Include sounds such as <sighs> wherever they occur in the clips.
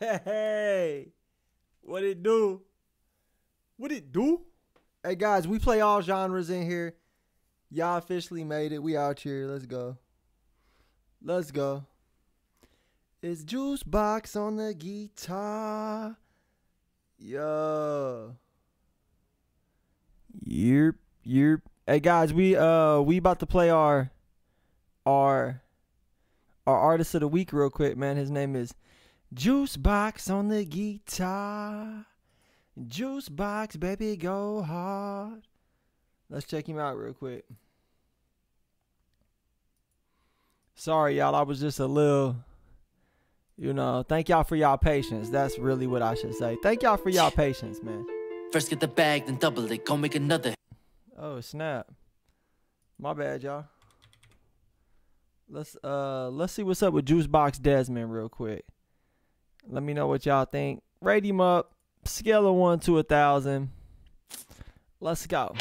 Hey, what it do? What it do? Hey guys, we play all genres in here. Y'all officially made it. We out here. Let's go. Let's go. It's Juice Box on the guitar. Yo. Yerp, yerp. Hey guys, we uh we about to play our our our artist of the week real quick, man. His name is Juice Box on the guitar. Juice Box, baby, go hard. Let's check him out real quick. Sorry, y'all. I was just a little, you know, thank y'all for y'all patience. That's really what I should say. Thank y'all for y'all patience, man. First get the bag, then double it. Go make another. Oh, snap. My bad, y'all. Let's uh let's see what's up with Juice Box Desmond real quick. Let me know what y'all think. Rate him up. Scale of one to a thousand. Let's go.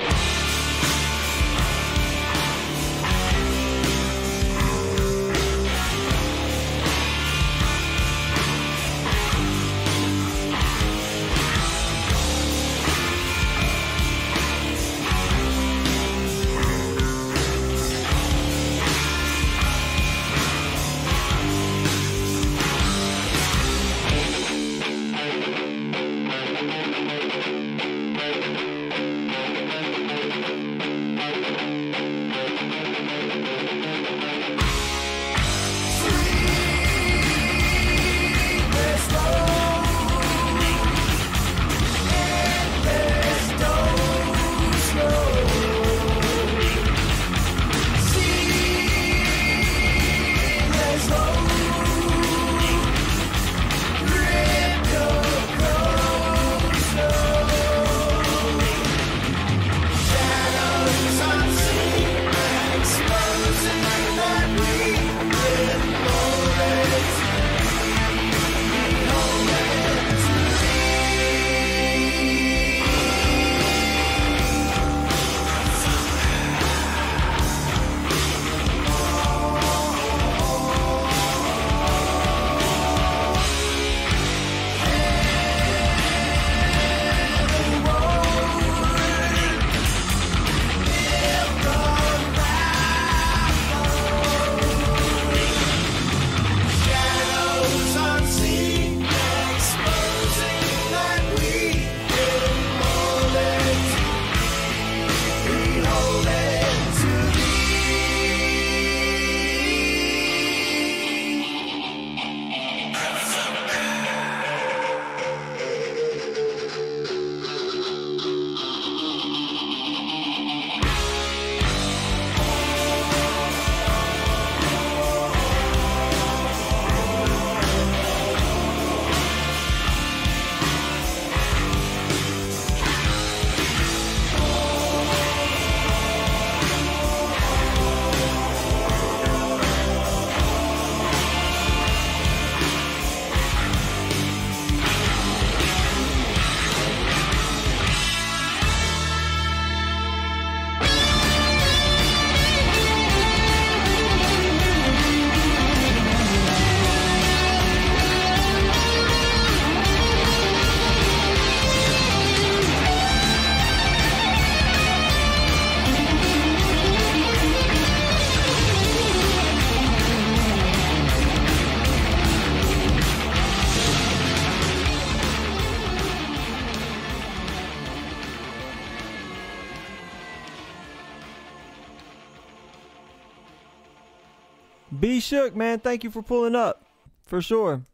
Shook, man. Thank you for pulling up. For sure.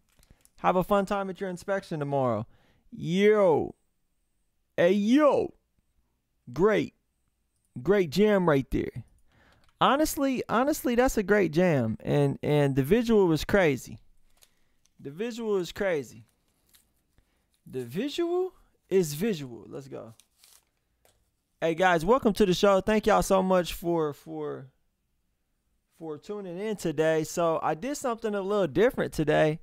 Have a fun time at your inspection tomorrow. Yo. Hey, yo. Great. Great jam right there. Honestly, honestly, that's a great jam. And and the visual was crazy. The visual is crazy. The visual is visual. Let's go. Hey guys, welcome to the show. Thank y'all so much for for for tuning in today. So I did something a little different today.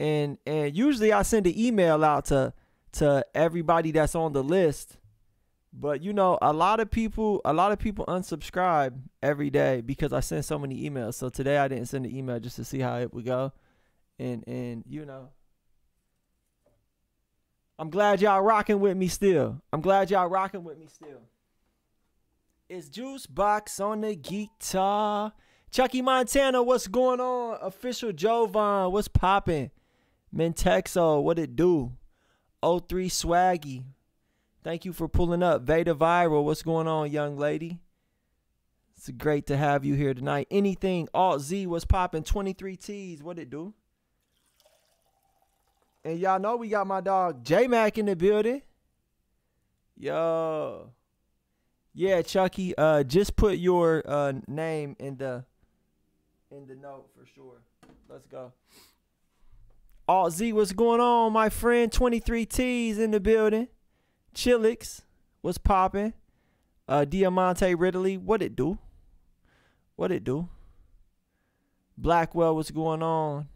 And and usually I send an email out to to everybody that's on the list. But you know, a lot of people a lot of people unsubscribe every day because I send so many emails. So today I didn't send an email just to see how it would go. And and you know, I'm glad y'all rocking with me still. I'm glad y'all rocking with me still. It's Juice Box on the guitar. Chucky Montana, what's going on? Official Jovan, what's popping? Mentexo, what it do? 03 Swaggy, thank you for pulling up. Veda Viral, what's going on, young lady? It's great to have you here tonight. Anything, Alt Z, what's popping? 23 T's, what it do? And y'all know we got my dog J Mac in the building. Yo. Yeah, Chucky, uh just put your uh name in the in the note for sure. Let's go. Alt Z, what's going on, my friend? 23 T's in the building. Chillix, what's popping? Uh Diamante Ridley, what it do? What it do? Blackwell, what's going on?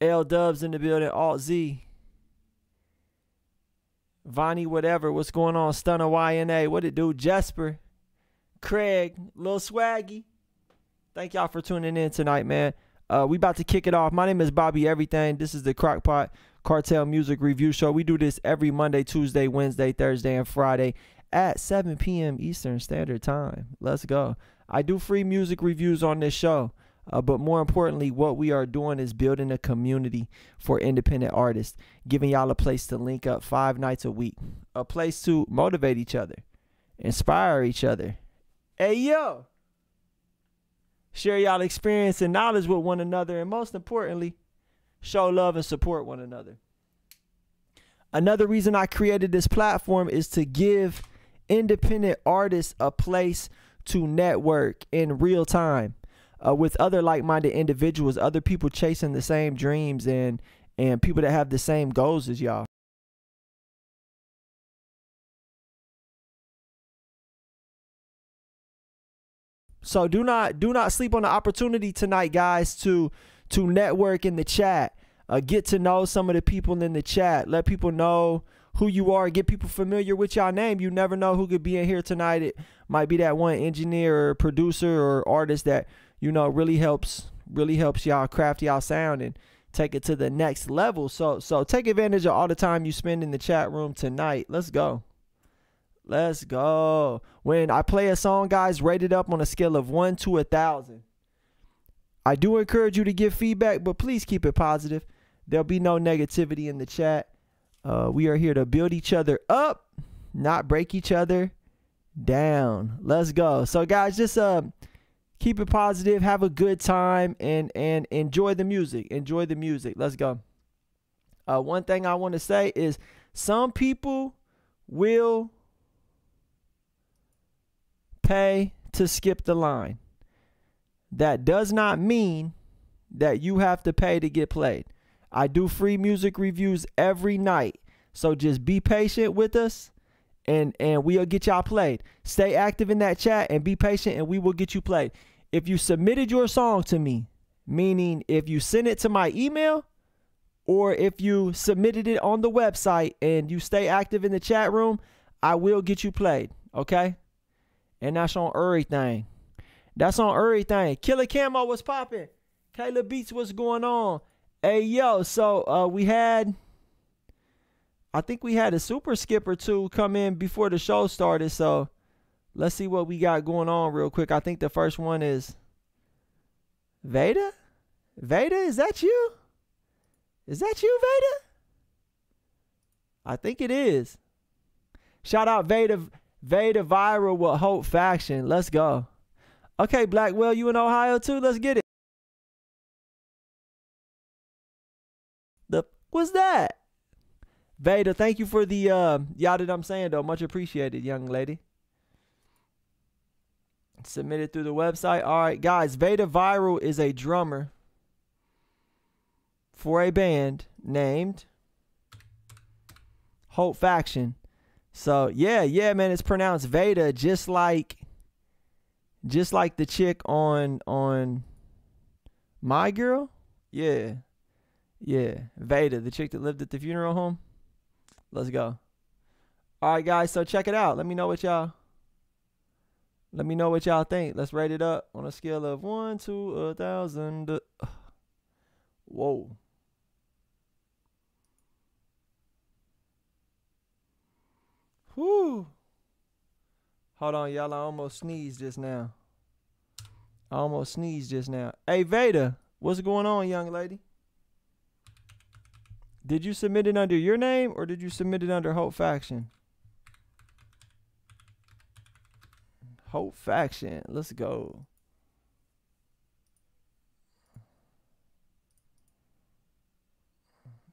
L Dubs in the building. Alt Z. Vonnie, whatever. What's going on? Stunner YNA. What it do? Jesper. Craig. Lil Swaggy. Thank y'all for tuning in tonight, man. Uh, we about to kick it off. My name is Bobby Everything. This is the Crockpot Cartel Music Review Show. We do this every Monday, Tuesday, Wednesday, Thursday, and Friday at 7 p.m. Eastern Standard Time. Let's go. I do free music reviews on this show. Uh, but more importantly, what we are doing is building a community for independent artists, giving y'all a place to link up five nights a week, a place to motivate each other, inspire each other. Hey, yo! Share y'all experience and knowledge with one another, and most importantly, show love and support one another. Another reason I created this platform is to give independent artists a place to network in real time uh, with other like-minded individuals, other people chasing the same dreams and and people that have the same goals as y'all. So do not do not sleep on the opportunity tonight, guys, to to network in the chat. Uh, get to know some of the people in the chat. Let people know who you are. Get people familiar with your name. You never know who could be in here tonight. It might be that one engineer or producer or artist that you know, really helps really helps y'all craft y'all sound and take it to the next level. So so take advantage of all the time you spend in the chat room tonight. Let's go. Let's go. When I play a song, guys, rate it up on a scale of one to a thousand. I do encourage you to give feedback, but please keep it positive. There'll be no negativity in the chat. Uh, we are here to build each other up, not break each other down. Let's go. So, guys, just uh, keep it positive, have a good time, and and enjoy the music. Enjoy the music. Let's go. Uh, one thing I want to say is some people will pay to skip the line. That does not mean that you have to pay to get played. I do free music reviews every night. So just be patient with us and and we'll get y'all played. Stay active in that chat and be patient and we will get you played. If you submitted your song to me, meaning if you sent it to my email or if you submitted it on the website and you stay active in the chat room, I will get you played, okay? And that's on everything. That's on everything. Killer Camo was popping. Caleb Beats what's going on. Hey yo, so uh we had I think we had a super skipper too come in before the show started. So let's see what we got going on real quick. I think the first one is Veda. Veda, is that you? Is that you, Veda? I think it is. Shout out Veda, Veda Viral with Hope Faction. Let's go. Okay, Blackwell, you in Ohio too? Let's get it. The was that? Veda, thank you for the uh y'all that I'm saying though. Much appreciated, young lady. Submitted through the website. All right, guys, Veda Viral is a drummer for a band named Hope Faction. So yeah, yeah, man, it's pronounced Veda, just like just like the chick on on My Girl. Yeah. Yeah. Veda, the chick that lived at the funeral home. Let's go. All right, guys. So check it out. Let me know what y'all. Let me know what y'all think. Let's rate it up on a scale of one to a thousand. Whoa. Whew. Hold on, y'all. I almost sneezed just now. I almost sneezed just now. Hey, Veda, what's going on, young lady? Did you submit it under your name or did you submit it under Hope Faction? Hope Faction. Let's go.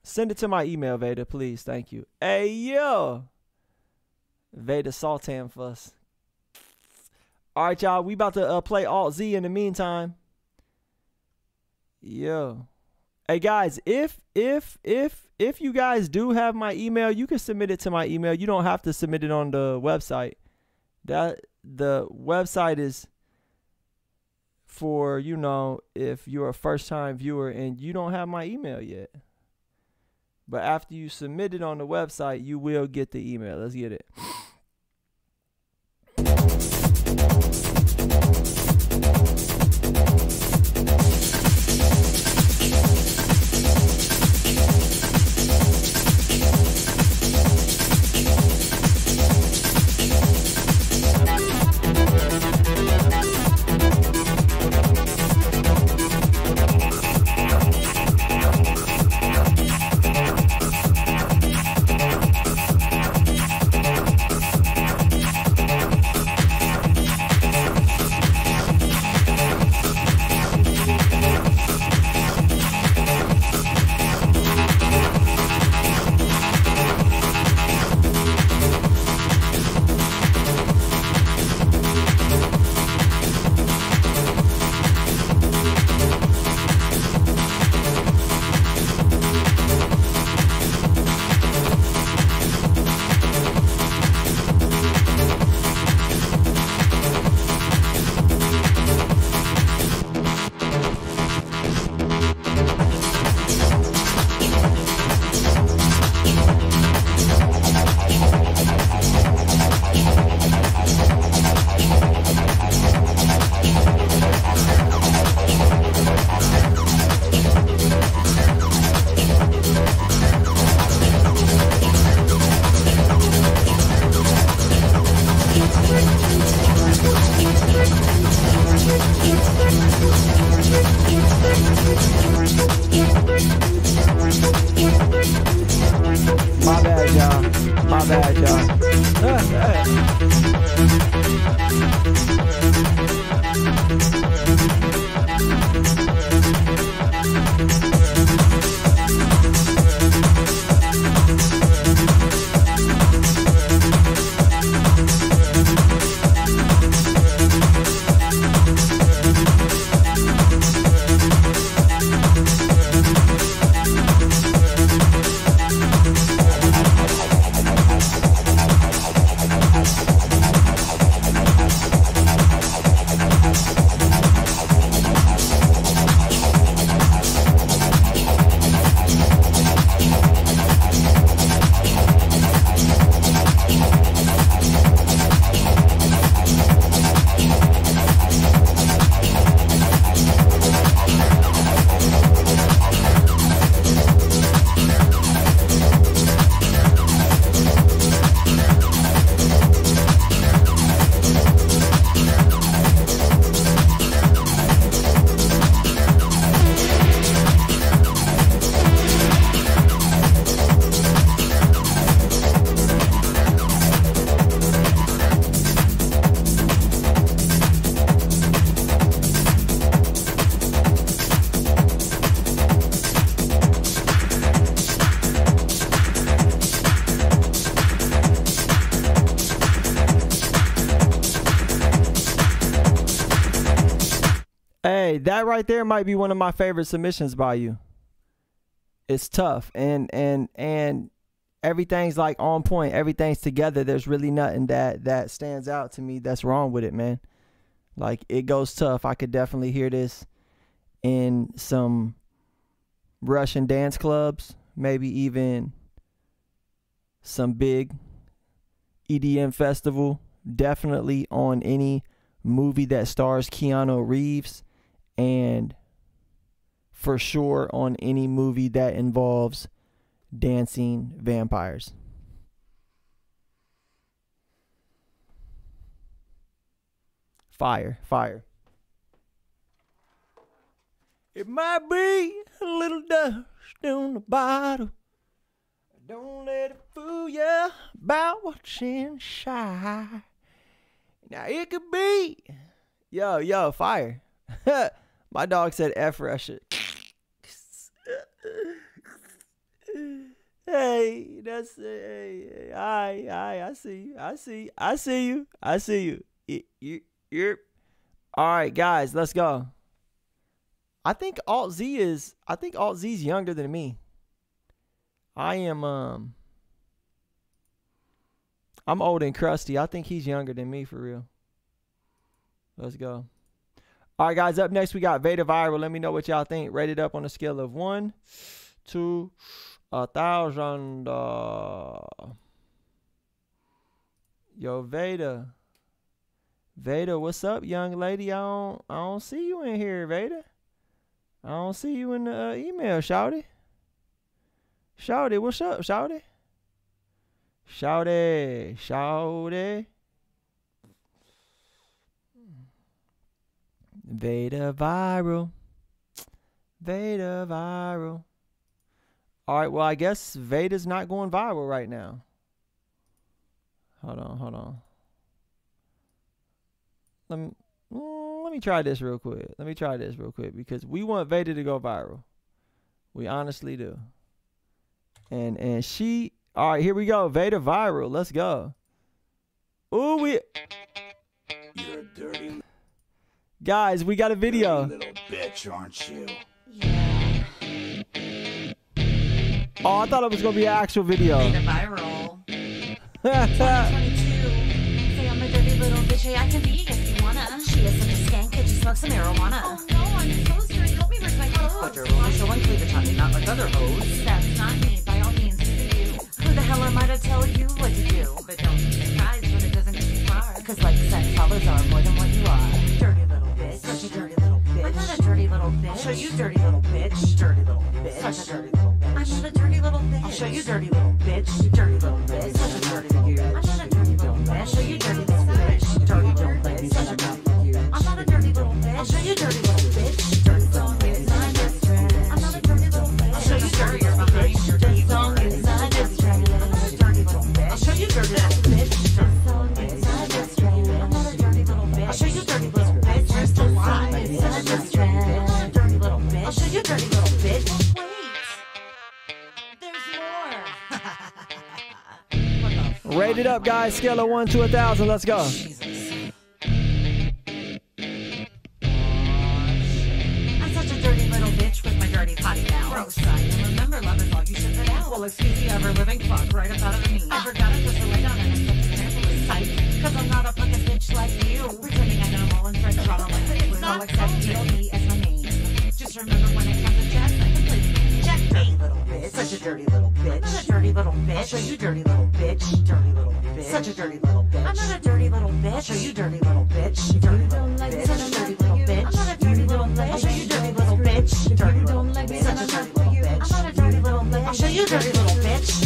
Send it to my email, Veda, please. Thank you. Hey, yo. Veda Sultenfuss. All right, y'all. We about to uh, play Alt Z in the meantime. Yo. Hey guys, if if if if you guys do have my email, you can submit it to my email. You don't have to submit it on the website. That the website is for, you know, if you're a first time viewer and you don't have my email yet. But after you submit it on the website, you will get the email. Let's get it. That right there might be one of my favorite submissions by you. It's tough and and and everything's like on point. Everything's together. There's really nothing that that stands out to me that's wrong with it, man. Like it goes tough. I could definitely hear this in some Russian dance clubs, maybe even some big EDM festival. Definitely on any movie that stars Keanu Reeves and for sure on any movie that involves dancing vampires. Fire, fire. It might be a little dust on the bottle. Don't let it fool you about what's inside. Now it could be, yo, yo, fire. <laughs> My dog said F Russia. <laughs> hey, that's hey, hey, I, I, I see you, I see, I see you, I see you. You, you, you're. All right, guys, let's go. I think Alt Z is. I think Alt is younger than me. I am. Um. I'm old and crusty. I think he's younger than me for real. Let's go. All right, guys. Up next, we got Veda Viral. Let me know what y'all think. Rate it up on a scale of one to a thousand. Uh, yo, Veda. Veda, what's up, young lady? I don't, I don't see you in here, Veda. I don't see you in the uh, email, Shouty. Shouty, what's up, Shouty? Shouty, Shouty. Veda viral. Veda viral. All right, well, I guess Veda's not going viral right now. Hold on, hold on. Let me mm, let me try this real quick. Let me try this real quick because we want Veda to go viral. We honestly do. And and she all right, here we go. Veda viral. Let's go. Ooh, we You're dirty guys, we got a video. little bitch, aren't you? Oh, I thought it was gonna be an actual video. Made it viral. <laughs> 2022. Say I'm a dirty little bitch. Hey, I can be if you wanna. She is such a skank. Could you smoke some marijuana? Oh no, I'm exposed here. Help me with my clothes. But you're only showing cleavage, honey, not like other hoes. That's not me. By all means, do you. Who the hell am I to tell you what to do? But don't be surprised when it doesn't get too far. Cause like sex dollars are more than what you are. Dirty little bitch. I'll show you dirty little bitch. Dirty little bitch. Such a dirty little bitch. I'm not a dirty little bitch. I'll show you dirty little bitch. Dirty little bitch. Such a dirty little bitch. I'm not a dirty little bitch. I'll show you dirty little bitch. Dirty little bitch. Such a dirty little bitch. I'm not a dirty little bitch. I'll show you dirty Gross, I and remember love is all you should put out. Well, excuse the ever living fuck right up out of me. I forgot it was to lay down and accept. Psych, cause I'm not a fucking bitch like you. Pretending I know all and French throttle like the blue. I'll accept DLE as my name. Just remember when it comes checkmate. Little bitch, such a dirty little bitch. I'm not a dirty little bitch. I'll show you dirty little bitch. Dirty little bitch. Such a dirty little bitch. I'm not a dirty little bitch. I'll show you dirty little bitch. Dirty little bitch. Such a dirty little bitch. I'm not a dirty little bitch. I'll show you dirty little bitch. Dirty little bitch. Such a dirty little bitch. I'm not a dirty little bitch. I'll show you dirty little bitch.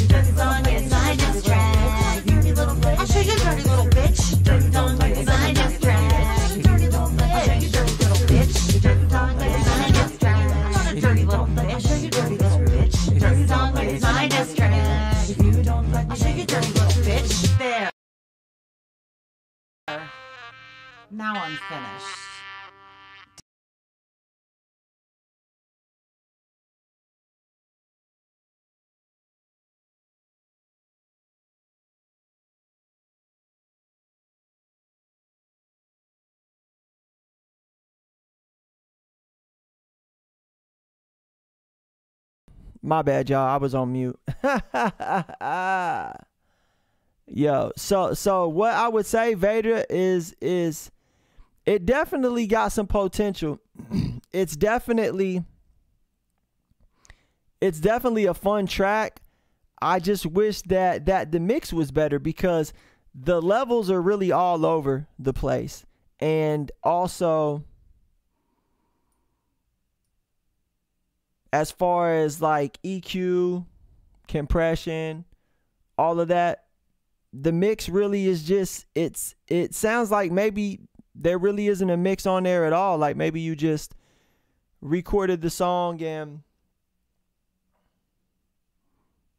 Now I'm finished. My bad, y'all. I was on mute. <laughs> Yo, so so what I would say, Veda is is it definitely got some potential. <clears throat> it's definitely it's definitely a fun track. I just wish that that the mix was better because the levels are really all over the place. And also as far as like EQ, compression, all of that, the mix really is just it's it sounds like maybe there really isn't a mix on there at all. Like maybe you just recorded the song and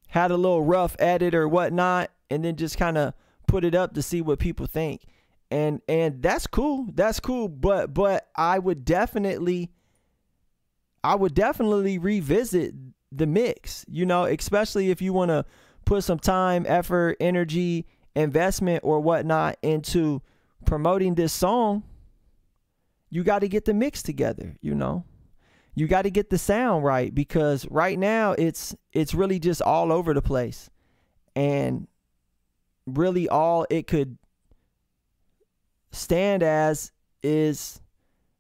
had a little rough edit or whatnot, and then just kind of put it up to see what people think. And and that's cool. That's cool. But but I would definitely I would definitely revisit the mix, you know, especially if you want to put some time, effort, energy, investment, or whatnot into promoting this song. You got to get the mix together, you know. You got to get the sound right because right now it's it's really just all over the place. And really all it could stand as is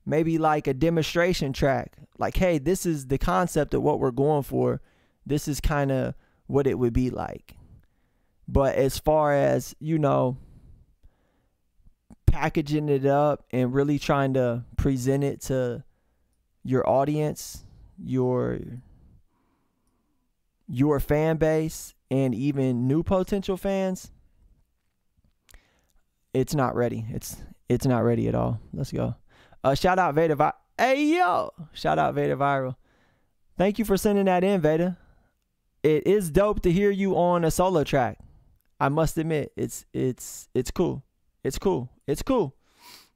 maybe like a demonstration track. Like, hey, this is the concept of what we're going for. This is kind of what it would be like. But as far as, you know, packaging it up and really trying to present it to your audience, your your fan base and even new potential fans, it's not ready. It's it's not ready at all. Let's go. Uh, shout out Veda. Vi- hey yo, shout out Veda Viral. Thank you for sending that in, Veda. It is dope to hear you on a solo track. I must admit, it's it's it's cool. It's cool. It's cool.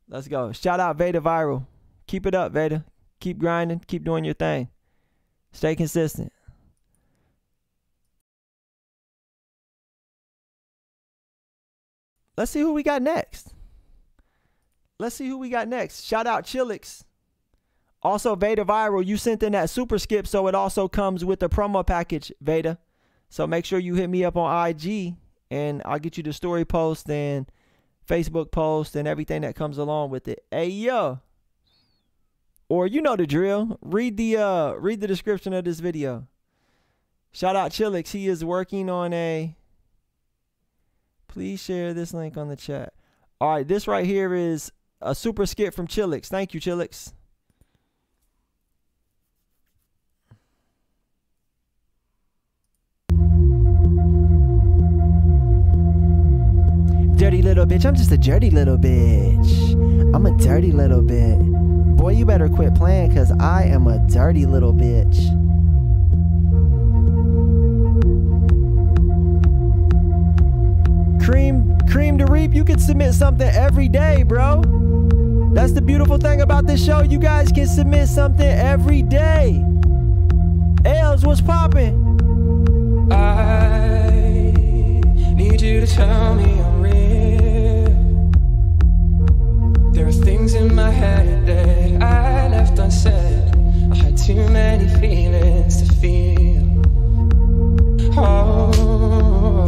Let's go. Shout out Veda Viral. Keep it up, Veda. Keep grinding. Keep doing your thing. Stay consistent. Let's see who we got next. Let's see who we got next. Shout out Chillix. Also, Veda Viral, you sent in that super skip, so it also comes with the promo package, Veda. So make sure you hit me up on IG and I'll get you the story post and Facebook post and everything that comes along with it. Hey yo. Or you know the drill. Read the uh read the description of this video. Shout out Chillix. He is working on a Please share this link on the chat. All right, this right here is a super skip from Chillix. Thank you, Chillix. Dirty little bitch. I'm just a dirty little bitch. I'm a dirty little bit. Boy, you better quit playing because I am a dirty little bitch. Cream, cream to reap. You can submit something every day, bro. That's the beautiful thing about this show. You guys can submit something every day. Els, what's popping? I need you to tell me There are things in my head that I left unsaid. I had too many feelings to feel. Oh,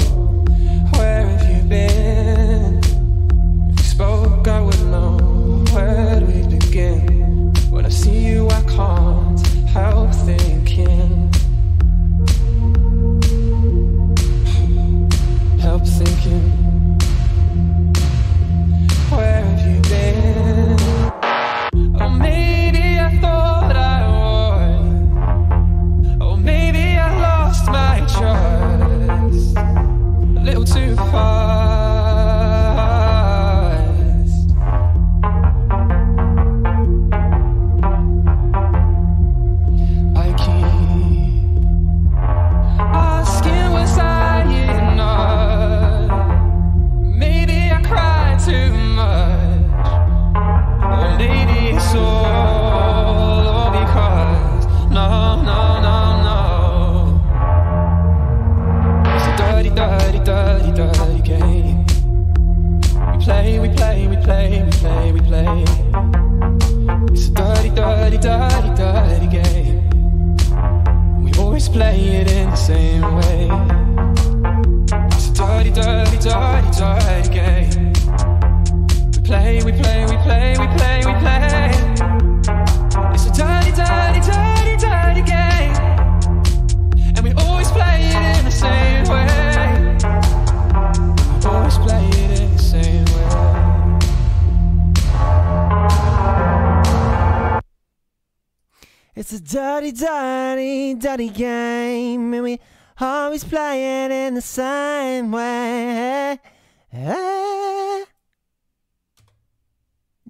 where have you been? If we spoke, I would know where do we begin. When I see you, I can't help thinking. help thinking. Little It's a dirty, dirty, dirty game, and we always play it in the same way.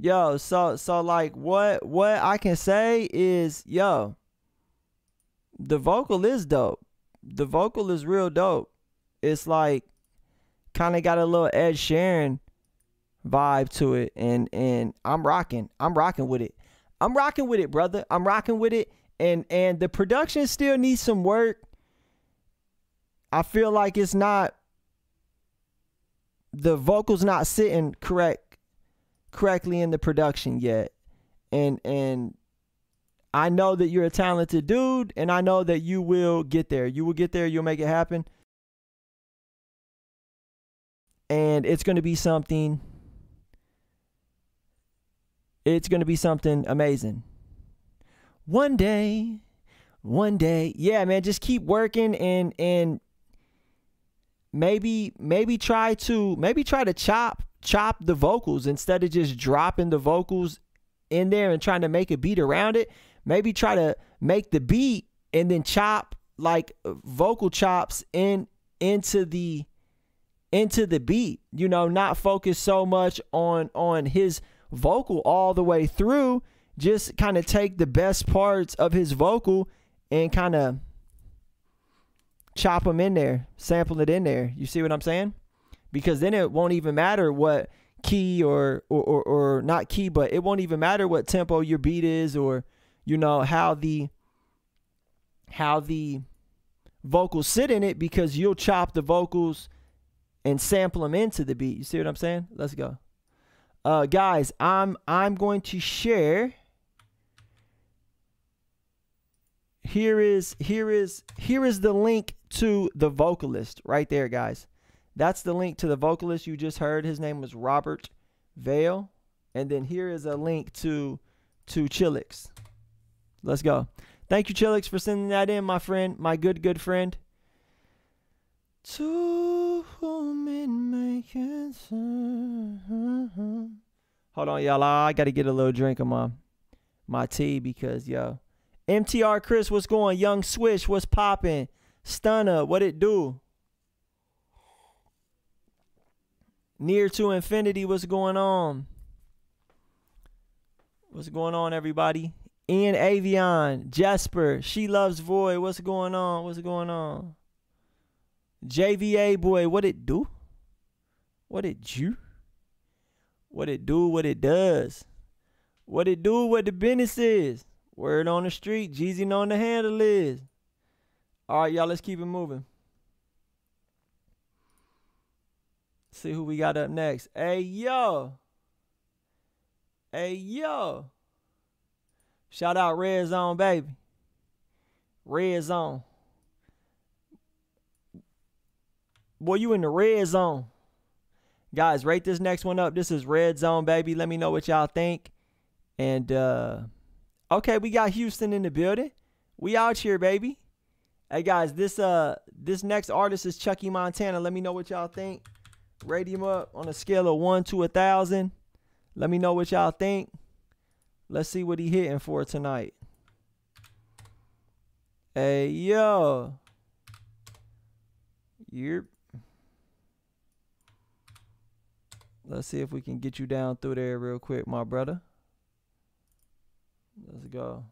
Yo, so so like what what I can say is yo, the vocal is dope. The vocal is real dope. It's like kind of got a little Ed Sheeran vibe to it, and and I'm rocking. I'm rocking with it. I'm rocking with it, brother. I'm rocking with it, and and the production still needs some work. I feel like it's not the vocals not sitting correct correctly in the production yet. And and I know that you're a talented dude and I know that you will get there. You will get there, you'll make it happen. And it's going to be something it's going to be something amazing. One day, one day. Yeah, man, just keep working and and maybe maybe try to maybe try to chop chop the vocals instead of just dropping the vocals in there and trying to make a beat around it maybe try to make the beat and then chop like uh, vocal chops in into the into the beat you know not focus so much on on his vocal all the way through just kind of take the best parts of his vocal and kind of chop them in there, sample it in there. You see what I'm saying? Because then it won't even matter what key or or, or, or not key, but it won't even matter what tempo your beat is or you know how the how the vocals sit in it because you'll chop the vocals and sample them into the beat. You see what I'm saying? Let's go. Uh, guys, I'm I'm going to share. Here is here is here is the link to the vocalist right there guys. That's the link to the vocalist you just heard. His name was robert vale. And then here is a link to to chillix. Let's go. Thank you chillix for sending that in my friend my good good friend to whom it may hold on y'all i gotta get a little drink of my my tea because yo MTR Chris, what's going? Young Swish, what's popping? Stunner, what it do? Near to infinity, what's going on? What's going on, everybody? Ian Avion, Jasper, She Loves Void, what's going on? What's going on? JVA boy, what it do? What it do? What it do, what it does. What it do, what the business is. Word on the street, Jeezy on the handle is. All right, y'all, let's keep it moving. See who we got up next. Hey, yo. Hey, yo. Shout out Red Zone, baby. Red Zone. Boy, you in the red zone. Guys, rate this next one up. This is Red Zone, baby. Let me know what y'all think. And, uh, Okay, we got Houston in the building. We out here, baby. Hey guys, this uh this next artist is Chucky Montana. Let me know what y'all think. Rate him up on a scale of one to a thousand. Let me know what y'all think. Let's see what he hitting for tonight. Hey yo. Yep. Let's see if we can get you down through there real quick, my brother. Let's go.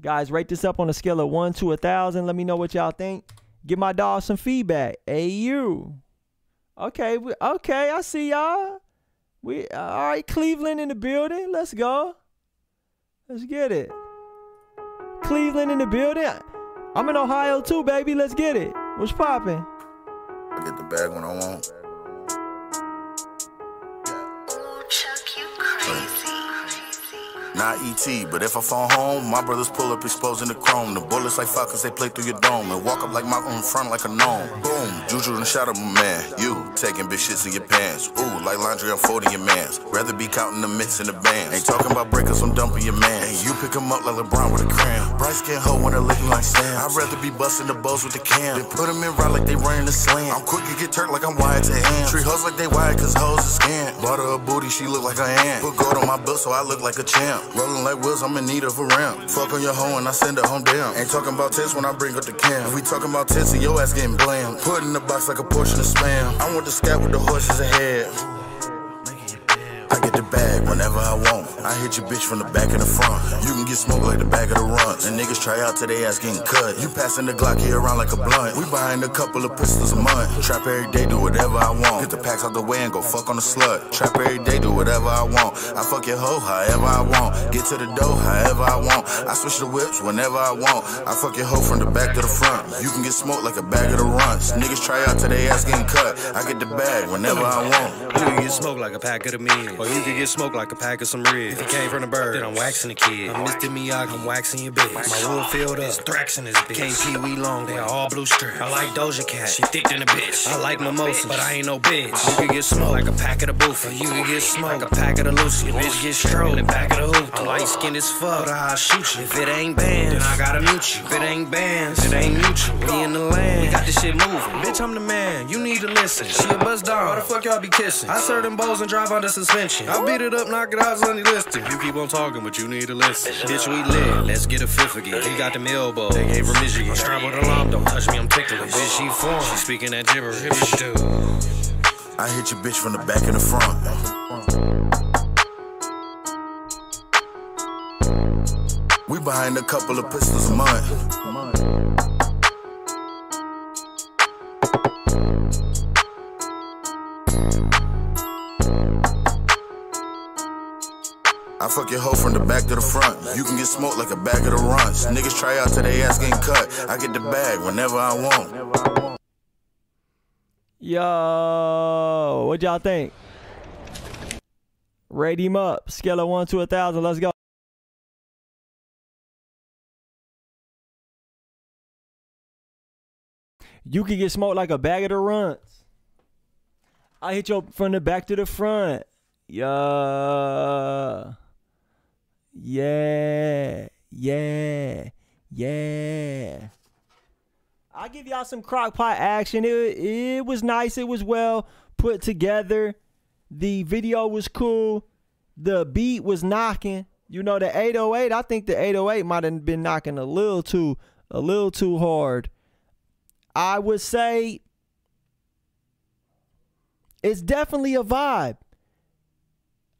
Guys, rate this up on a scale of one to a thousand. Let me know what y'all think. Give my dog some feedback. Hey, you. Okay, we, okay, I see y'all. We uh, all right, Cleveland in the building. Let's go. Let's get it. Cleveland in the building. I'm in Ohio too, baby. Let's get it. What's popping? I get the bag when I want. Not ET, but if I fall home, my brothers pull up exposing the chrome. The bullets like falcons, they play through your dome. And walk up like my own front like a gnome. Boom, Juju and shot up my man. You taking big shits in your pants. Ooh, like laundry unfolding your mans. Rather be counting the mitts in the bands. Ain't talking about breakers, I'm dumping your man. And you pick him up like LeBron with a cram. Bryce can't hold when they're looking like Sam. I'd rather be busting the bows with the cam. Then put them in right like they running the slam. I'm quick to get turned like I'm wired to hand. Treat hoes like they wired cause hoes is scam. Bought her a booty, she look like a ant. Put gold on my belt so I look like a champ. Rolling like wheels, I'm in need of a ramp. Fuck on your hoe and I send her home down. Ain't talking about tits when I bring up the cam. If we talking about tits and your ass getting blamed. Put in the box like a portion of spam. I want the scat with the horses ahead. I get the bag whenever I want. I hit your bitch from the back and the front. You can get smoked like the back of the runs. And niggas try out till they ass getting cut. You passing the Glock here around like a blunt. We buying a couple of pistols a month. Trap every day, do whatever I want. Get the packs out the way and go fuck on the slut. Trap every day, do whatever I want. I fuck your hoe however I want. Get to the dough however I want. I switch the whips whenever I want. I fuck your hoe from the back to the front. You can get smoked like a bag of the runs. Niggas try out till they ass getting cut. I get the bag whenever I want. You can get smoked like a pack of the men. Or you can get smoked like a pack of some ribs. If you came from the bird, then I'm waxing the kid. I'm Mr. Miyagi, I'm waxing your bitch. My wood filled up, thraxing this bitch. Can't pee wee long, they are all blue strip. I like Doja Cat, she thick than a bitch. I like mimosa, but I ain't no bitch. You can get smoked like a pack of the booth. Or you can get smoked like a pack of the Lucy. Your bitch get stroked in the back of the hoop. I'm light skinned as fuck, but I shoot you. If it ain't banned, then I gotta mute you. If it ain't banned, it ain't mutual. We in the land, we got this shit moving. Bitch, I'm the man, you need to listen. She a buzz down, why the fuck y'all be kissing? I serve them bowls and drive under suspension. I beat it up, knock it out, Sunday listed. You keep on talking, but you need to listen. Bitch, we lit, let's get a fifth again. He got them elbows, they came from Michigan. Strap with a lump, don't touch me, I'm ticklish. Bitch, she foreign, she speaking that gibberish. Dude. I hit your bitch from the back and the front. We behind a couple of pistols a month. I fuck your hoe from the back to the front. You can get smoked like a bag of the runs. Niggas try out till they ass getting cut. I get the bag whenever I want. Yo, what y'all think? Rate him up. Scale of one to a thousand. Let's go. You can get smoked like a bag of the runs. I hit you from the back to the front. Yeah. Yeah. Yeah. Yeah. I'll give y'all some crock pot action. It, it was nice. It was well put together. The video was cool. The beat was knocking. You know, the 808, I think the 808 might have been knocking a little too, a little too hard. I would say it's definitely a vibe.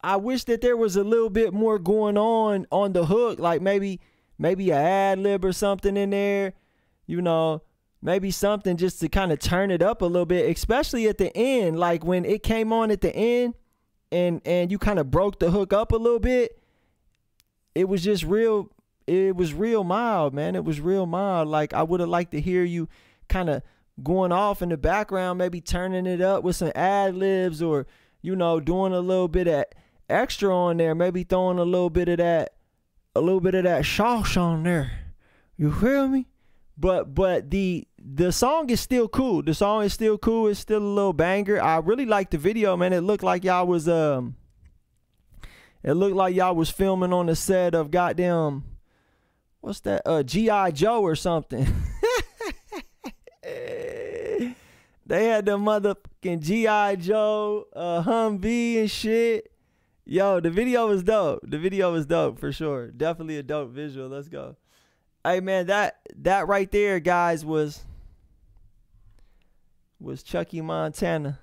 I wish that there was a little bit more going on on the hook, like maybe maybe a ad lib or something in there, you know, maybe something just to kind of turn it up a little bit, especially at the end, like when it came on at the end and and you kind of broke the hook up a little bit. It was just real it was real mild, man. It was real mild. Like I would have liked to hear you kind of going off in the background, maybe turning it up with some ad libs or, you know, doing a little bit of extra on there, maybe throwing a little bit of that, a little bit of that sauce on there. You feel me? But but the the song is still cool. The song is still cool. It's still a little banger. I really like the video, man. It looked like y'all was um it looked like y'all was filming on the set of goddamn what's that? Uh G.I. Joe or something. <laughs> they had the motherfucking G.I. Joe, uh, Humvee and shit. Yo, the video was dope. The video was dope for sure. Definitely a dope visual. Let's go. Hey man, that that right there, guys, was was Chucky Montana.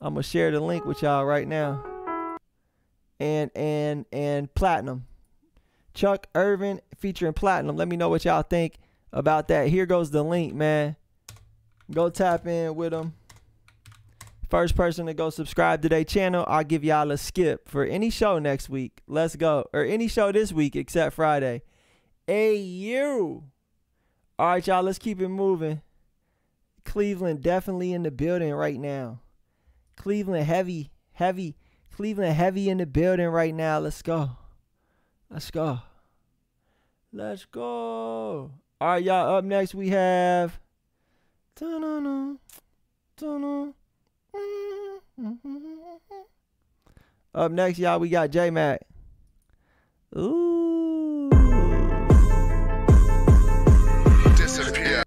I'm gonna share the link with y'all right now. And and and Platinum. Chuck Irvin featuring Platinum. Let me know what y'all think about that. Here goes the link, man. Go tap in with them. First person to go subscribe to their channel, I'll give y'all a skip for any show next week. Let's go. Or any show this week except Friday. Hey, you. All right, y'all, let's keep it moving. Cleveland definitely in the building right now. Cleveland heavy, heavy. Cleveland heavy in the building right now. Let's go. Let's go. Let's go. All right, y'all. Up next, we have. Up next, y'all, we got J Mac. Ooh. disappear.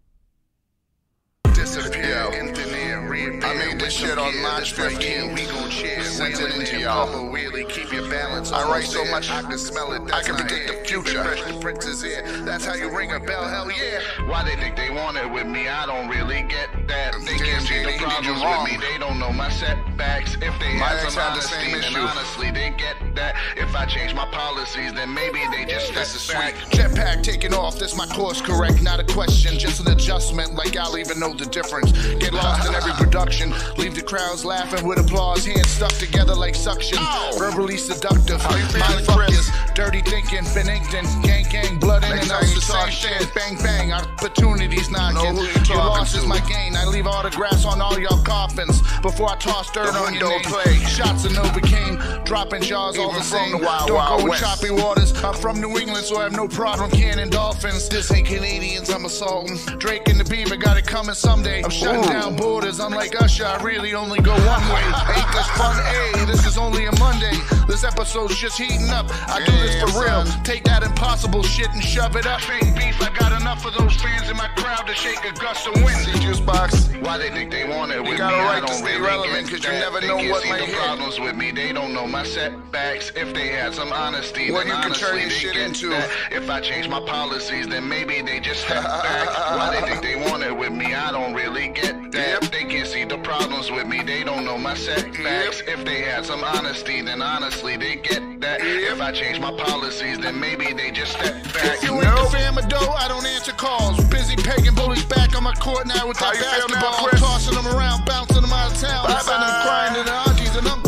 Disappear. Engineer, I made this shit on March 15. We gon' cheer. Sent it into y'all. Really keep your balance. I write so much I can smell it. I can predict the future. Fresh the prince is here. That's how you ring a bell. Hell yeah. Why they think they want it with me? I don't really get that. They can't see the problems with me. They don't know my setbacks. If they My had some had the same then issue. honestly, they get that. If I change my policies, then maybe they just step This is back. sweet. Jetpack taking off, That's my course correct, not a question, just an adjustment. Like I'll even know the difference. Get lost in every production, leave the crowds laughing with applause, hands stuck together like suction. Oh. Verbally seductive, mind fuckers, dirty thinking, been inked in, gang gang, blood in and out, the same shit. Bang bang, opportunities knocking. Know you Your loss is my gain. I leave autographs on all y'all coffins before I toss dirt The on your name. play. Shots of Novocaine, dropping jaws all the same. the Wild Don't Wild go with choppy waters. I'm from New England, so I have no problem canning dolphins. This ain't Canadians, I'm assaulting. Drake and the Beaver got it coming someday. I'm shutting Ooh. down borders, unlike Usher. I really only go one way. <laughs> Ain't this fun? A, this is only a Monday. This episode's just heating up. I do this for real. Take that impossible shit and shove it up. Fake beef, I got enough of those fans in my crowd to shake a gust of wind. See juice box. Why they think they want it with got me? right I to don't stay really relevant get 'cause you that. never They know what see might the hit. problems with me. They don't know my setbacks. If they had some honesty, What then you can honestly turn your shit get into. that. If I change my policies, then maybe they just step <laughs> back. Why they think they want it with me? I don't really get that. Yep. They can't see the problems with me. They don't know my setbacks. If they had some honesty, then honestly they get that. If I change my policies, then maybe they just step back. If you ain't the fam of dough, I don't answer calls. Busy pegging bullies back on my court now with How that now, basketball. Chris? tossing them around, bouncing them out of town. Bye-bye. Sending them crying to the aunties and uncles.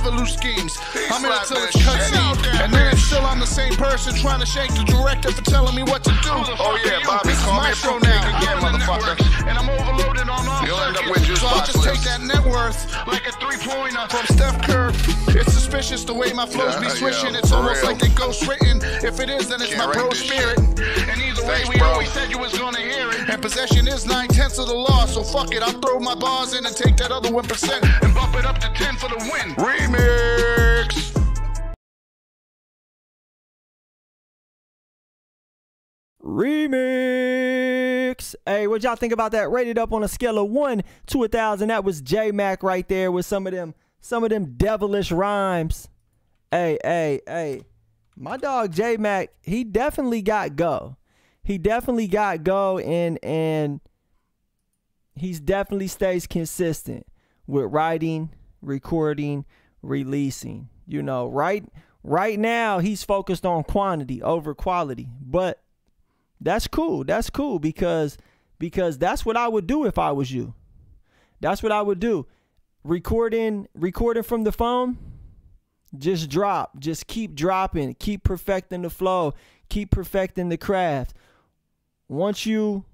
I never lose schemes. I'm in it till it's out there, And then still I'm the same person trying to shake the director for telling me what to do. Oh yeah? Bobby, This call my me now. now. I'm Again, motherfucker. And I'm overloaded on all You'll end up with juice So I'll just take that net worth like a three-pointer. From Steph Curry, it's suspicious the way my flows be Yeah, switching. yeah, it's almost real. like they ghost written. If it is, then it's Can't my bro spirit. And either way, we bro. always said you was gonna hear it. And possession is nine tenths of the law, so fuck it. I'll throw my bars in and take that other one percent. And bump it up to 10 for the win. Remix. Remix. Hey, what y'all think about that? Rated up on a scale of one to a thousand. That was J Mac right there with some of them, some of them devilish rhymes. Hey, hey, hey. My dog J Mac, he definitely got go. He definitely got go and and he's definitely stays consistent with writing, recording, releasing. You know, right right now he's focused on quantity over quality. But that's cool. That's cool because because that's what I would do if I was you. That's what I would do. Recording recording from the phone, just drop. Just keep dropping. Keep perfecting the flow. Keep perfecting the craft. Once you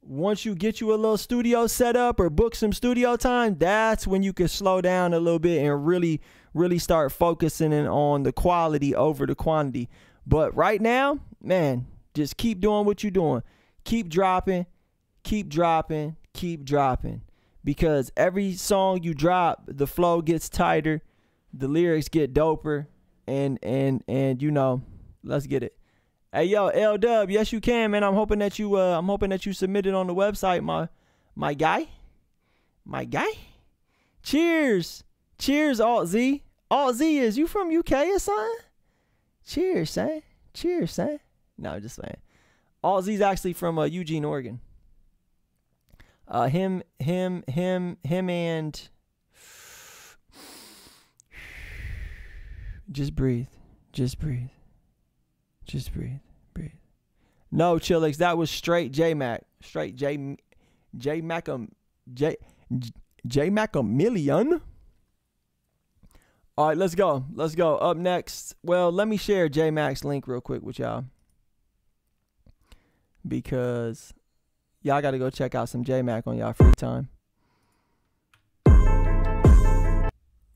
once you get you a little studio set up or book some studio time, that's when you can slow down a little bit and really, really start focusing in on the quality over the quantity. But right now, man, just keep doing what you're doing. Keep dropping, keep dropping, keep dropping. Because every song you drop, the flow gets tighter, the lyrics get doper, and and and you know, let's get it. Hey yo, L Dub, yes you can, man. I'm hoping that you uh I'm hoping that you submitted on the website, my my guy. My guy. Cheers. Cheers, Alt Z. Alt Z is you from UK or something? Cheers, son. Cheers, son. No, just saying. Alt Z's actually from uh, Eugene, Oregon. Uh him him him him and <sighs> just breathe. Just breathe. Just breathe. No, Chillix, that was straight J Mac. Straight J J Mac a um, J J Mac a million. All right, let's go. Let's go. Up next. Well, let me share J Mac's link real quick with y'all. Because y'all got to go check out some J Mac on y'all free time.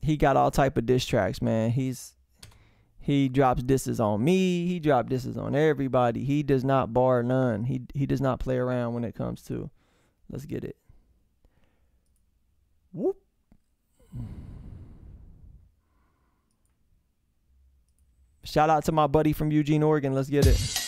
He got all type of diss tracks, man. He's he drops disses on me. He drops disses on everybody. He does not bar none. He he does not play around when it comes to. Let's get it. Whoop. Shout out to my buddy from Eugene, Oregon. Let's get it.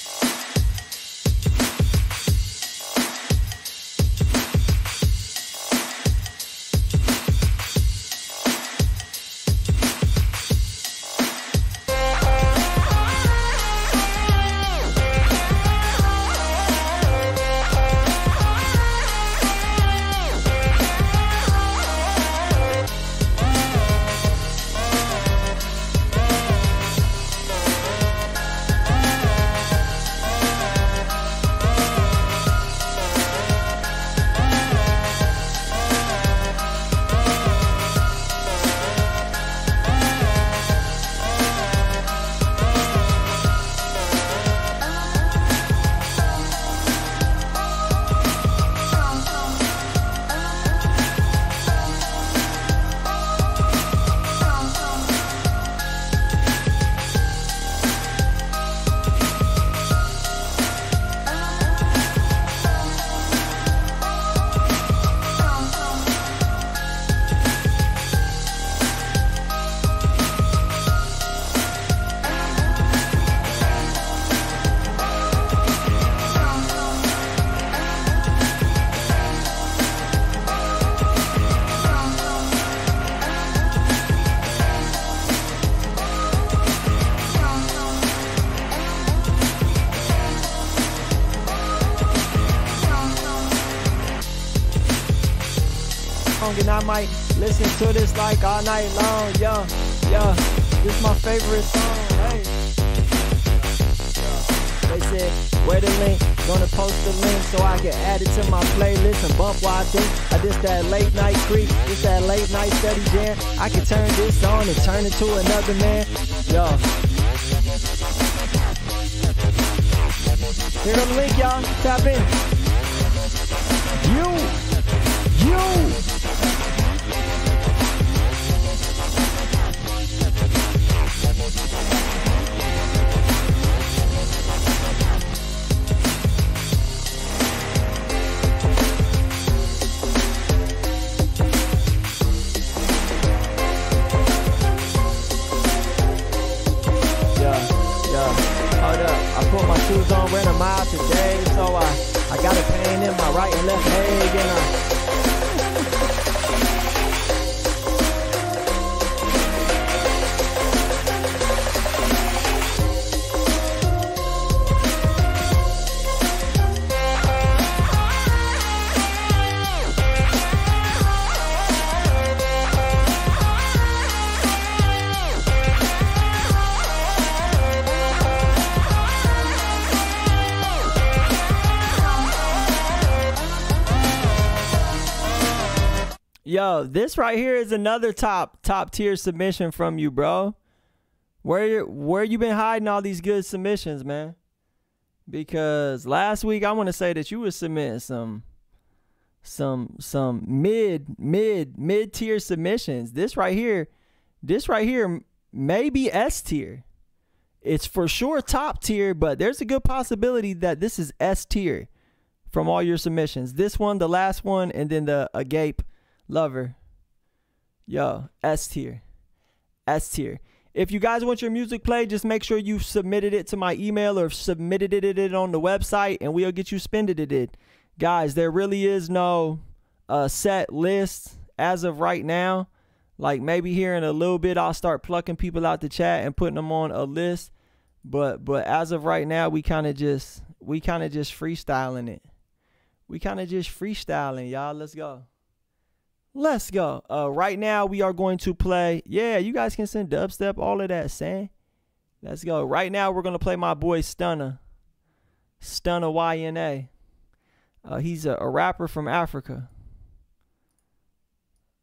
Might listen to this like all night long. Yeah, yeah, this my favorite song. Hey. They said, where the link? Gonna post the link so I can add it to my playlist and bump while I think. I just that late night creep, just that late night study jam. I can turn this on and turn it to another man. Yo. Here the link, y'all. Tap in. This right here is another top top tier submission from you, bro. Where you where you been hiding all these good submissions, man? Because last week I want to say that you were submitting some some some mid mid mid tier submissions. This right here, this right here may be S tier. It's for sure top tier, but there's a good possibility that this is S tier from all your submissions. This one, the last one, and then the agape lover. Yo, S tier. S tier. If you guys want your music played, just make sure you submitted it to my email or submitted it, on the website and we'll get you spended it. it. Guys, there really is no uh, set list as of right now. Like maybe here in a little bit I'll start plucking people out the chat and putting them on a list. But but as of right now, we kind of just we kind of just freestyling it. We kind of just freestyling, y'all. Let's go. Let's go. Uh, right now we are going to play. Yeah, you guys can send dubstep, all of that, Sam. Let's go. Right now we're gonna play my boy Stunner, Stunner YNA. Uh, he's a, a rapper from Africa.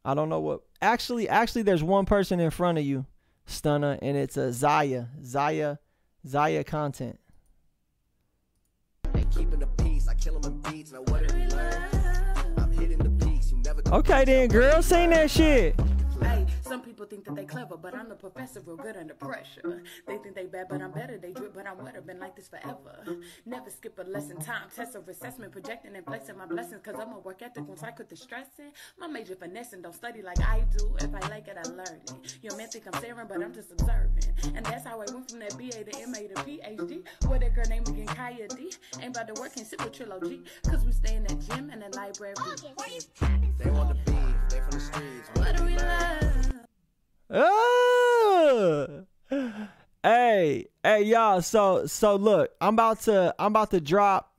I don't know what. Actually, actually, there's one person in front of you, Stunner, and it's a Zaya, Zaya, Zaya content. Okay then, girl, sing that shit. Hey, some people think that they clever, but I'm the professor real good under pressure. They think they bad, but I'm better. They drip, but I'm wetter. Been like this forever. Never skip a lesson. Time, test of assessment, projecting and placing my blessings. Cause I'm a work ethic Once I cycle the stressing. My major finessing, don't study like I do. If I like it, I learn it. Your man think I'm staring, but I'm just observing. And that's how I went from that BA to MA to PhD. With a girl named again Kaya D. Ain't about to work, can't sit with Trilogy. Cause we stay in that gym and the library. They want the beef, they from the streets. What do we love? Hey, hey, y'all. So, so look, I'm about to, I'm about to drop,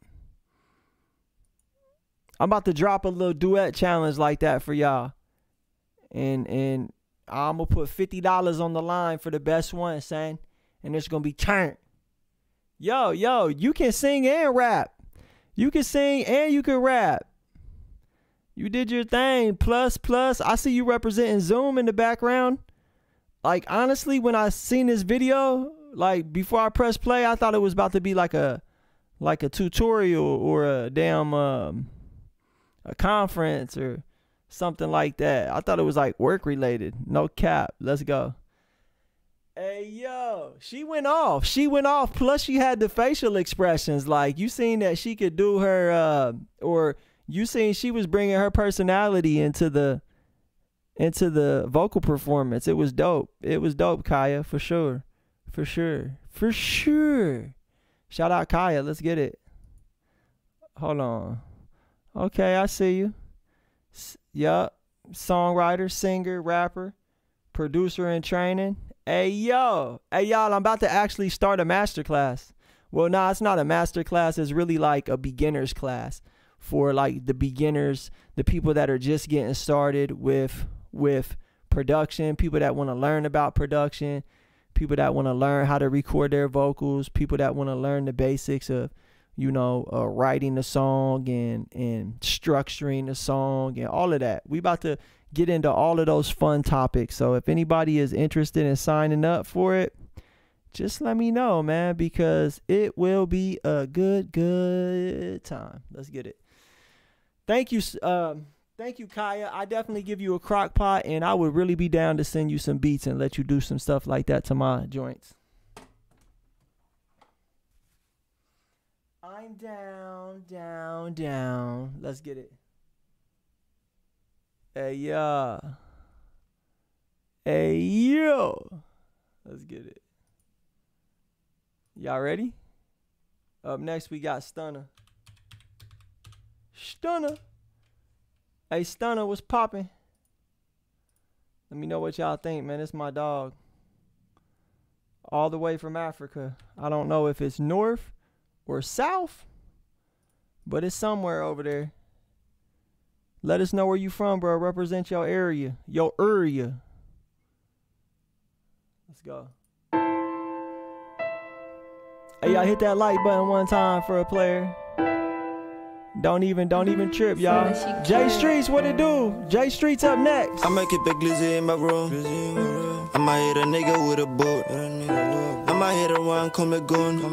I'm about to drop a little duet challenge like that for y'all, and and I'm gonna put fifty dollars on the line for the best one, son, and it's gonna be turned. Yo, yo, you can sing and rap. You can sing and you can rap. You did your thing. Plus, plus, I see you representing Zoom in the background. Like honestly, when I seen this video, like before I pressed play, I thought it was about to be like a like a tutorial or a damn um, a conference or something like that. I thought it was like work related. No cap. Let's go. Hey yo, she went off. She went off. Plus, she had the facial expressions. Like you seen that she could do her, uh, or you seen she was bringing her personality into the into the vocal performance. It was dope. It was dope, Kaya, for sure. For sure. For sure. Shout out Kaya. Let's get it. Hold on. Okay, I see you. S- yup. Songwriter, singer, rapper, producer in training. Hey yo. Hey y'all, I'm about to actually start a master class. Well, nah, it's not a master class, it's really like a beginner's class for like the beginners, the people that are just getting started with with production, people that want to learn about production, people that want to learn how to record their vocals, people that want to learn the basics of you know, uh, writing a song and and structuring a song and all of that. We about to get into all of those fun topics. So if anybody is interested in signing up for it, just let me know, man, because it will be a good good time. Let's get it. Thank you um thank you Kaya. I definitely give you a crock pot and I would really be down to send you some beats and let you do some stuff like that to my joints. I'm down, down, down. Let's get it. Hey, yeah. Hey, yo. Let's get it. Y'all ready? Up next, we got Stunner. Stunner. Hey, Stunner, what's popping? Let me know what y'all think, man. It's my dog. All the way from Africa. I don't know if it's north or south, but it's somewhere over there. Let us know where you from, bro. Represent your area, your area. Let's go. Hey, y'all hit that like button one time for a player. Don't even, don't even trip, y'all. J Streets, what it do? J Streets up next. I might keep it glizzy in my room. I might hit a nigga with a boat. I might hit a run, come a gun.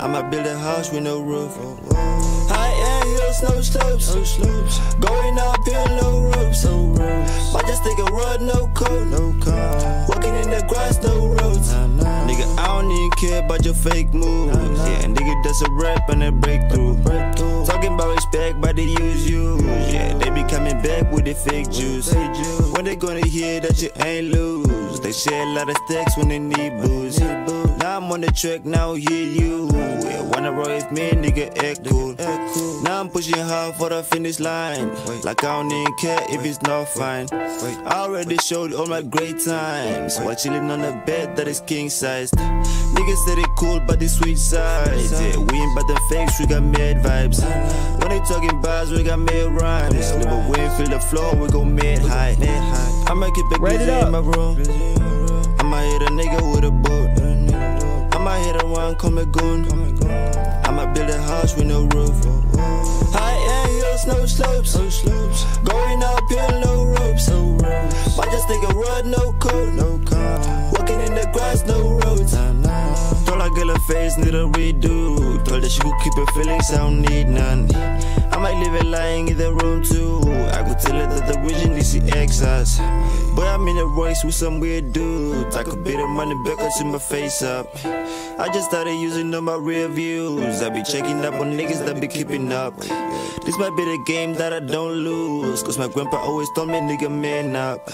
I might build a house with no roof. High end hills, no slopes. Going up here, no ropes. Might just take a run, no coat. Walking in the grass, no roads. Nigga, I don't even care about your fake moves. Yeah, nigga, that's a rap and a breakthrough. Talking about respect, but they use you. Yeah, they be coming back with the fake juice. When they gonna hear that you ain't lose? They share a lot of stacks when they need booze. Now I'm on the track, now hear you. Yeah, wanna roll with me, nigga, act cool. Now I'm pushing hard for the finish line. Like I don't even care if it's not fine. I already showed all my great times. While chilling on the bed that is king sized. Niggas say they cool, but they switch sides. Yeah, we ain't about the fakes, we got mad vibes. When they talking bars, we got mad rhymes. Never win, feel the floor, we go mad high. I might keep it Rate it glizzy up. in my room. I might hit a nigga with a boat. I might hit a one, come a gun. I might build a house with no roof. High end hills, no slopes. Going up here, no ropes. Might just take a run, no coat. Walking in the grass, no roads. Told her girl her face need a redo. Told her she could keep her feelings, I don't need none. I might leave it lying in the room too. I could tell her that the originally she exes. But I'm in a race with some weird dudes. I could beat the money back and see my face up. I just started using all my rear views. I be checking up on niggas that be keeping up. This might be the game that I don't lose. Cause my grandpa always told me, nigga, man up.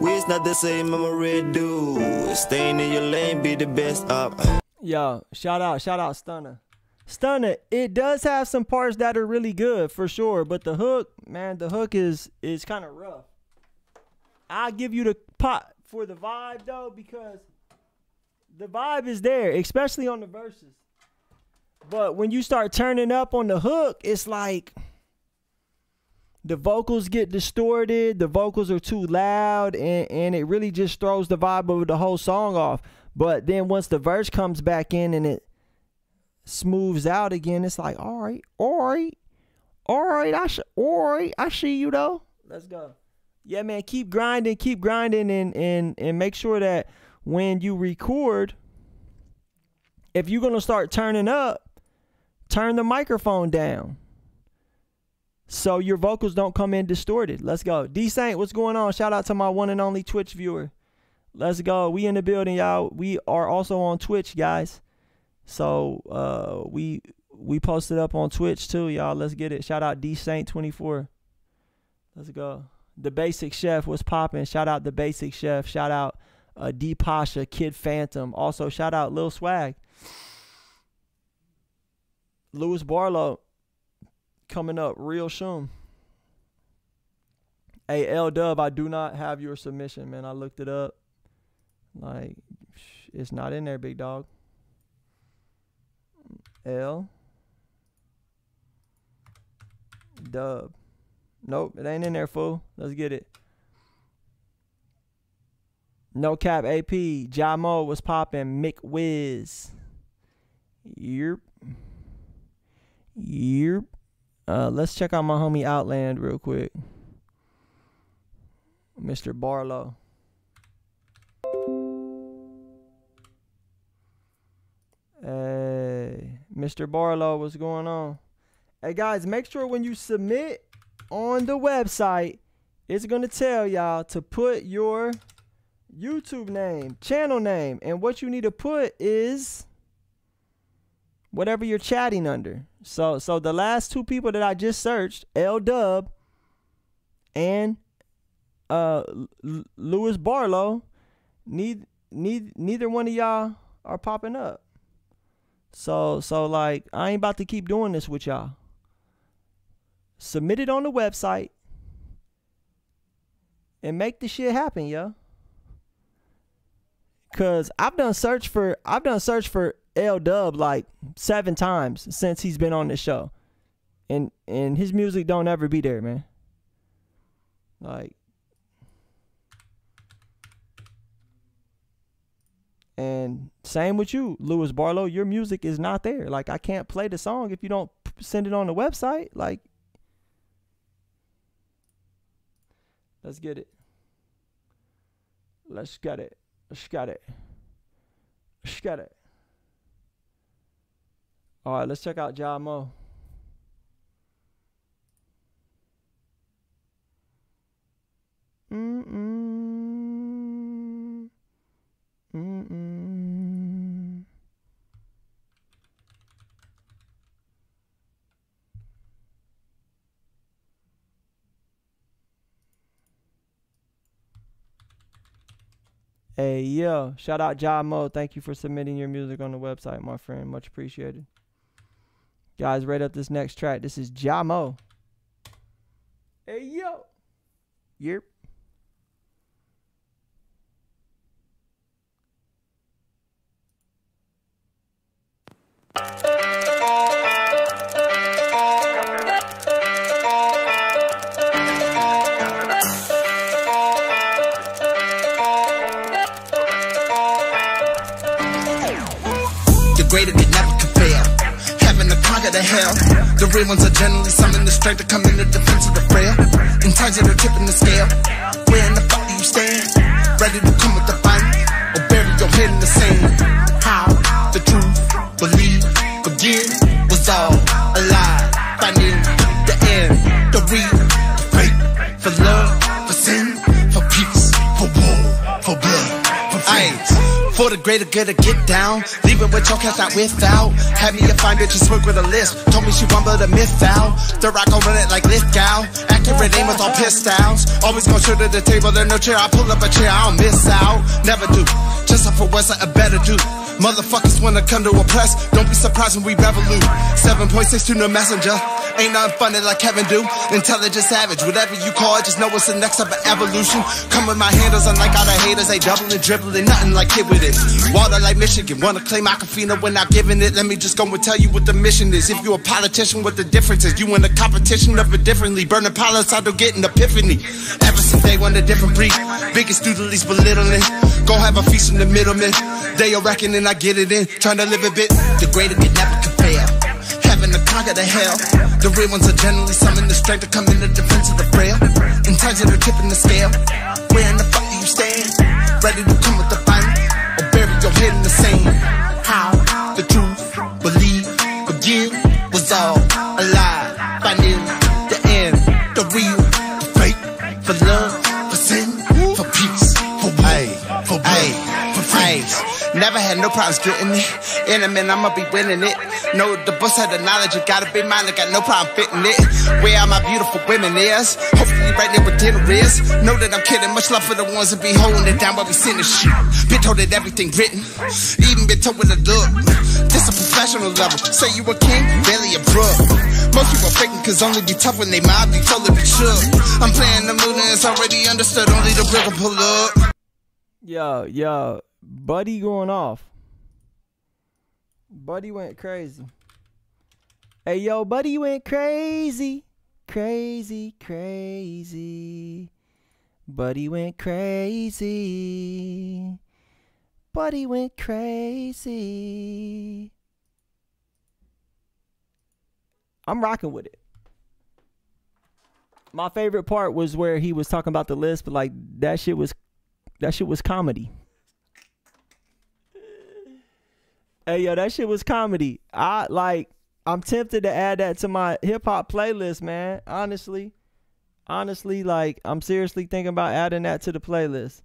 We is not the same, I'm a red dude. Staying in your lane, be the best up. Yo, shout out, shout out Stunner. Stunner, it does have some parts that are really good for sure, but the hook, man, the hook is is kind of rough. I'll give you the pot for the vibe though, because the vibe is there, especially on the verses. But when you start turning up on the hook, it's like the vocals get distorted, the vocals are too loud, and, and it really just throws the vibe of the whole song off. But then once the verse comes back in and it smooths out again, it's like, all right, all right, all right, I sh- all right, I see you though. Let's go. Yeah, man, keep grinding, keep grinding, and and and make sure that when you record, if you're gonna start turning up, turn the microphone down so your vocals don't come in distorted. Let's go. D Saint, what's going on? Shout out to my one and only Twitch viewer. Let's go. We in the building, y'all. We are also on Twitch, guys. So uh we we posted up on Twitch too, y'all. Let's get it. Shout out D Saint 24. Let's go. The Basic Chef was popping. Shout out the Basic Chef. Shout out uh, D Pasha, Kid Phantom. Also shout out Lil Swag. Louis Barlow coming up real soon. Hey L Dub, I do not have your submission, man. I looked it up. Like, it's not in there, big dog. L. Dub. Nope, it ain't in there, fool. Let's get it. No cap AP. Jamo was popping. Mick Wiz. Yep. Yep. Uh, let's check out my homie Outland real quick. Mr. Barlow. Hey, Mr. Barlow, what's going on? Hey guys, make sure when you submit on the website, it's gonna tell y'all to put your YouTube name, channel name, and what you need to put is whatever you're chatting under. So so the last two people that I just searched, L Dub and uh Lewis Barlow, need need neither one of y'all are popping up. So so like I ain't about to keep doing this with y'all. Submit it on the website and make the shit happen, yo. Cause I've done search for I've done search for L Dub like seven times since he's been on the show. And and his music don't ever be there, man. Like And same with you, Lewis Barlow. Your music is not there. Like I can't play the song if you don't send it on the website. Like, let's get it. Let's get it. Let's get it. Let's get it. All right, let's check out Ja Mo. Mm-mm. Mm-mm. Hey yo, shout out Ja Mo. Thank you for submitting your music on the website, my friend. Much appreciated. Guys, right up this next track. This is Ja Mo. Hey yo. Yep. The hell. The real ones are generally summoning the strength to come in the defense of the frail. In times that are tipping the scale. Where in the fuck do you stand? Ready to come with the fight? Or bury your head in the sand? How? The truth, believe, forgive was all a lie. Finding For the greater good to get down. Leaving with your cats out without. Had me a fine bitch and smirk with a lisp. Told me she rumbled a myth out. The rock gon' run it like Lithgow. Accurate aim with all pistols. Always gon' shoot at the table, there's no chair. I pull up a chair, I don't miss out. Never do. Just up for what's a better do. Motherfuckers wanna come to oppress. Don't be surprised when we revolute. 7.6 to the messenger. Ain't nothing funny like Kevin do. Intelligent savage, whatever you call it, just know it's the next of evolution. Come with my handles, unlike all the haters, they doubling, dribbling, nothing like kid with it. Water like Michigan, wanna claim Aquafina when not giving it. Let me just go and tell you what the mission is. If you a politician, what the difference is. You in the competition of it differently. Burning pilots don't get an epiphany. Ever they want a different breed. Biggest student belittling. Go have a feast in the middleman. They are reckoning, I get it in. Trying to live a bit. The greater could never compare. Having to conquer the hell. The real ones are generally summoning the strength to come in the defense of the frail. In times that are tipping the scale. Where in the fuck do you stand? Ready to come with the fight? Or bury your head in the sand? How? The truth, believe, forgive was all a lie. Never had no problems getting it. In a minute, I'ma be winning it. Know the boss had the knowledge, you gotta be mine. I got no problem fitting it. Where all my beautiful women is. Hopefully, right there where dinner is. Know that I'm kidding. Much love for the ones that be holding it down while we send sending shit. Been told that everything written. Even been told with a look. This a professional level. Say you a king, barely a brook. Most people faking cause only be tough when they mob, be totally be shook. I'm playing the mood and it's already understood. Only the real pull up. Yo, yo, Buddy going off. Buddy went crazy. Hey, yo, Buddy went crazy. crazy, crazy. Buddy went crazy. Buddy went crazy. I'm rocking with it. My favorite part was where he was talking about the list, but like that shit was that shit was comedy. Hey yo, that shit was comedy. I like I'm tempted to add that to my hip hop playlist, man. Honestly. Honestly, like I'm seriously thinking about adding that to the playlist.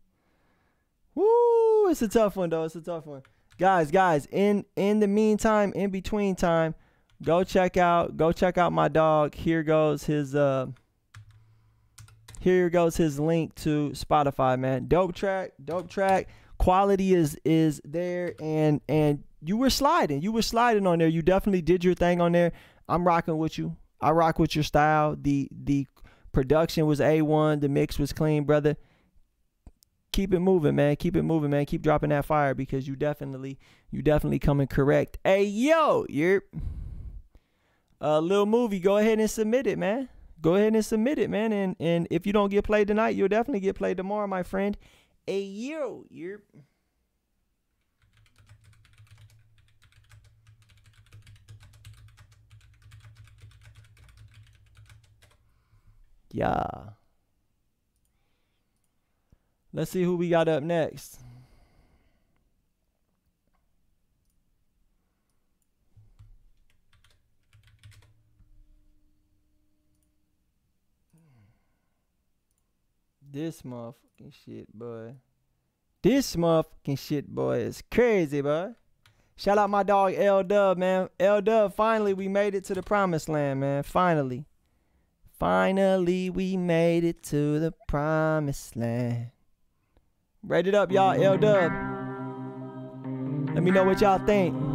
Woo, it's a tough one though. It's a tough one. Guys, guys, in in the meantime, in between time, go check out go check out my dog. Here goes his uh here goes his link to Spotify, man. Dope track, dope track. Quality is is there and and you were sliding. You were sliding on there. You definitely did your thing on there. I'm rocking with you. I rock with your style. The the production was A1, the mix was clean, brother. Keep it moving, man. Keep it moving, man. Keep dropping that fire because you definitely you definitely coming correct. Hey, yo, you're a little movie. Go ahead and submit it, man. Go ahead and submit it, man. And and if you don't get played tonight, you'll definitely get played tomorrow, my friend. Hey, yo, you're Yeah. Let's see who we got up next. This motherfucking shit, boy. This motherfucking shit, boy, is crazy, boy. Shout out my dog L Dub, man. L Dub, finally we made it to the promised land, man. Finally. Finally, we made it to the promised land. Rate it up, y'all. L Dub. Let me know what y'all think.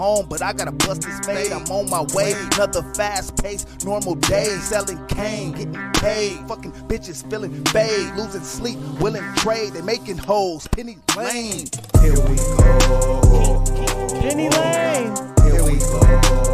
Home, but I gotta bust this fade. I'm on my way, another fast pace, normal day, selling cane, getting paid. Fucking bitches feeling fade, losing sleep, willing trade. They making hoes, penny lane. Here we go. Penny Lane. Here we go.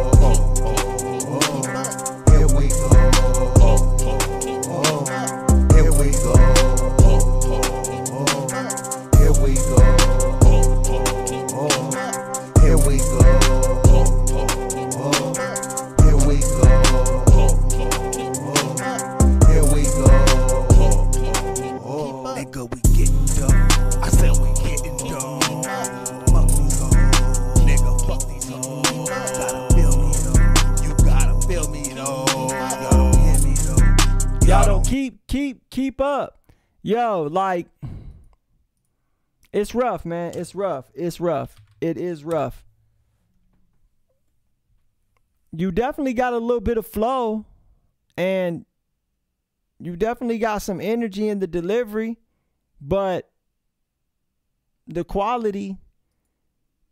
Yo, like it's rough, man. It's rough. It's rough. It is rough. You definitely got a little bit of flow and you definitely got some energy in the delivery, but the quality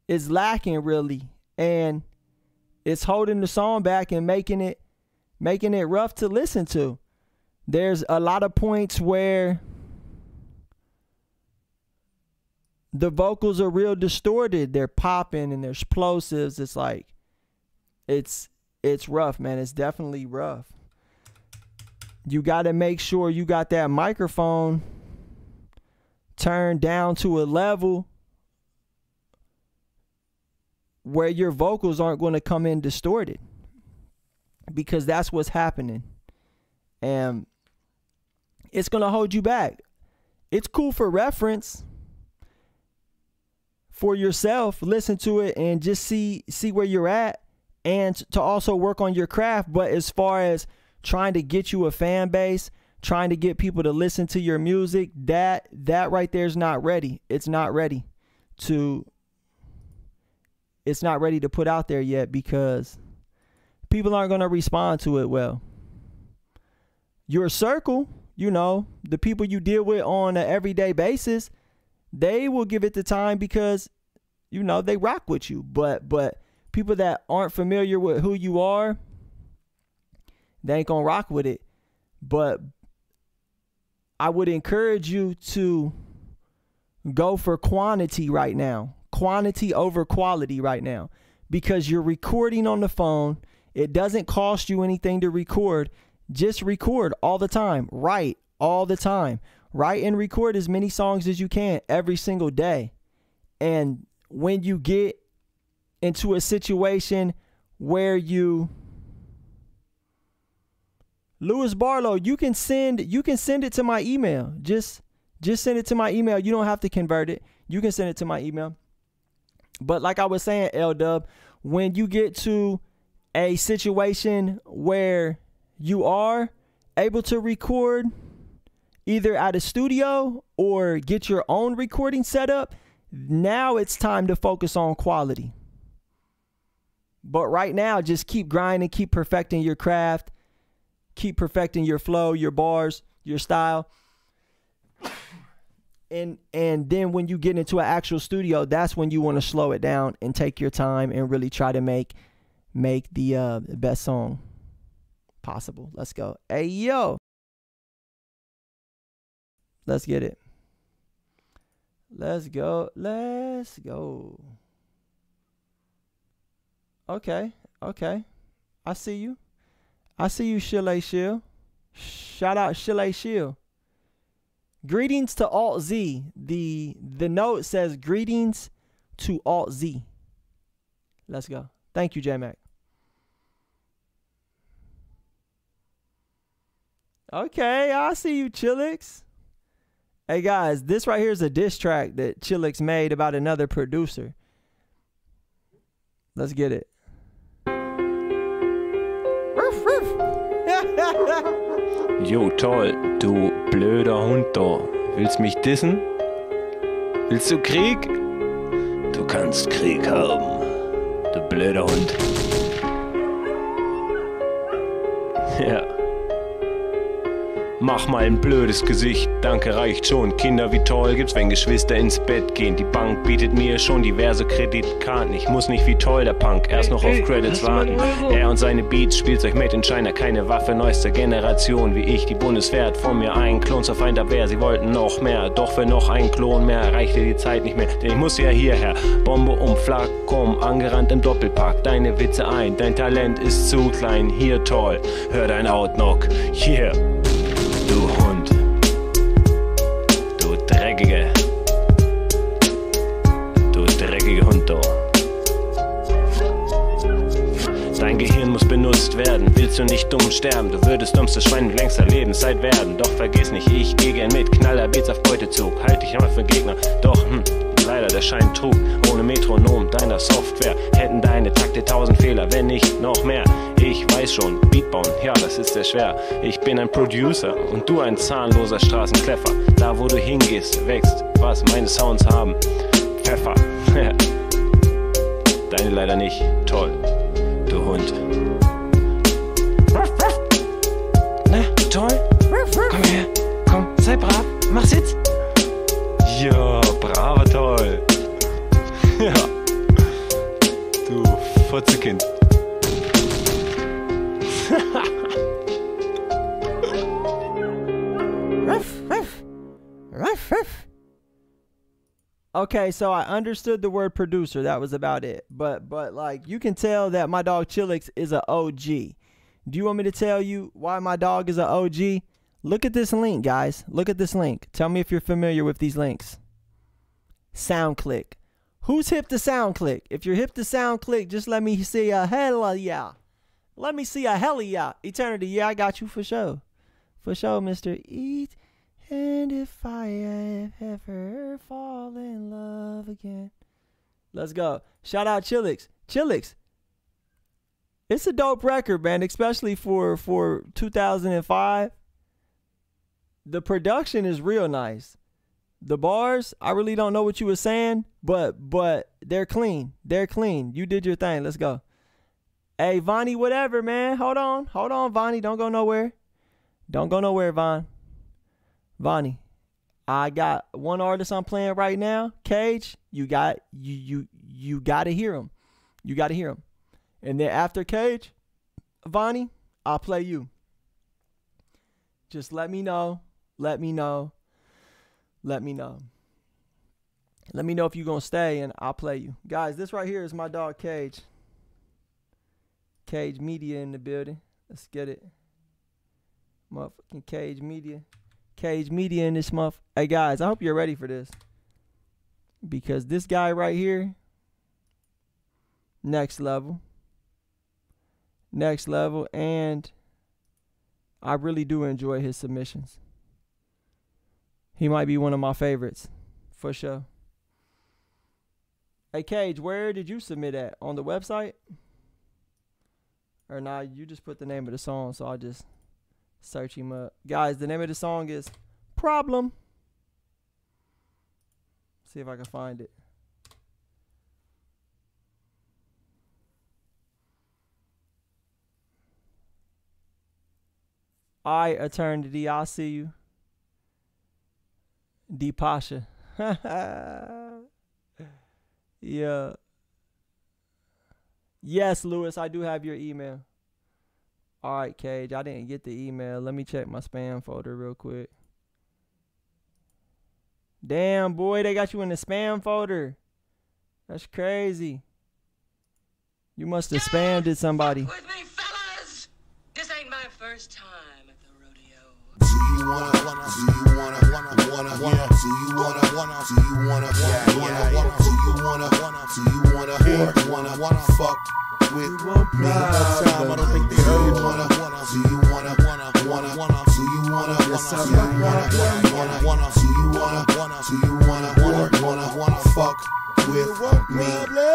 is lacking really and it's holding the song back and making it making it rough to listen to. There's a lot of points where the vocals are real distorted. They're popping and they're explosives. It's like it's it's rough, man. It's definitely rough. You got to make sure you got that microphone turned down to a level where your vocals aren't going to come in distorted because that's what's happening. And it's going to hold you back. It's cool for reference for yourself. Listen to it and just see see where you're at and to also work on your craft, but as far as trying to get you a fan base, trying to get people to listen to your music, that that right there is not ready. It's not ready to it's not ready to put out there yet because people aren't going to respond to it well. Your circle, you know, the people you deal with on an everyday basis, they will give it the time because you know they rock with you. But but people that aren't familiar with who you are, they ain't gonna rock with it. But I would encourage you to go for quantity right now. Quantity over quality right now. Because you're recording on the phone. It doesn't cost you anything to record. Just record all the time. Write all the time. Write and record as many songs as you can every single day. And when you get into a situation where you Lewis Barlow, you can send you can send it to my email. Just just send it to my email. You don't have to convert it. You can send it to my email. But like I was saying, L Dub, when you get to a situation where you are able to record either at a studio or get your own recording setup, now it's time to focus on quality. But right now, just keep grinding, keep perfecting your craft, keep perfecting your flow, your bars, your style. And and then when you get into an actual studio, that's when you want to slow it down and take your time and really try to make make the uh, best song possible. Let's go. Hey yo. Let's get it. Let's go. Let's go. Okay. Okay. I see you. I see you, Chile Shill. Shout out Chile Shill. Greetings to Alt Z. The the note says greetings to Alt Z. Let's go. Thank you, J Mac. Okay, I see you, Chillix. Hey guys, this right here is a diss track that Chillix made about another producer. Let's get it. <laughs> Jo, toll, du blöder Hund da. Willst mich dissen? Willst du Krieg? Du kannst Krieg haben, du blöder Hund. <laughs> Ja. Mach mal ein blödes Gesicht, danke reicht schon. Kinder, wie toll gibt's, wenn Geschwister ins Bett gehen. Die Bank bietet mir schon diverse Kreditkarten. Ich muss nicht wie toll der Punk erst noch auf Credits warten. Er und seine Beats, Spielzeug made in China, keine Waffe neuester Generation wie ich. Die Bundeswehr hat von mir einen Klon zur Feindabwehr. Sie wollten noch mehr, doch für noch einen Klon mehr reichte die Zeit nicht mehr. Denn ich musste ja hierher. Bombe um Flak, komm, angerannt im Doppelpark. Deine Witze ein, dein Talent ist zu klein. Hier toll, hör dein Outnock. Hier. Du dreckige. Du dreckige Hund, du. Dein Gehirn muss benutzt werden. Willst du nicht dumm sterben? Du würdest dummstes Schwein mit längster Lebenszeit werden. Doch vergiss nicht, ich gehe gern mit. Knaller Beats auf Beutezug. Halt dich einmal für Gegner. Doch, hm, leider der Schein trug. Ohne Metronom deiner Software hätten deine Takte tausend Fehler, wenn nicht noch mehr. Ich weiß schon, Beat bauen, ja, das ist sehr schwer. Ich bin ein Producer und du ein zahnloser Straßenkleffer. Da, wo du hingehst, wächst, was meine Sounds haben. Pfeffer. <laughs> Deine leider nicht. Toll, du Hund. Na, toll? Komm her, komm, sei brav, mach Sitz. Ja, braver toll. <laughs> Ja. Du Fotzekind. Okay, so I understood the word producer. That was about it. But but like you can tell that my dog Chillix is a OG. Do you want me to tell you why my dog is a OG? Look at this link, guys. Look at this link. Tell me if you're familiar with these links. SoundClick, Who's hip to SoundClick? If you're hip to SoundClick, just let me see a hell yeah. Let me see a hell yeah. Eternity, yeah, I got you for sure. For sure, Mr. Eat. And if I ever fall in love again. Let's go. Shout out Chillix. Chillix. It's a dope record, man, especially for for 2005. The production is real nice. The bars, I really don't know what you were saying, but but they're clean. They're clean. You did your thing. Let's go. Hey, Vonnie, whatever, man. Hold on. Hold on, Vonnie. Don't go nowhere. Don't go nowhere, Von. Vonnie. I got one artist I'm playing right now, Cage. You got you you you gotta hear him. You gotta hear him. And then after Cage, Vonnie, I'll play you. Just let me know. Let me know. Let me know. Let me know if you're gonna stay and I'll play you. Guys, this right here is my dog Cage. Cage Media in the building. Let's get it. Motherfucking Cage Media. Cage Media in this month. Hey guys, I hope you're ready for this. Because this guy right here, next level. Next level. And I really do enjoy his submissions. He might be one of my favorites. For sure. Hey Cage, where did you submit at? On the website? Or nah, you just put the name of the song, so I just search him up. Guys, the name of the song is Problem. See if I can find it. I Eternity, I see you. D Pasha. <laughs> yeah. Yes, Lewis, I do have your email. All right, Cage, I didn't get the email. Let me check my spam folder real quick. Damn, boy, they got you in the spam folder. That's crazy. You must have spammed it somebody. Me! This ain't my first time at the rodeo. Do you wanna, wanna, do you wanna, wanna, wanna, wanna, do you wanna, wanna, do you wanna, wanna, wanna, wanna, do you wanna, wanna, do you wanna, wanna, wanna, fuck with me that time? I don't think they heard you wanna, wanna, do you wanna, wanna, wanna, wanna, do you wanna, wanna, do you wanna, wanna, wanna, do you wanna, wanna, do you wanna, wanna, wanna, wanna, fuck with me.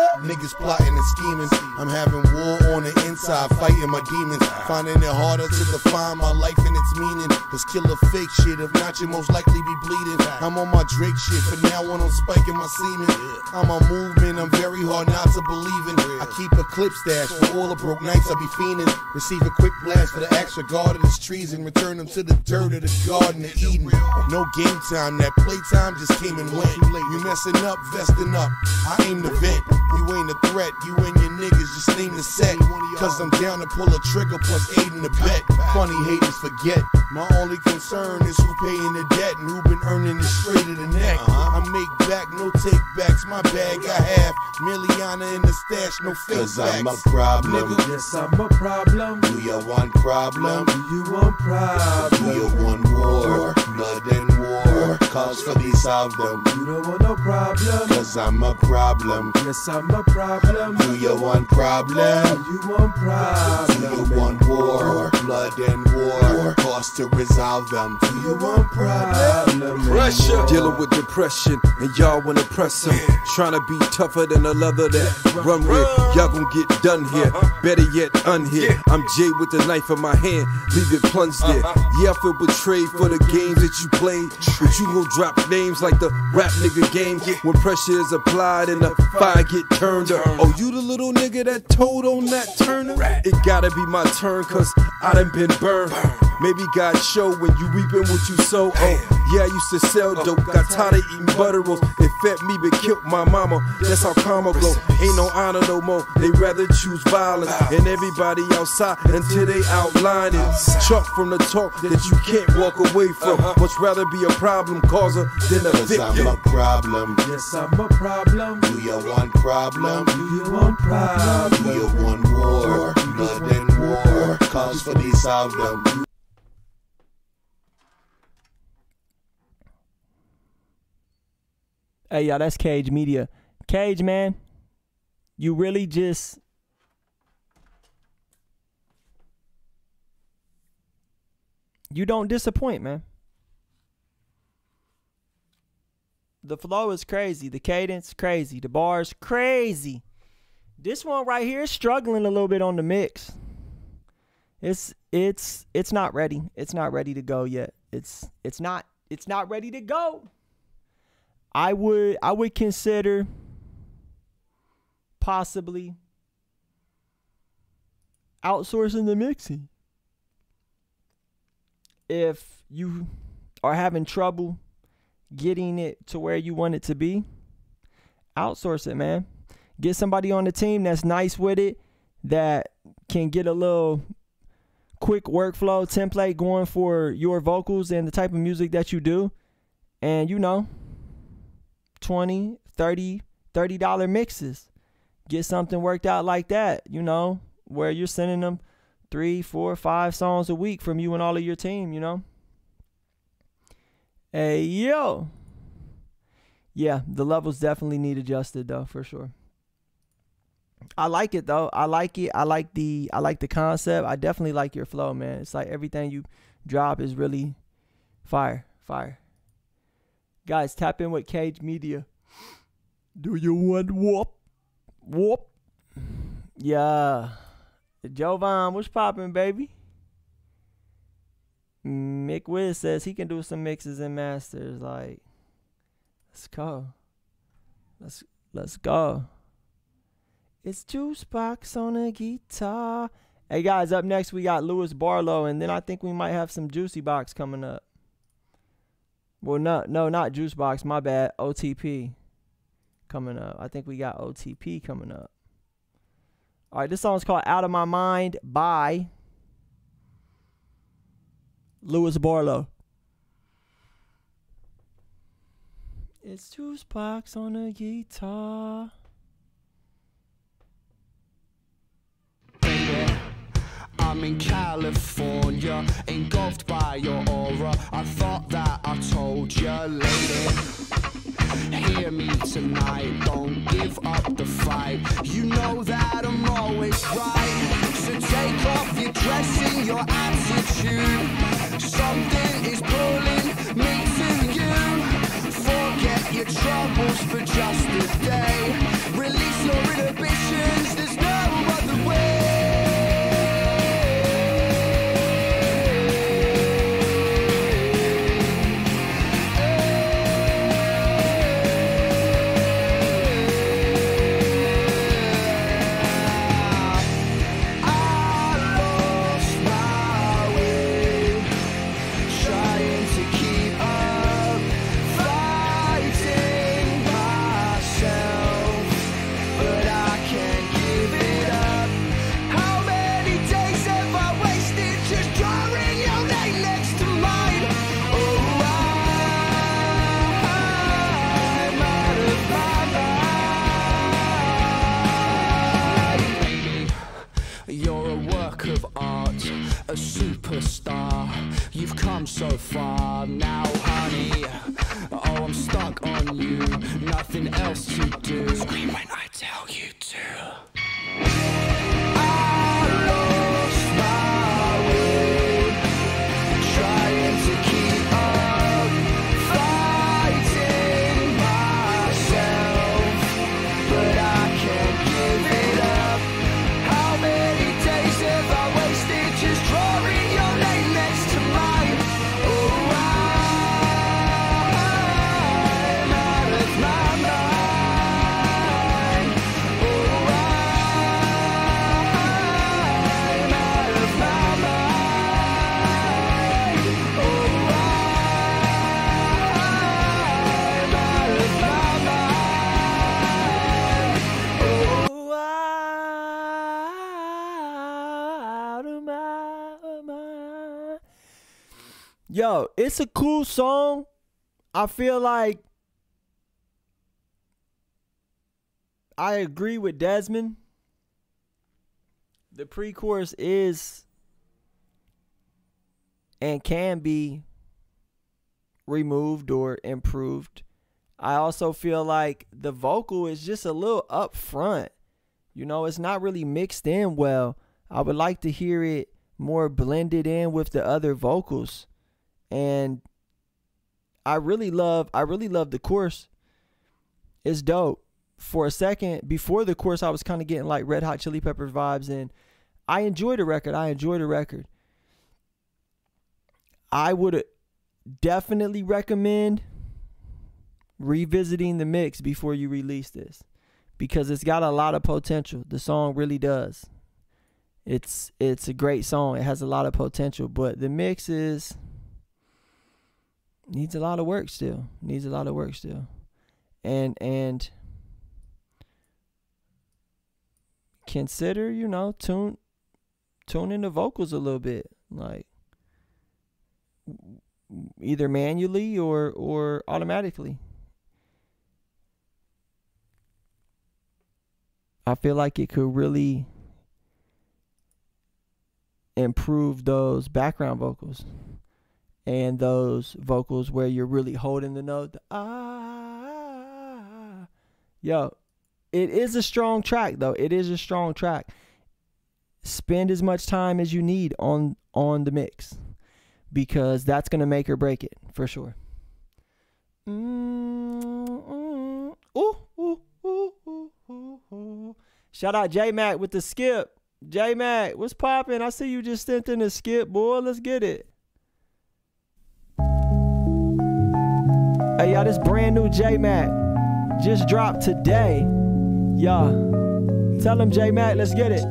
Niggas plotting and scheming. I'm having war on the inside, fighting my demons. Finding it harder to define my life and its meaning. Cause killer fake shit, if not, you most likely be bleeding. I'm on my Drake shit, but now when I'm spiking my semen. I'm a movement, I'm very hard not to believe in. I keep a clip stash for all the broke nights I be fiending. Receive a quick blast for the guard of this treason. Return them to the dirt of the garden of Eden. No game time, that playtime just came and went. You messing up, vesting up. I aim the vent. You ain't a threat. You and your niggas just name the set. Cause I'm down to pull a trigger plus eight in the bet. Funny haters forget. My only concern is who paying the debt and who been earning it straight to the neck. Uh-huh. I make back, no take backs. My bag I have. Milliana in the stash, no fake Cause backs. I'm a problem. Nigga. Yes, I'm a problem. Do you want problem? Do you want problem? Do you want war? Blood and war. Cause for these of them. You don't want no problem. Cause I'm a problem. Yes, I'm a problem. Do you want problem? Do you want problem? Do you want war? Blood and war. Cause to resolve them. Do you want problem? Pressure. Dealing with depression, and y'all wanna press him. Trying to be tougher than the leather that run with. Y'all gonna get done here. Uh-huh. Better yet, unhit. I'm Jay with the knife in my hand, leave it plunged there. Uh-huh. Yeah, I feel betrayed for the games that you played. But you drop names like the rap nigga game. When pressure is applied and the fire get turned up. Oh, you the little nigga that told on that turner? It gotta be my turn, cause I done been burned. Maybe God show when you reaping what you sow. Oh, yeah, I used to sell oh, dope. Got tired of eating butter rolls. It fed me but killed my mama. That's how karma go. Ain't no honor no more. They rather choose violence. And everybody outside until they outline it. Chalk from the talk that you can't walk away from. Uh-huh. Much rather be a problem causer than a Cause I'm a problem. Yes, I'm a problem. Do you want problem? Do you want problem? Do you want war? Blood and war. Cause for these of them. Hey, y'all, that's Cage Media. Cage, man, you really just you don't disappoint, man. The flow is crazy, the cadence crazy, the bars crazy. This one right here is struggling a little bit on the mix. It's it's it's not ready. It's not ready to go yet. It's it's not it's not ready to go. I would I would consider possibly outsourcing the mixing. If you are having trouble getting it to where you want it to be, outsource it, man. Get somebody on the team that's nice with it, that can get a little quick workflow template going for your vocals and the type of music that you do. And you know, 20, 30, 30 dollar mixes. Get something worked out like that, you know, where you're sending them three, four, five songs a week from you and all of your team, you know. Hey yo. Yeah, the levels definitely need adjusted though, for sure. I like it though. I like it. I like the I like the concept. I definitely like your flow, man. It's like everything you drop is really fire, fire. Guys, tap in with Cage Media. Do you want whoop? Whoop. Yeah. Jovan, what's popping, baby? Mick Wiz says he can do some mixes and masters. Like, let's go. Let's let's go. It's Juice Box on a guitar. Hey guys, up next we got Louis Barlow, and then I think we might have some Juicy Box coming up. Well, no, no, not Juice Box. My bad. OTP coming up. I think we got OTP coming up. All right, this song's called "Out of My Mind" by Louis Barlow. It's Juice Box on a guitar. I'm in California, engulfed by your aura. I thought that I told you, lady. Hear me tonight, don't give up the fight. You know that I'm always right. So take off your dress and your attitude. Something is pulling me to you. Forget your troubles for just a day. Release your inhibitions, a superstar. You've come so far now, honey. Oh, I'm stuck on you, nothing else to do. Scream when I tell you to. Yo, it's a cool song. I feel like I agree with Desmond. The pre chorus is and can be removed or improved. I also feel like the vocal is just a little up front. You know, it's not really mixed in well. I would like to hear it more blended in with the other vocals. And I really love I really love the course. It's dope. For a second before the course, I was kind of getting like Red Hot Chili Peppers vibes and I enjoy the record. I enjoy the record. I would definitely recommend revisiting the mix before you release this because it's got a lot of potential. The song really does. It's it's a great song. It has a lot of potential, but the mix is needs a lot of work still. Needs a lot of work still. And and consider, you know, tune tune in the vocals a little bit. Like either manually or or automatically. I feel like it could really improve those background vocals and those vocals where you're really holding the note. The, ah, yo, it is a strong track though. It is a strong track. Spend as much time as you need on on the mix because that's gonna make or break it for sure. Ooh. Shout out J Mac with the skip. J Mac, what's popping? I see you just sent in a skip, boy. Let's get it. Hey, y'all, this brand new J Mac just dropped today. Y'all, tell him J Mac, let's get it.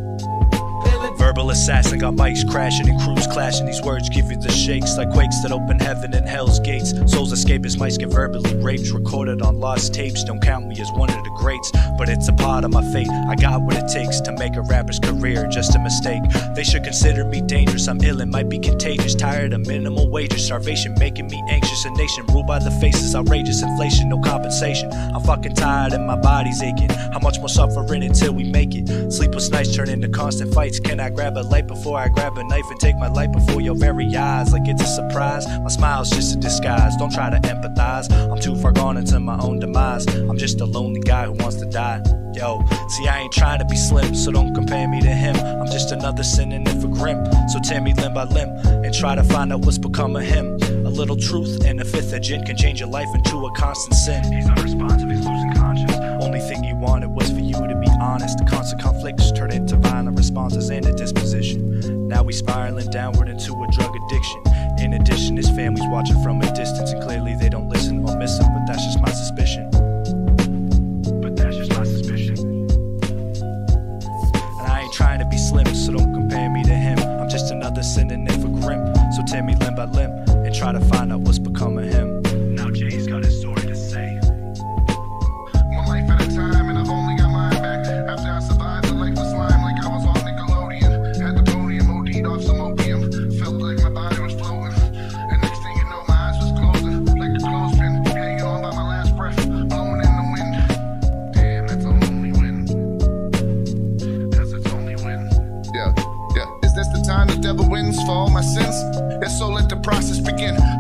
Verbal assassin got mics crashing and crews clashing. These words give you the shakes like quakes that open heaven and hell's gates. Souls escape as get verbally raped, recorded on lost tapes. Don't count me as one of the greats, but it's a part of my fate. I got what it takes to make a rapper's career, just a mistake. They should consider me dangerous. I'm ill and might be contagious. Tired of minimal wages, starvation making me anxious. A nation ruled by the faces, outrageous inflation, no compensation. I'm fucking tired and my body's aching. How much more suffering until we make it? Sleepless nights turn into constant fights. Can I grab a light before I grab a knife and take my life before your very eyes? Like it's a surprise. My smile's just a disguise. Don't try to empathize. I'm too far gone into my own demise. I'm just a lonely guy who wants to die. Yo, see, I ain't trying to be slim, so don't compare me to him. I'm just another synonym for grim. So tear me limb by limb and try to find out what's become of him. A little truth and a fifth of gin can change your life into a constant sin. He's unresponsive, he's losing conscience. Only thing he wanted was for you to be honest. The constant conflicts turn into violent responses and a disposition. Now we spiraling downward into a drug addiction. In addition, his family's watching from a distance, and clearly they don't listen or miss him, but that's just my suspicion. But that's just my suspicion. And I ain't trying to be slim, so don't compare me to him. I'm just another synonym for grim. So tear me limb by limb and try to find out what's become of him.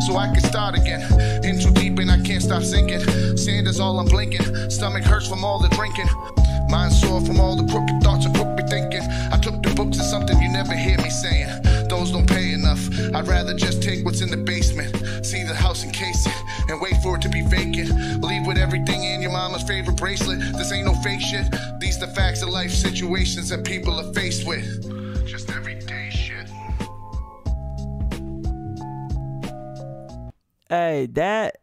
So I can start again. In too deep and I can't stop sinking. Sand is all I'm blinking. Stomach hurts from all the drinking. Mind sore from all the crooked thoughts and crooked thinking. I took the books as something you never hear me saying. Those don't pay enough. I'd rather just take what's in the basement, see the house and case it, and wait for it to be vacant. Leave with everything in your mama's favorite bracelet. This ain't no fake shit. These the facts of life situations that people are faced with. Just everyday Hey, that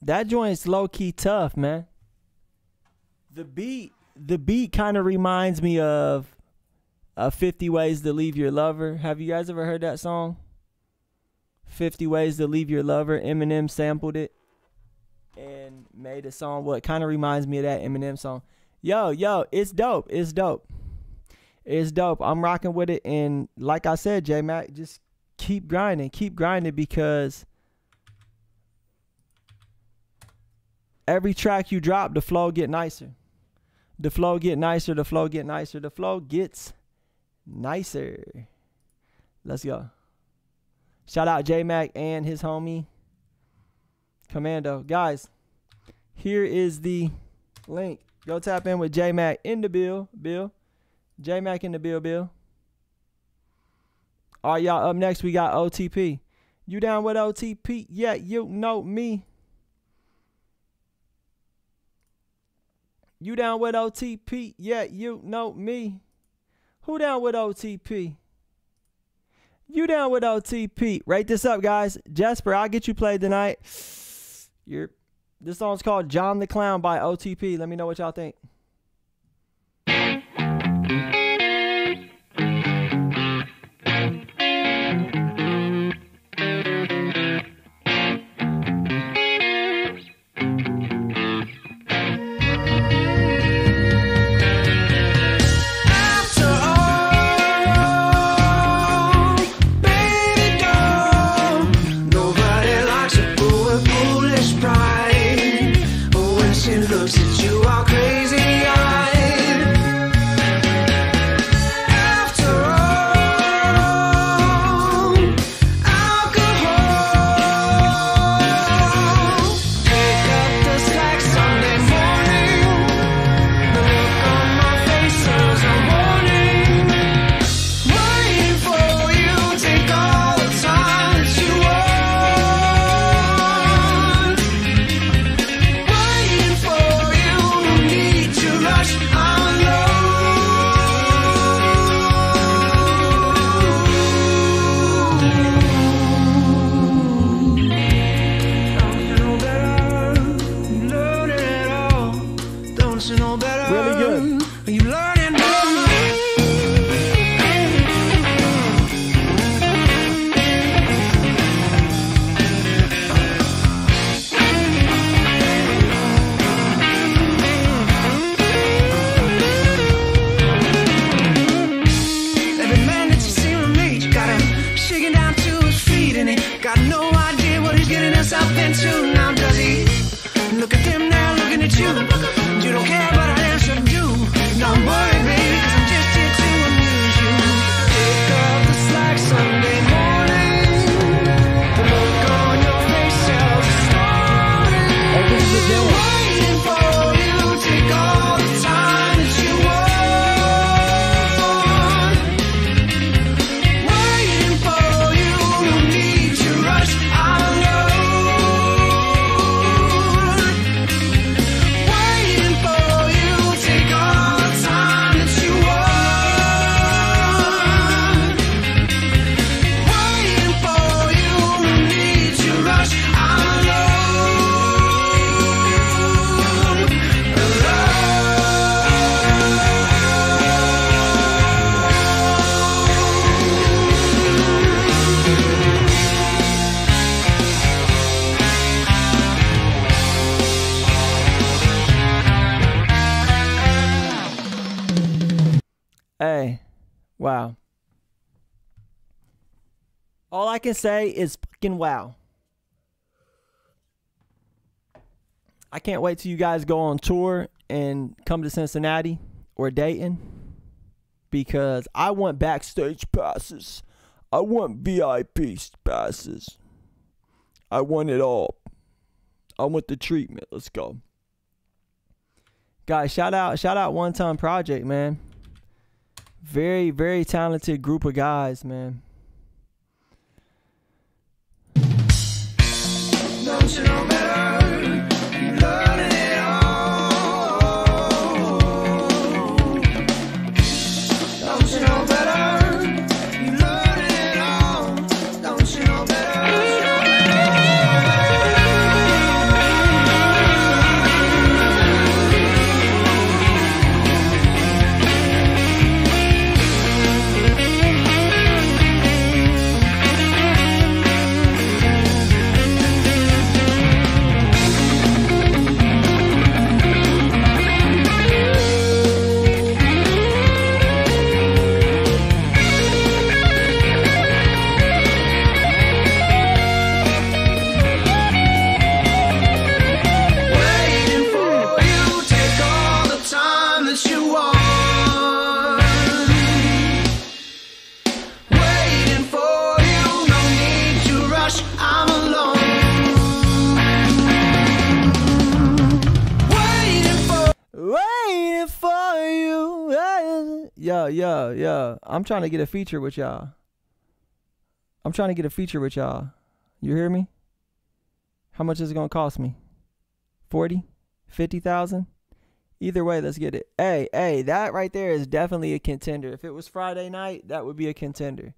that joint's low key tough, man. The beat, the beat kind of reminds me of uh, 50 Ways to Leave Your Lover. Have you guys ever heard that song? 50 Ways to Leave Your Lover. Eminem sampled it and made a song. What kind of reminds me of that Eminem song. Yo, yo, it's dope. It's dope. It's dope. I'm rocking with it. And like I said, J Mac, just keep grinding. Keep grinding because every track you drop, the flow get nicer. The flow get nicer. The flow get nicer. The flow gets nicer. Let's go. Shout out J Mac and his homie Commando. Guys, here is the link. Go tap in with J Mac in the bill. Bill. J Mac in the bill, Bill. All right, y'all. Up next, we got OTP. You down with OTP? Yeah, you know me. You down with OTP? Yeah, you know me. Who down with OTP? You down with OTP? Rate this up, guys. Jasper, I'll get you played tonight. You're, this song's called John the Clown by OTP. Let me know what y'all think. Can say is fucking wow. I can't wait till you guys go on tour and come to Cincinnati or Dayton because I want backstage passes. I want VIP passes. I want it all. I want the treatment. Let's go. Guys, shout out shout out One Time Project, man. Very, very talented group of guys, man. Don't you know yeah, yeah, yeah. I'm trying to get a feature with y'all. I'm trying to get a feature with y'all. You hear me? How much is it gonna cost me? 40? 50,000? Either way, let's get it. Hey, hey, that right there is definitely a contender. If it was Friday night, that would be a contender.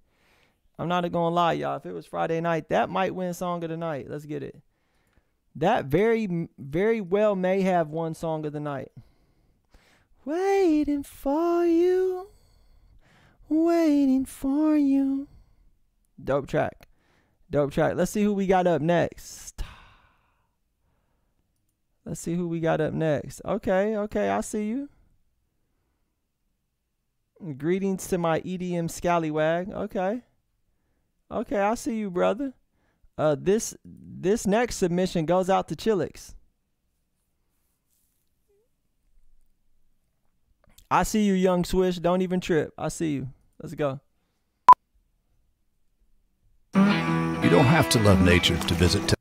I'm not gonna lie, y'all. If it was Friday night, that might win song of the night. Let's get it. That very, very well may have won song of the night. Waiting for you. Waiting for you. Dope track. Dope track. Let's see who we got up next. Let's see who we got up next. Okay, okay, I see you. Greetings to my EDM scallywag. Okay. Okay, I see you, brother. Uh this this next submission goes out to Chillix. I see you, young Swish. Don't even trip. I see you. Let's go. You don't have to love nature to visit.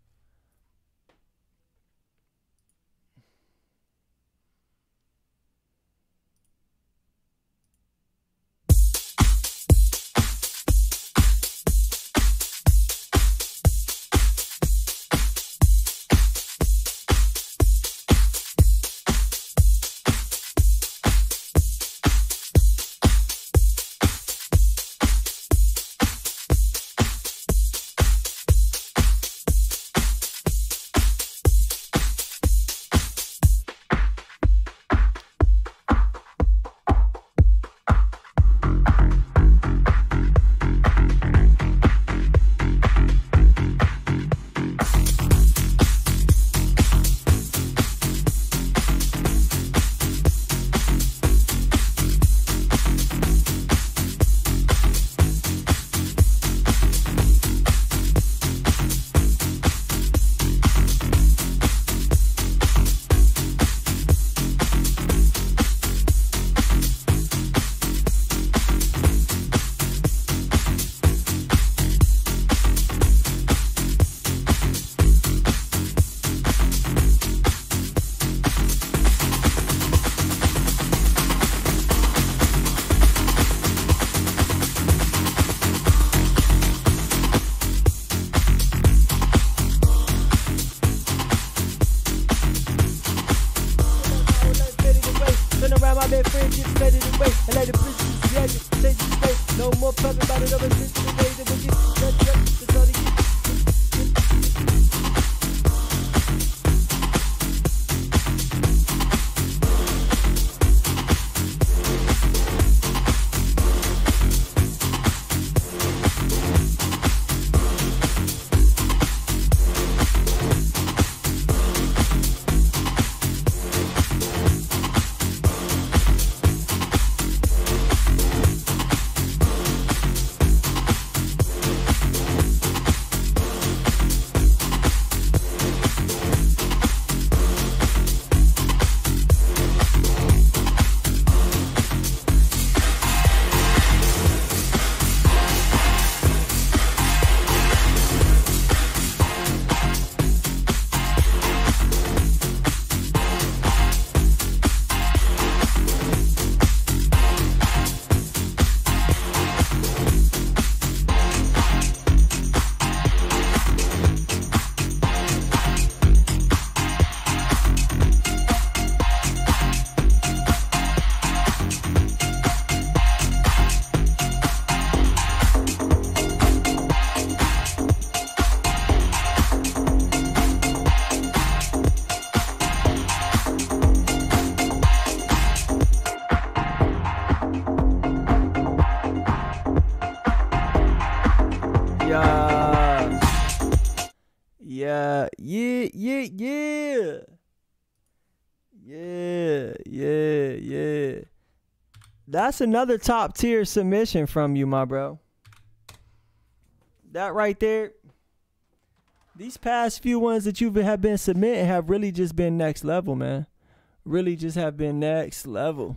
Another top tier submission from you, my bro. That right there. These past few ones that you have been submitting have really just been next level, man. Really just have been next level.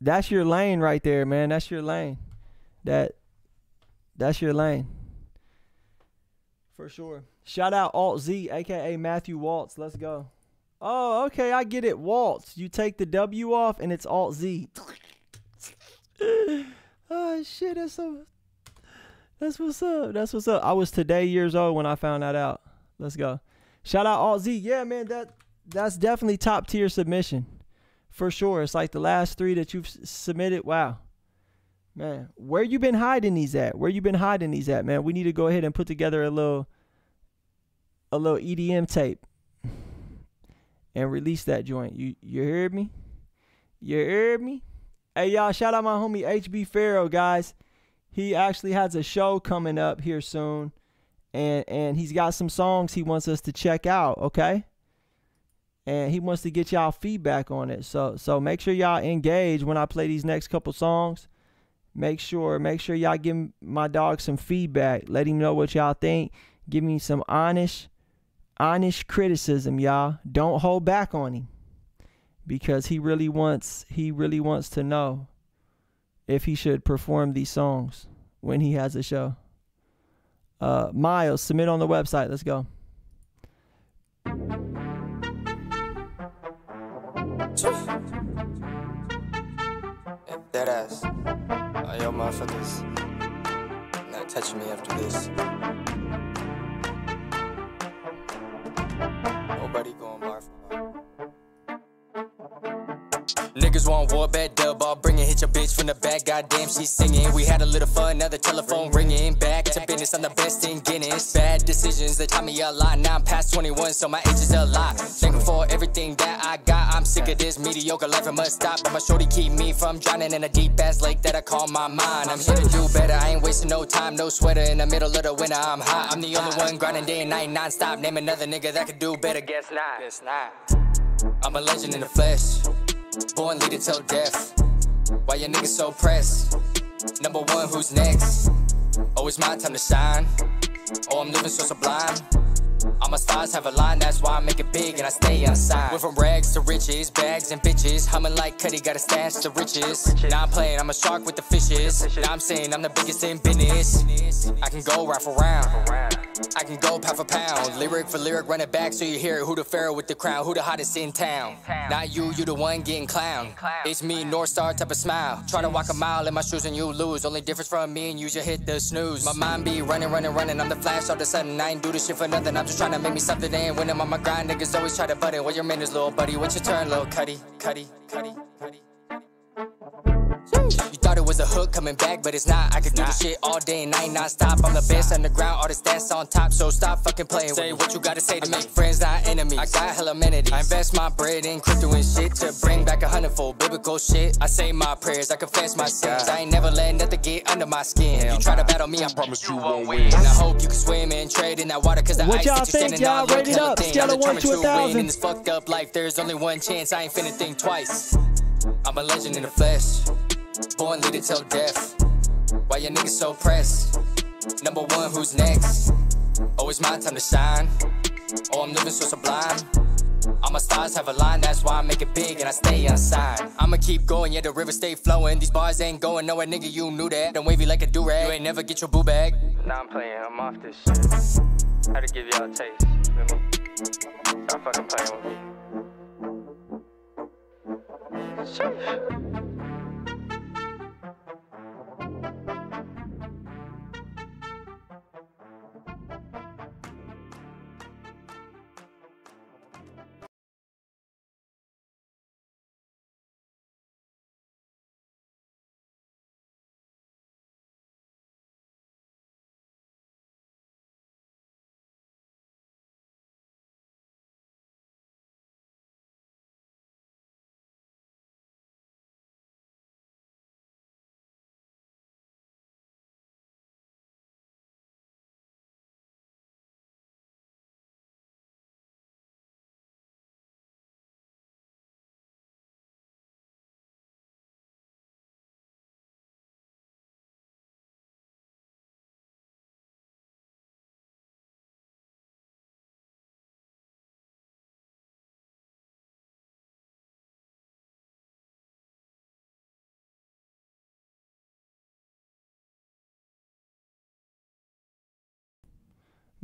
That's your lane right there, man. That's your lane. That that's your lane. For sure. Shout out Alt Z, aka Matthew Waltz. Let's go. Oh, okay, I get it. Waltz. You take the W off and it's Alt Z. oh <sighs> shit, that's so. That's what's up. That's what's up. I was today years old when I found that out. Let's go. Shout out Alt Z. Yeah, man, that that's definitely top tier submission, for sure. It's like the last three that you've submitted. Wow, man, where you been hiding these at? Where you been hiding these at, man? We need to go ahead and put together a little, a little EDM tape, and release that joint. You you heard me? You heard me? Hey y'all, shout out my homie HB Pharaoh, guys. He actually has a show coming up here soon. And and he's got some songs he wants us to check out, okay? And he wants to get y'all feedback on it. So so make sure y'all engage when I play these next couple songs. Make sure make sure y'all give my dog some feedback. Let him know what y'all think. Give me some honest honest criticism, y'all. Don't hold back on him because he really wants he really wants to know if he should perform these songs when he has a show. Uh, Miles, submit on the website. Let's go. Dead ass. Oh, yo, motherfuckers. Not touching me after this. Nobody Niggas want war, bad dub, I'll bring it, hit your bitch from the back, goddamn, she's singing. We had a little fun, now the telephone ringing. Back to business, I'm the best in Guinness. Bad decisions, they taught me a lot. Now I'm past 21, so my age is a lot. Thankful for everything that I got. I'm sick of this mediocre life, it must stop. But my shorty keep me from drowning in a deep ass lake that I call my mind. I'm here to do better, I ain't wasting no time. No sweater in the middle of the winter, I'm hot. I'm the only one grinding day and night, non stop. Name another nigga that could do better, guess not. Guess not. I'm a legend in the flesh. Born leader till death. Why your niggas so pressed? Number one, who's next? Oh, it's my time to shine. Oh, I'm living so sublime. All my stars have a line, that's why I make it big and I stay unsigned. Went from rags to riches, bags and bitches. Humming like Cuddy, got a stash to riches. Now I'm playing, I'm a shark with the fishes. Now I'm saying I'm the biggest in business. I can go right for round. I can go pound for pound. Lyric for lyric, run it back so you hear it. Who the pharaoh with the crown? Who the hottest in town? Not you, you the one getting clown. It's me, North Star type of smile. Try to walk a mile in my shoes and you lose. Only difference from me and you, you hit the snooze. My mind be running, running, running. I'm the flash all of a sudden. I ain't do this shit for nothing. I'm just trying to make me something. And when I'm on my grind, niggas always try to butt it. Well, your man is little buddy. What's your turn, little cuddy? Cuddy, cuddy, cuddy. You was a hook coming back, but it's not. I could do this shit all day and night, not stop. I'm the best underground, all the stats on top, so stop fucking playing. Say what you gotta say to make friends, not enemies. I got hella amenities. I invest my bread in crypto and shit to bring back a hundredfold biblical shit. I say my prayers, I confess my sins. I ain't never let nothing get under my skin. You try to battle me, I promise you won't win. And I hope you can swim and trade in that water, cause the What ice y'all that you think, standing y'all? on look Rate it hella up. Scale I'm of one determined to a win thousand. In this fucked up life, there's only one chance. I ain't finna think twice. I'm a legend in the flesh. Born leader till death. Why your niggas so pressed? Number one, who's next? Oh, it's my time to shine. Oh, I'm living so sublime. All my stars have a line, that's why I make it big and I stay unsigned. I'ma keep going, yeah, the river stay flowing. These bars ain't going nowhere, nigga, you knew that. Don't wavy like a do-rag. You ain't never get your boo bag. Nah, I'm playing, I'm off this shit. Had to give y'all a taste, feel me? Fucking playing with me.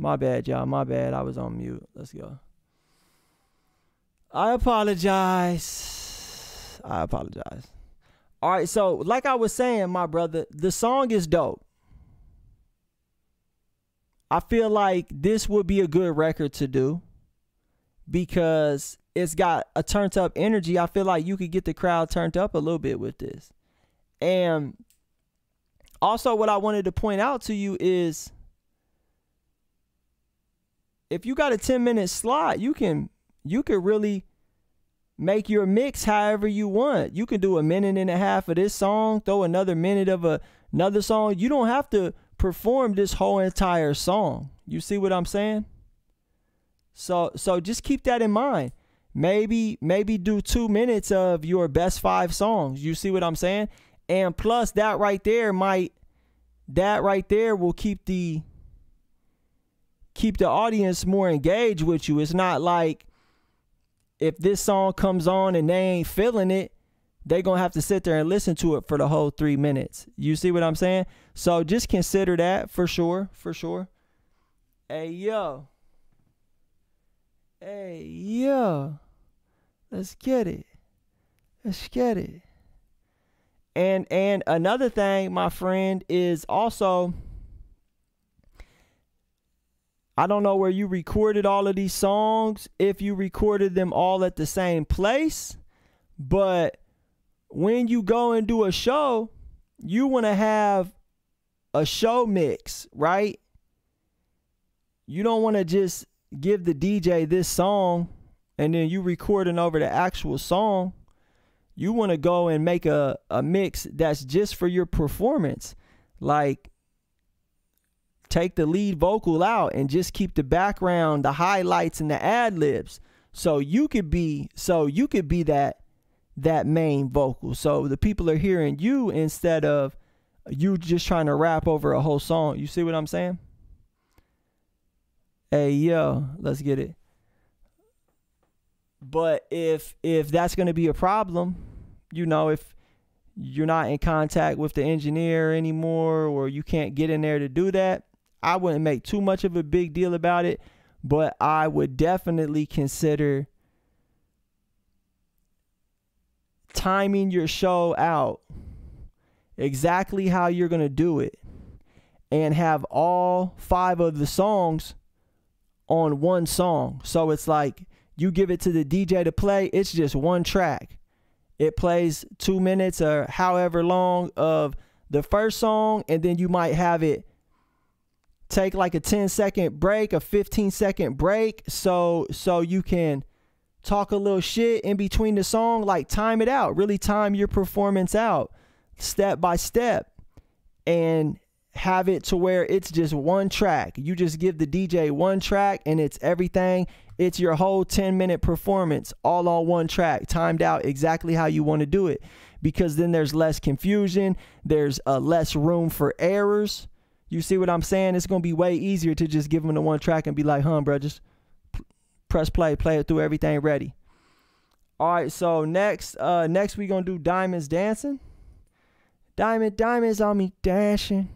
My bad, y'all. My bad. I was on mute. Let's go. I apologize. I apologize. All right, so like I was saying, my brother, the song is dope. I feel like this would be a good record to do because it's got a turned up energy. I feel like you could get the crowd turned up a little bit with this. And also, what I wanted to point out to you is if you got a 10 minute slot, you can you can really make your mix however you want. You can do a minute and a half of this song, throw another minute of a, another song. You don't have to perform this whole entire song. You see what I'm saying? So so just keep that in mind. Maybe maybe do 2 minutes of your best 5 songs. You see what I'm saying? And plus that right there might that right there will keep the keep the audience more engaged with you. It's not like if this song comes on and they ain't feeling it, they gonna have to sit there and listen to it for the whole three minutes. You see what I'm saying? So just consider that for sure, for sure. Hey yo. Hey yo. Let's get it. Let's get it. And and another thing, my friend, is also I don't know where you recorded all of these songs, if you recorded them all at the same place, but when you go and do a show, you want to have a show mix, right? You don't want to just give the DJ this song and then you recording over the actual song. You want to go and make a, a mix that's just for your performance. Like take the lead vocal out and just keep the background, the highlights and the ad libs. So you could be so you could be that that main vocal. So the people are hearing you instead of you just trying to rap over a whole song. You see what I'm saying? Hey yo, let's get it. But if if that's going to be a problem, you know, if you're not in contact with the engineer anymore or you can't get in there to do that, I wouldn't make too much of a big deal about it, but I would definitely consider timing your show out exactly how you're going to do it and have all five of the songs on one song. So it's like you give it to the DJ to play, it's just one track. It plays two minutes or however long of the first song, and then you might have it take like a 10 second break, a 15 second break so so you can talk a little shit in between the song, like time it out, really time your performance out step by step and have it to where it's just one track. You just give the DJ one track and it's everything. It's your whole 10 minute performance all on one track, timed out exactly how you want to do it. Because then there's less confusion, there's uh, less room for errors you see what I'm saying? It's gonna be way easier to just give them the one track and be like, "Huh, bro, just press play, play it through, everything ready." All right, so next, uh, next we gonna do diamonds dancing. Diamond, diamonds on me dashing.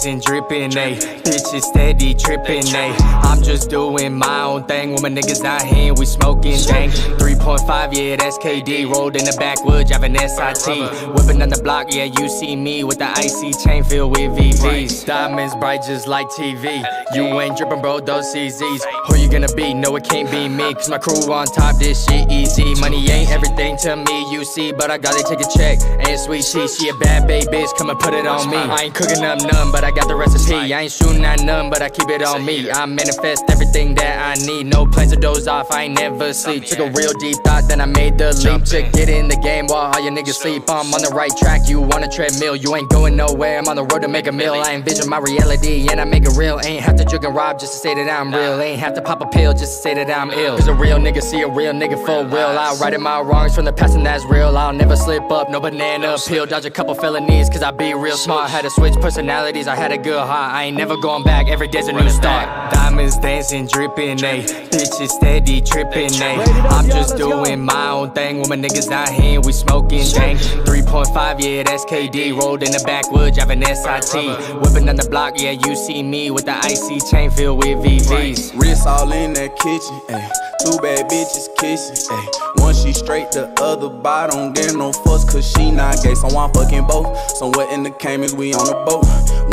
Dancing, dripping, ayy. Bitches steady tripping, ayy. I'm just doing my own thing when my niggas not here, we smoking dang. 3.5, yeah, that's KD. Rolled in the backwoods, driving SIT. Whipping on the block, yeah, you see me with the icy chain filled with VVs. Diamonds bright just like TV. You ain't dripping, bro, those CZs. Who you gonna be? No, it can't be me, cause my crew on top, this shit easy. Money ain't everything to me, you see, but I gotta take a check. And sweet she, she a bad baby bitch, come and put it on me. I ain't cooking up none, but I I got the recipe. I ain't shooting at none, but I keep it on me. I manifest everything that I need. No plans to doze off, I ain't never sleep. Took a real deep thought, then I made the leap. To get in the game while all your niggas sleep. I'm on the right track, you on a treadmill. You ain't going nowhere, I'm on the road to make a meal. I envision my reality and I make it real. Ain't have to drink and rob just to say that I'm real. Ain't have to pop a pill just to say that I'm ill. Cause a real nigga see a real nigga full will. I'll right in my wrongs from the past and that's real. I'll never slip up, no banana peel. Dodge a couple felonies cause I be real smart. Had to switch personalities, I had a good heart. I ain't never going back, every day's a new start. Diamonds dancing, dripping, ayy. Bitches steady tripping, ayy. I'm just doing my own thing when my niggas not here, we smoking dank. 3.5, yeah, that's KD. Rolled in the backwoods, driving SIT. Whipping on the block, yeah, you see me with the icy chain filled with VVs. Wrist all in that kitchen, ayy. Two bad bitches kissing, ayy. She straight, the other by don't get no fuss, cause she not gay, so I'm fucking both. Somewhere in the Caymans, we on a boat.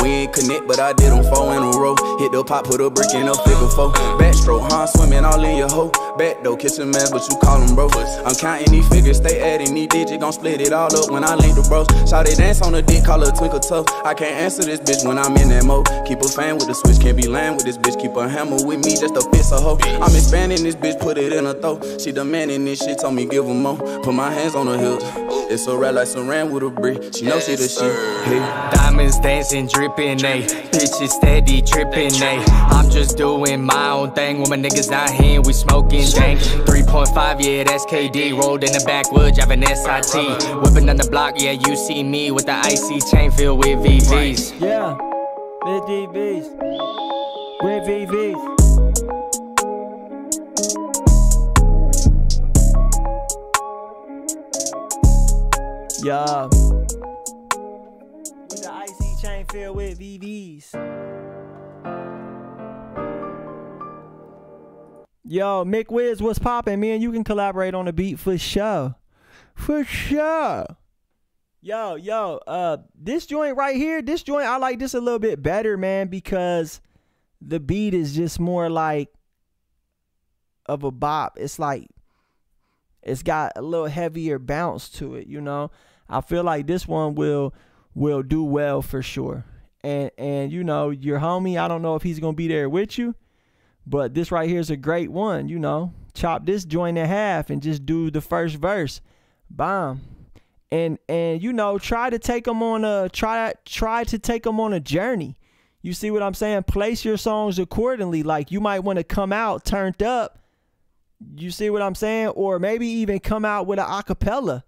We ain't connect, but I did them four in a row. Hit the pot, put a brick in a figure four. Backstroke, huh? Swimming all in your hoe. Back though, kissing man, but you call them bro. I'm counting these figures, stay adding these digits, gon' split it all up when I link the bros. Shout it dance on the dick, call her twinkle toe. I can't answer this bitch when I'm in that mode. Keep a fan with the switch, can't be lame with this bitch. Keep a hammer with me just to fix a hoe. I'm expanding this bitch, put it in her throat. She demanding this shit, told me give her more. Put my hands on her hips. It's so red like some ran with a brick. She know she the shit. Hey. Diamonds dancing, dripping, ayy. Bitches steady tripping, ayy. I'm just doing my own thing when my niggas not here, we smoking dank. 3.5, yeah, that's KD. Rolled in the backwoods, driving SIT. Whipping on the block, yeah, you see me with the icy chain filled with VVs. Yeah, with VVs. With VVs. Yeah. With the icy chain filled with VVs. Yo, Mick Wiz, what's poppin'? Man, you can collaborate on a beat for sure. For sure. Yo, yo, uh, this joint right here, this joint, I like this a little bit better, man, because the beat is just more like of a bop. It's like it's got a little heavier bounce to it, you know. I feel like this one will will do well for sure. And and you know, your homie, I don't know if he's gonna be there with you, but this right here is a great one, you know. Chop this joint in half and just do the first verse. Bomb. And and you know, try to take them on a try try to take them on a journey. You see what I'm saying? Place your songs accordingly. Like you might want to come out turned up. You see what I'm saying? Or maybe even come out with an acapella.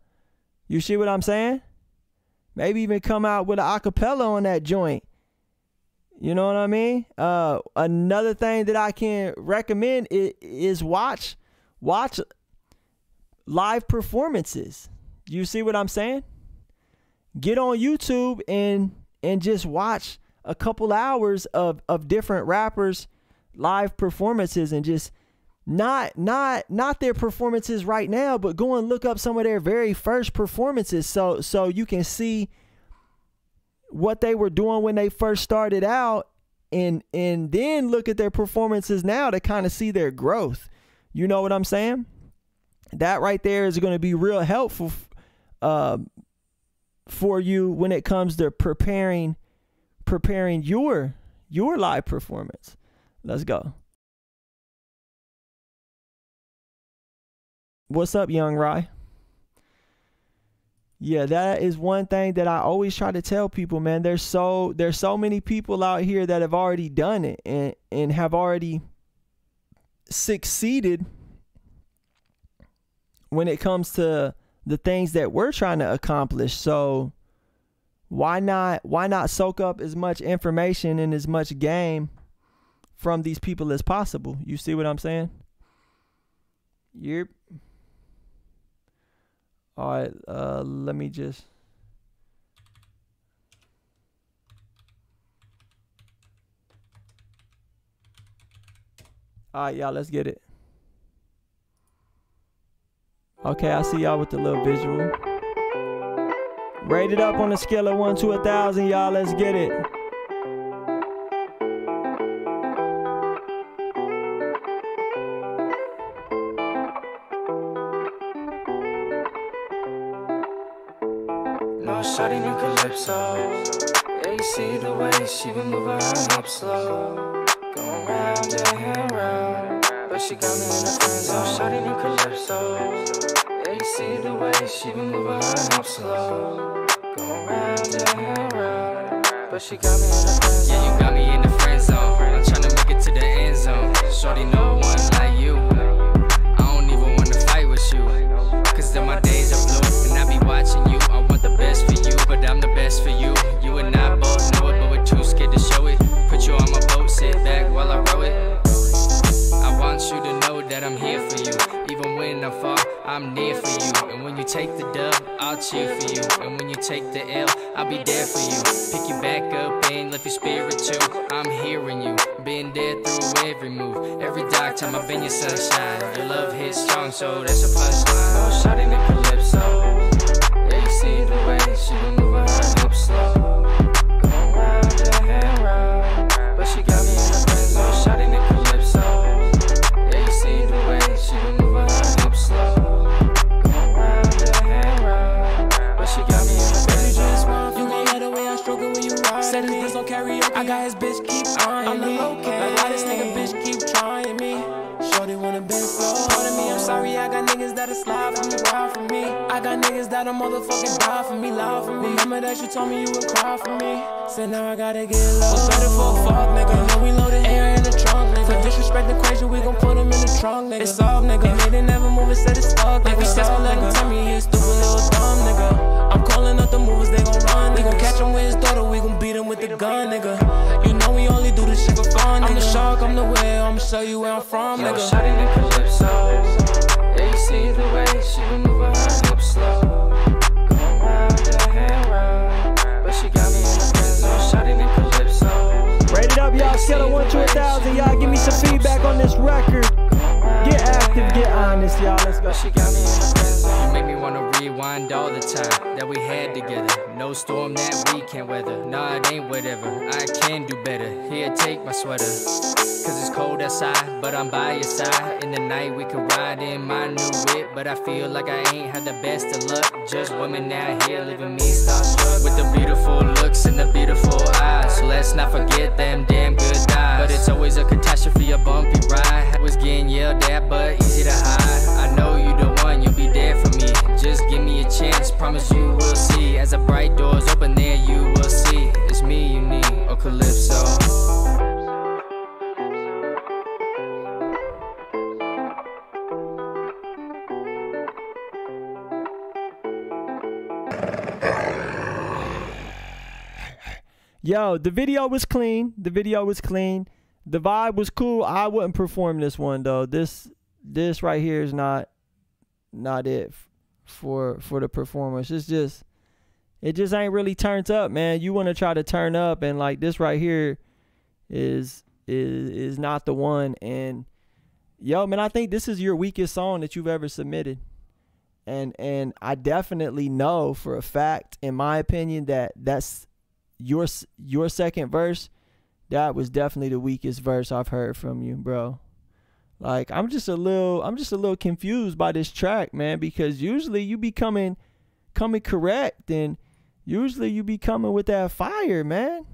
You see what I'm saying? Maybe even come out with an acapella on that joint. You know what I mean? Uh, another thing that I can recommend is, is watch watch live performances. You see what I'm saying? Get on YouTube and and just watch a couple hours of of different rappers live performances and just not not not their performances right now, but go and look up some of their very first performances so so you can see what they were doing when they first started out and and then look at their performances now to kind of see their growth. You know what I'm saying? That right there is going to be real helpful uh, for you when it comes to preparing preparing your your live performance. Let's go. What's up, young Rye? Yeah, that is one thing that I always try to tell people, man. There's so there's so many people out here that have already done it and and have already succeeded when it comes to the things that we're trying to accomplish. So why not why not soak up as much information and as much game from these people as possible? You see what I'm saying? Yep. All right, uh, let me just. All right, y'all, let's get it. Okay, I see y'all with the little visual. Rate it up on a scale of 1 to a 1,000, y'all. Let's get it. Shot in your calypso. Yeah, you see the way she been moving her hips slow. Going round and round. But she got me in the friend zone. Shawty need calypso. Yeah, you see the way she been moving her hips slow. Going round and round. But she got me in the friend zone. Yeah, you got me in the friend zone. I'm trying to make it to the end zone. Shorty, no one For you. You and I both know it, but we're too scared to show it. Put you on my boat, sit back while I row it. I want you to know that I'm here for you. Even when I'm far, I'm near for you. And when you take the dub, I'll cheer for you. And when you take the L, I'll be there for you. Pick you back up and lift your spirit too. I'm hearing you, been there through every move. Every dark time I've been your sunshine. Your love hits strong, so that's a punchline. Got me in the calypso. Yeah, you see the way she moving I got his bitch keep eyeing me Like why this nigga bitch keep trying me Shorty wanna bend slow Pardon me, I'm sorry I got that'll slide for me, ride for me I got niggas that'll motherfucking die for me, lie for me Remember that you told me you would cry for me Said now I gotta get low What's better for a fuck nigga Know we loaded air in the trunk nigga For disrespect the equation we gon' put him in the trunk nigga It's off nigga And they didn't never move and said it's stuck nigga we step let him tell me he a stupid little dumb nigga I'm calling up the movers, they gon' run. We gon' catch him with his daughter, we gon' beat him with the gun, nigga. You know we only do this shit for fun, nigga. I'm the shark, I'm the whale, I'ma show you where I'm from, nigga. Yo, nigga. shawty need calypso. Yeah, you see the way she been moving her hips slow. Going round and round. But she got me in the friend zone. Shawty need calypso. Rate it up, y'all. Scale of 1 to a 1,000. Y'all give me some feedback on this record. Get active, get honest, y'all. Let's go. She got me make me wanna rewind all the time that we had together. No storm that we can't weather. Nah, it ain't whatever. I can do better. Here, take my sweater. Cause it's cold outside, but I'm by your side. In the night, we could ride in my new whip. But I feel like I ain't had the best of luck. Just women out here leaving me starstruck. With the beautiful looks and the beautiful eyes. So let's not forget them damn good eyes. But it's always a catastrophe, a bumpy ride. I was getting yelled at, but easy to hide. I know you the one, you'll be there for. Just give me a chance, promise you will see. As the bright doors open there, you will see. It's me you need, or Calypso. Yo, the video was clean. The video was clean. The vibe was cool. I wouldn't perform this one though. This this right here is not not it for for the performance. It's just it just ain't really turned up, man. You want to try to turn up and like this right here is is is not the one and yo, man, I think this is your weakest song that you've ever submitted. And and I definitely know for a fact in my opinion that that's your your second verse that was definitely the weakest verse I've heard from you, bro. Like I'm just a little I'm just a little confused by this track, man, because usually you be coming coming correct and usually you be coming with that fire, man.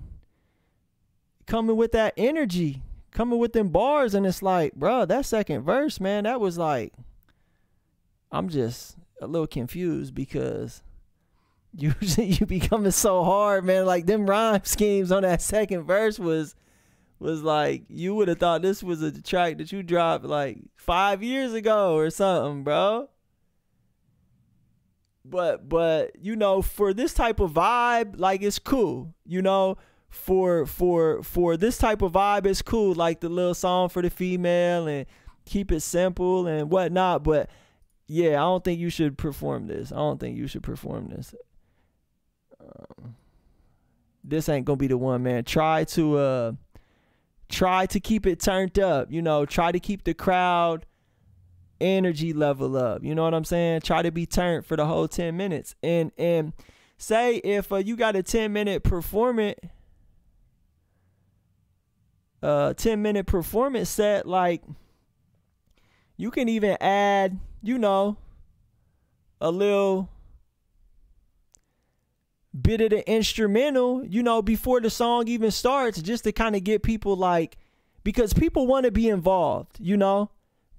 Coming with that energy, coming with them bars and it's like, bro, that second verse, man, that was like I'm just a little confused because <laughs> usually you be coming so hard, man. Like them rhyme schemes on that second verse was was like you would have thought this was a track that you dropped like five years ago or something, bro. But but you know, for this type of vibe, like it's cool. You know, for for for this type of vibe, it's cool. Like the little song for the female and keep it simple and whatnot. But yeah, I don't think you should perform this. I don't think you should perform this. Um, this ain't gonna be the one, man. Try to uh try to keep it turned up. You know, try to keep the crowd energy level up. You know what I'm saying? Try to be turned for the whole 10 minutes. And and say if uh, you got a 10 minute performance uh 10 minute performance set like you can even add, you know, a little bit of the instrumental, you know, before the song even starts, just to kind of get people like, because people want to be involved, you know,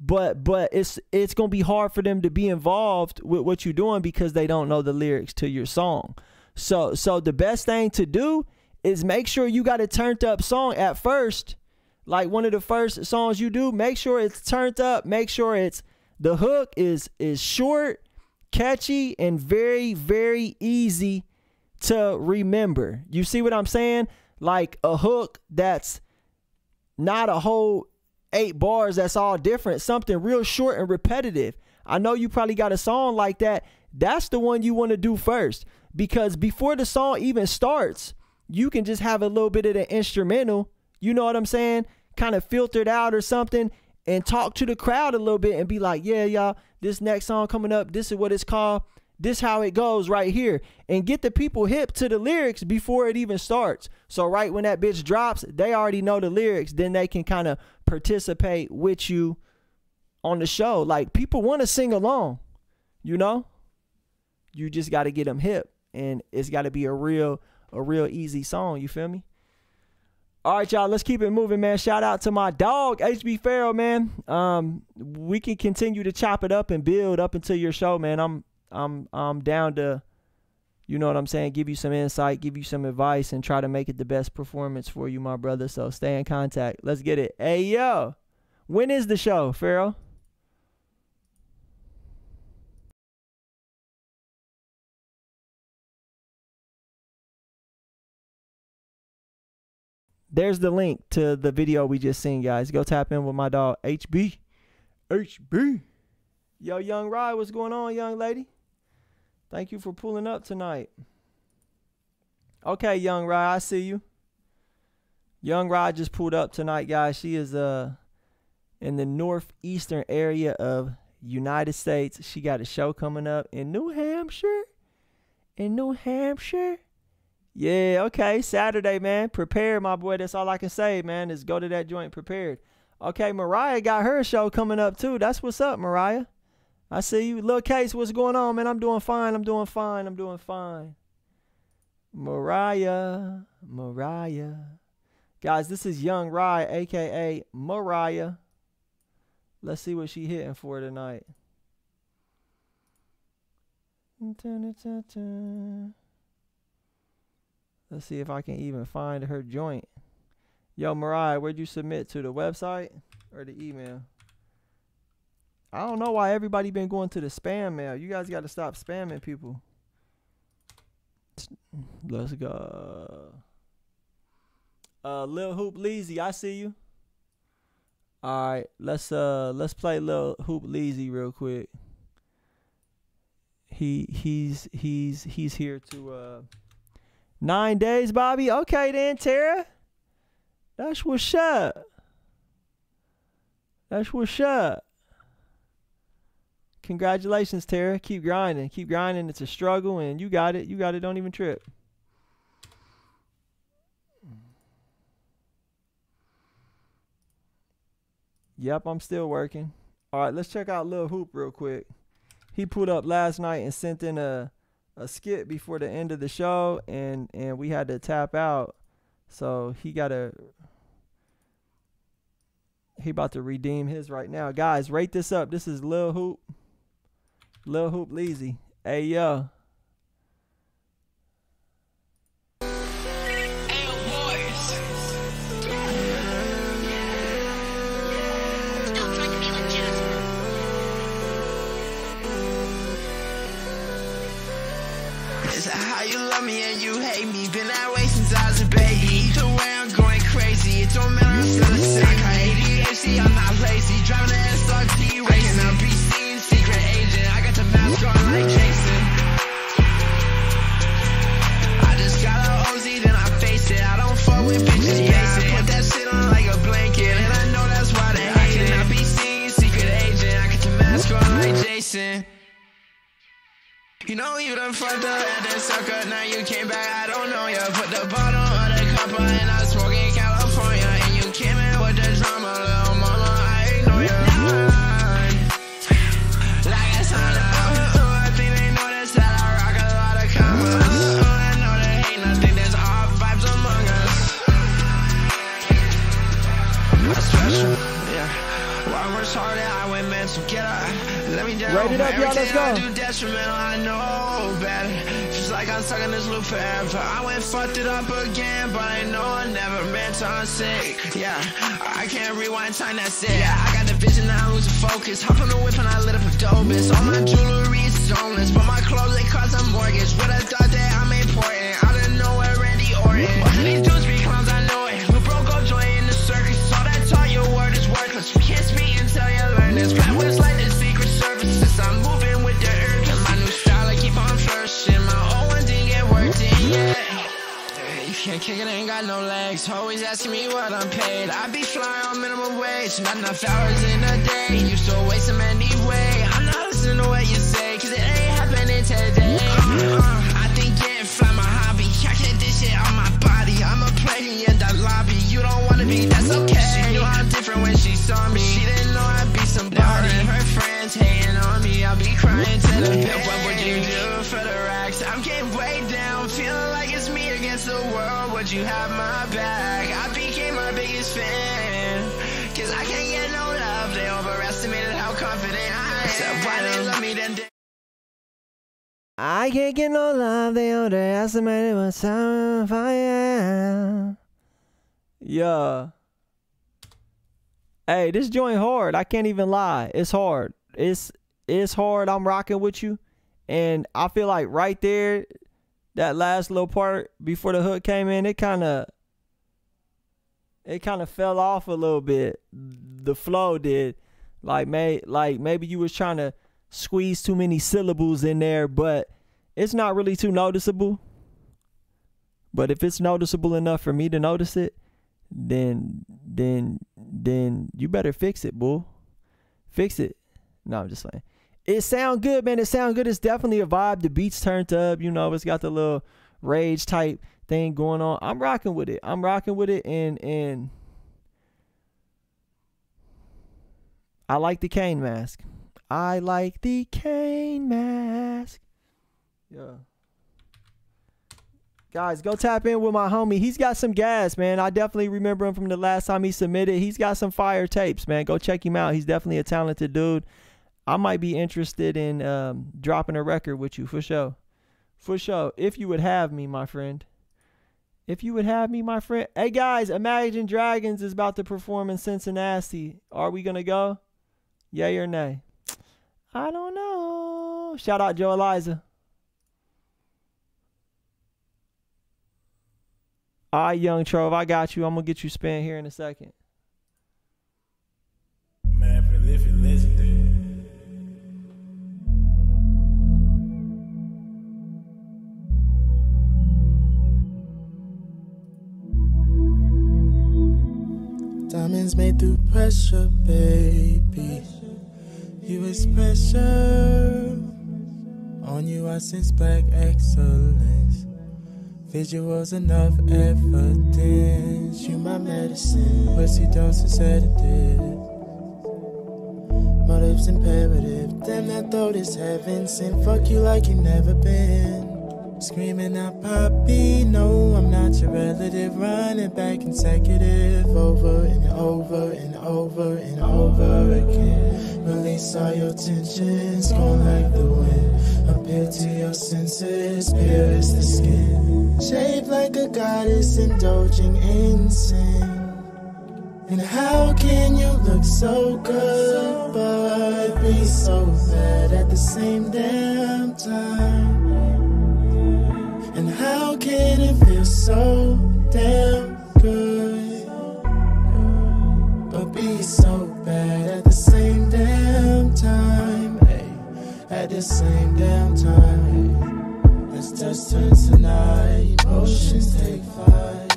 but but it's it's gonna be hard for them to be involved with what you're doing because they don't know the lyrics to your song. So so the best thing to do is make sure you got a turned up song at first. Like one of the first songs you do, make sure it's turned up, make sure it's the hook is is short, catchy, and very, very easy to remember. You see what I'm saying? Like a hook that's not a whole eight bars that's all different, something real short and repetitive. I know you probably got a song like that. That's the one you want to do first because before the song even starts, you can just have a little bit of the instrumental, you know what I'm saying? Kind of filtered out or something and talk to the crowd a little bit and be like, yeah, y'all, this next song coming up, this is what it's called. This how it goes right here. And get the people hip to the lyrics before it even starts. So right when that bitch drops, they already know the lyrics. Then they can kind of participate with you on the show. Like people want to sing along, you know? You just got to get them hip. And it's got to be a real, a real easy song. You feel me? All right, y'all, let's keep it moving, man. Shout out to my dog, HB Pharaoh, man. Um, we can continue to chop it up and build up until your show, man. I'm I'm I'm down to, you know what I'm saying, give you some insight, give you some advice, and try to make it the best performance for you, my brother. So stay in contact. Let's get it. Hey yo, when is the show, Pharaoh? There's the link to the video we just seen, guys. Go tap in with my dog HB. HB. Yo, young Rye, what's going on, young lady? Thank you for pulling up tonight. Okay, young Rye, I see you. Young Rye just pulled up tonight, guys. She is uh in the northeastern area of United States. She got a show coming up in New Hampshire. In New Hampshire. Yeah, okay. Saturday, man. Prepare, my boy. That's all I can say, man, is go to that joint prepared. Okay, Mariah got her show coming up too. That's what's up, Mariah. I see you. Lil Case, what's going on, man? I'm doing fine. I'm doing fine. I'm doing fine. Mariah. Mariah. Guys, this is Young Rye, aka Mariah. Let's see what she hitting for tonight. Let's see if I can even find her joint. Yo, Mariah, where'd you submit to the website or the email? I don't know why everybody been going to the spam mail. You guys got to stop spamming people. Let's go. Uh, Lil Hoop Leezy, I see you. All right, let's uh let's play Lil Hoop Leezy real quick. He he's he's he's here to uh nine days, Bobby. Okay then, Tara. That's what's up. That's what's up. Congratulations, Tara. Keep grinding. Keep grinding. It's a struggle, and you got it. You got it. Don't even trip. Yep, I'm still working. All right, let's check out Lil Hoop real quick. He put up last night and sent in a a skit before the end of the show, and and we had to tap out. So he got a he about to redeem his right now. Guys, rate this up. This is Lil Hoop. Lil Hoop Leezy. Hey yo. How you love me and you hate me. Been that way since I was a baby. Either way, I'm going crazy. It don't matter, I'm still the same. I ADHD, I'm not lazy. Driving Jason. You know you done fucked up at that sucker, now you came back, I don't know ya. Put the bottle of the copper and I me it up, y'all. Let's Everything I go. do detrimental, I know better. Just like I'm stuck in this loop forever. I went fucked it up again, but I know I never meant to unsick. Yeah, I can't rewind time, that's it. Yeah, I got the vision, now I'm losing focus. Hop on the whip and I lit up a dobus. All my jewelry is zoneless, but my clothes, they cost a mortgage. Would have thought that I'm important. Out of nowhere, Randy Orton. These dudes be clowns, I know it. Who broke up joy in the circus? All that taught your word is worthless. Can't speak until you learn this. Rap was like the I'm moving with the urge. And my new style, I keep on flourishing. My old one didn't get worked in. You can't kick it, ain't got no legs. Always asking me what I'm paid. I be flying on minimum wage, not enough hours in a day. You still waste them anyway. I'm not listening to what you say, cause it ain't happening today. Uh, uh, I think getting fly my hobby. I can't dish it on my body. I'm a player in the lobby. You don't wanna be, that's okay. She knew I'm different when she saw me. She didn't know I'd be somebody. Crying to the. What would you do for the racks? I'm getting down, feeling like it's me against the world. Would you have my back? I became my biggest fan. Cause I can't get no love. They overestimated how confident I am. Said why they love me then. I can't get no love. They underestimated what time I am. Yeah. Hey, this joint hard. I can't even lie. It's hard. It's it's hard. I'm rocking with you, and I feel like right there, that last little part before the hook came in, it kind of it kind of fell off a little bit. The flow did. Like may like maybe you was trying to squeeze too many syllables in there, but it's not really too noticeable. But if it's noticeable enough for me to notice it, then then then you better fix it, bull. Fix it. No, I'm just saying. It sound good, man. It sound good. It's definitely a vibe. The beats turned up. You know, it's got the little rage type thing going on. I'm rocking with it. I'm rocking with it, and and I like the cane mask. I like the cane mask. Yeah. Guys, go tap in with my homie. He's got some gas, man. I definitely remember him from the last time he submitted. He's got some fire tapes, man. Go check him out. He's definitely a talented dude. I might be interested in um, dropping a record with you for sure. For sure. If you would have me, my friend. If you would have me, my friend. Hey, guys, Imagine Dragons is about to perform in Cincinnati. Are we going to go? Yay or nay? I don't know. Shout out Joe Eliza. All right, Young Trove, I got you. I'm to get you spent here in a second. Man, prolific. Diamonds made through pressure, baby. You express pressure. On you, I sense black excellence. Visuals enough evidence. You my medicine. Pussy dose and sedative. Motives imperative. Damn, that throat is heaven sent. Fuck you like you never been. Screaming out, Poppy, no, I'm not your relative. Running back consecutive, over and over and over and over again. Release all your tensions, gone like the wind. Appeal to your senses, pierce the skin. Shaped like a goddess, indulging in sin. And how can you look so good, but be so bad at the same damn time? And how can it feel so damn good, but be so bad at the same damn time? Ay, at the same damn time. Let's just turn tonight, emotions take flight.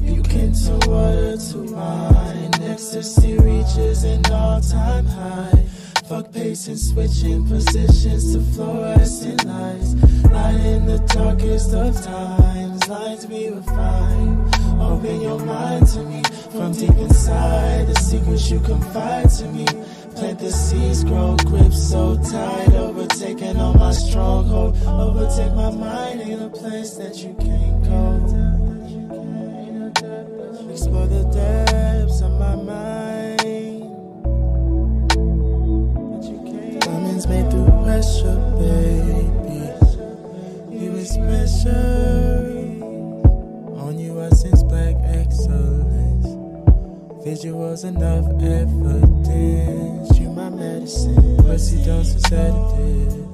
You can turn water to wine. Ecstasy reaches an all-time high. Fuck pacing, switching positions to fluorescent lights. Light in the darkest of times. Lines we refine. Open your mind to me from deep inside. The secrets you confide to me. Plant the seeds, grow grip so tight. Overtaking all my stronghold. Overtake my mind in a place that you can't go. Explore the depths of my mind. Special, baby. You was special. On you, I sense black excellence. Visuals enough evidence. You my medicine. Pussy dose of sedative.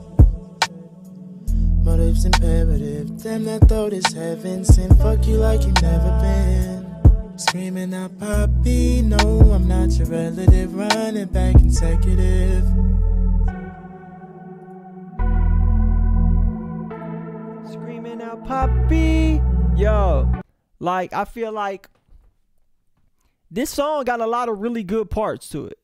Motives imperative. Damn, that throat is heaven sent. Fuck you like you never been. Screaming out, Poppy. No, I'm not your relative. Running back consecutive. Poppy. Yo, like, I feel like this song got a lot of really good parts to it.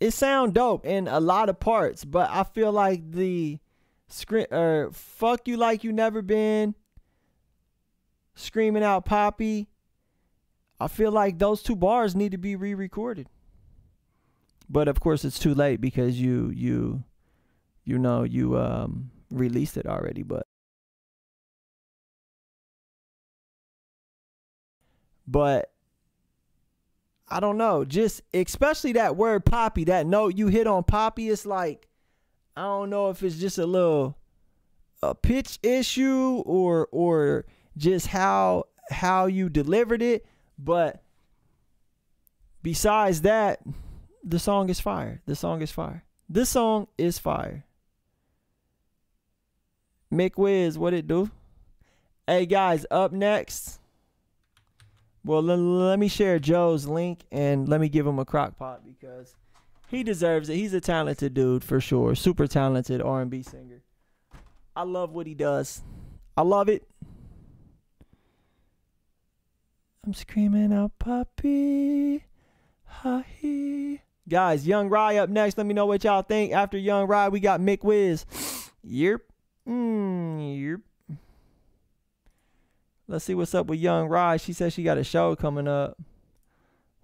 It sound dope in a lot of parts, but I feel like the scream or fuck you like you never been screaming out Poppy. I feel like those two bars need to be re-recorded. But of course it's too late because you you you know you um released it already, but but I don't know, just especially that word poppy, that note you hit on poppy, it's like I don't know if it's just a little a pitch issue or or just how how you delivered it, but besides that, the song is fire. The song is fire. This song is fire. Mick Wiz, what it do? Hey guys, up next. Well, let, let me share Joe's link and let me give him a crock pot because he deserves it. He's a talented dude for sure. Super talented R&B singer. I love what he does. I love it. I'm screaming out, puppy. Hi. Guys, Young Rye up next. Let me know what y'all think. After Young Rye, we got Mick Wiz. Yep. Mm, yep. Let's see what's up with Young Rye. She says she got a show coming up.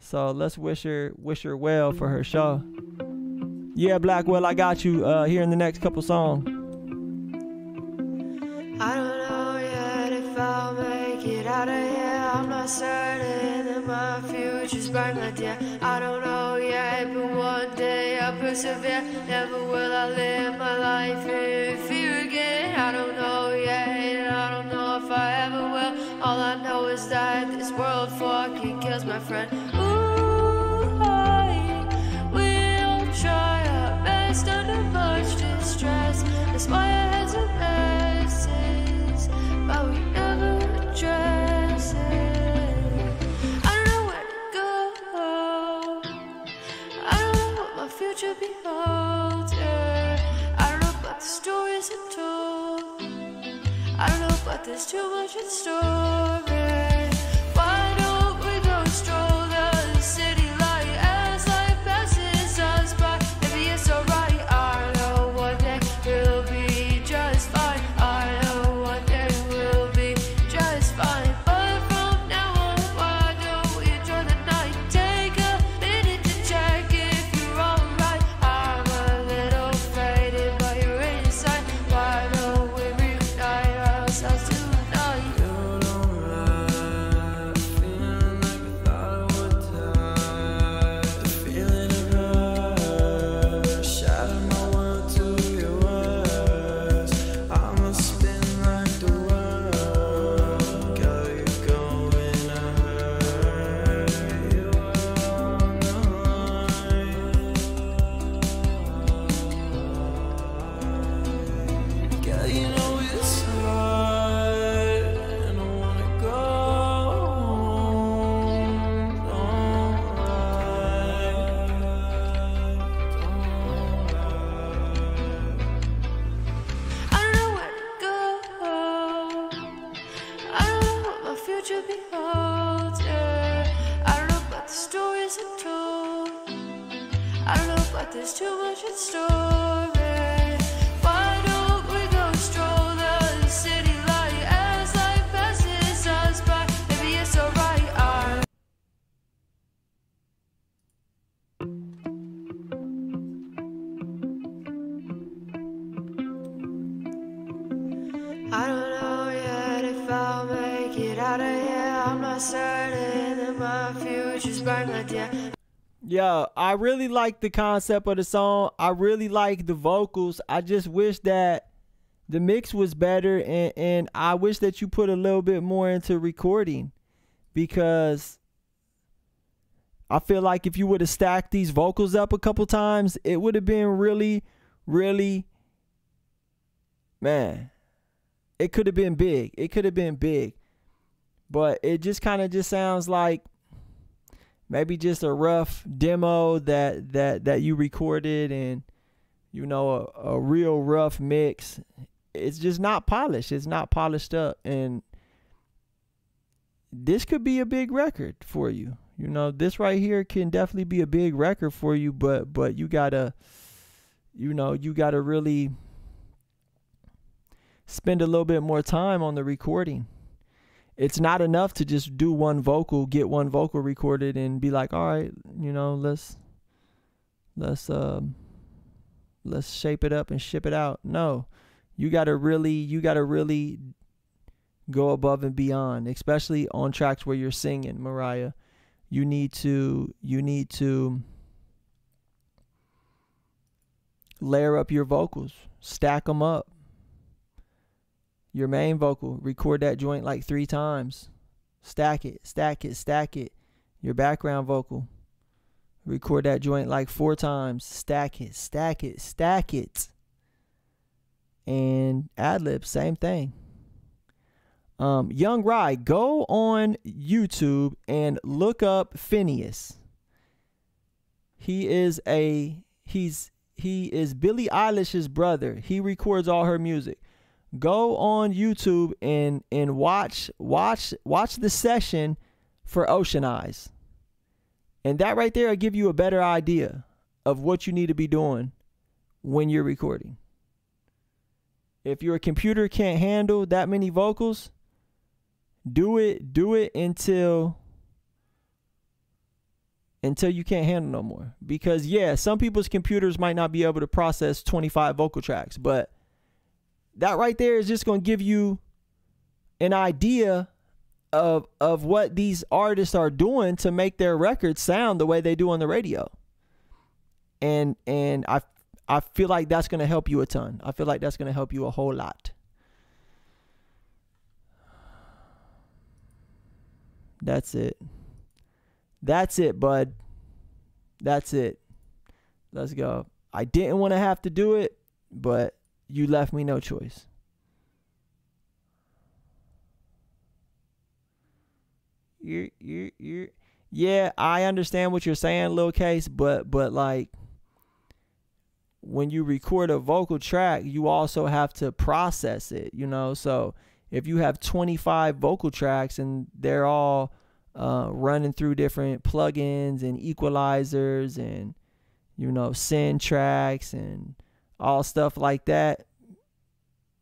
So let's wish her wish her well for her show. Yeah, Blackwell, I got you uh, here in the next couple songs. I don't know yet if I'll make it out of here. I'm not certain that my future's bright, my dear. I don't know yet, but one day I'll persevere. Never will I live my life in fear again. I don't know yet, I ever will. All I know is that this world fucking kills my friend. Ooh, I will try our best under much distress. That's why I had some lessons, but we never address it. I don't know where to go. I don't know what my future beholds. But there's too much in store. I really like the concept of the song. I really like the vocals. I just wish that the mix was better and, and I wish that you put a little bit more into recording because I feel like if you would have stacked these vocals up a couple times, it would have been really, really man, it could have been big. It could have been big. But it just kind of just sounds like maybe just a rough demo that that that you recorded and you know a, a real rough mix. It's just not polished. It's not polished up. And this could be a big record for you. You know this right here can definitely be a big record for you but but you gotta you know you gotta really spend a little bit more time on the recording it's not enough to just do one vocal, get one vocal recorded and be like, all right, you know, let's let's um let's shape it up and ship it out. No. You gotta really you gotta really go above and beyond, especially on tracks where you're singing, Mariah. You need to you need to layer up your vocals, stack them up your main vocal, record that joint like three times. Stack it, stack it, stack it. Your background vocal, record that joint like four times. Stack it, stack it, stack it. And ad lib, same thing. Um, Young Rye, go on YouTube and look up Finneas. He is a he's he is Billie Eilish's brother. He records all her music go on YouTube and and watch watch watch the session for Ocean Eyes. And that right there will give you a better idea of what you need to be doing when you're recording. If your computer can't handle that many vocals, do it do it until until you can't handle no more. Because yeah, some people's computers might not be able to process 25 vocal tracks, but that right there is just going to give you an idea of of what these artists are doing to make their records sound the way they do on the radio. And and I I feel like that's going to help you a ton. I feel like that's going to help you a whole lot. That's it. That's it, bud. That's it. Let's go. I didn't want to have to do it, but you left me no choice. You you you yeah, I understand what you're saying, Lil Case, but but like when you record a vocal track, you also have to process it, you know. So if you have 25 vocal tracks and they're all uh, running through different plugins and equalizers and you know send tracks and all stuff like that,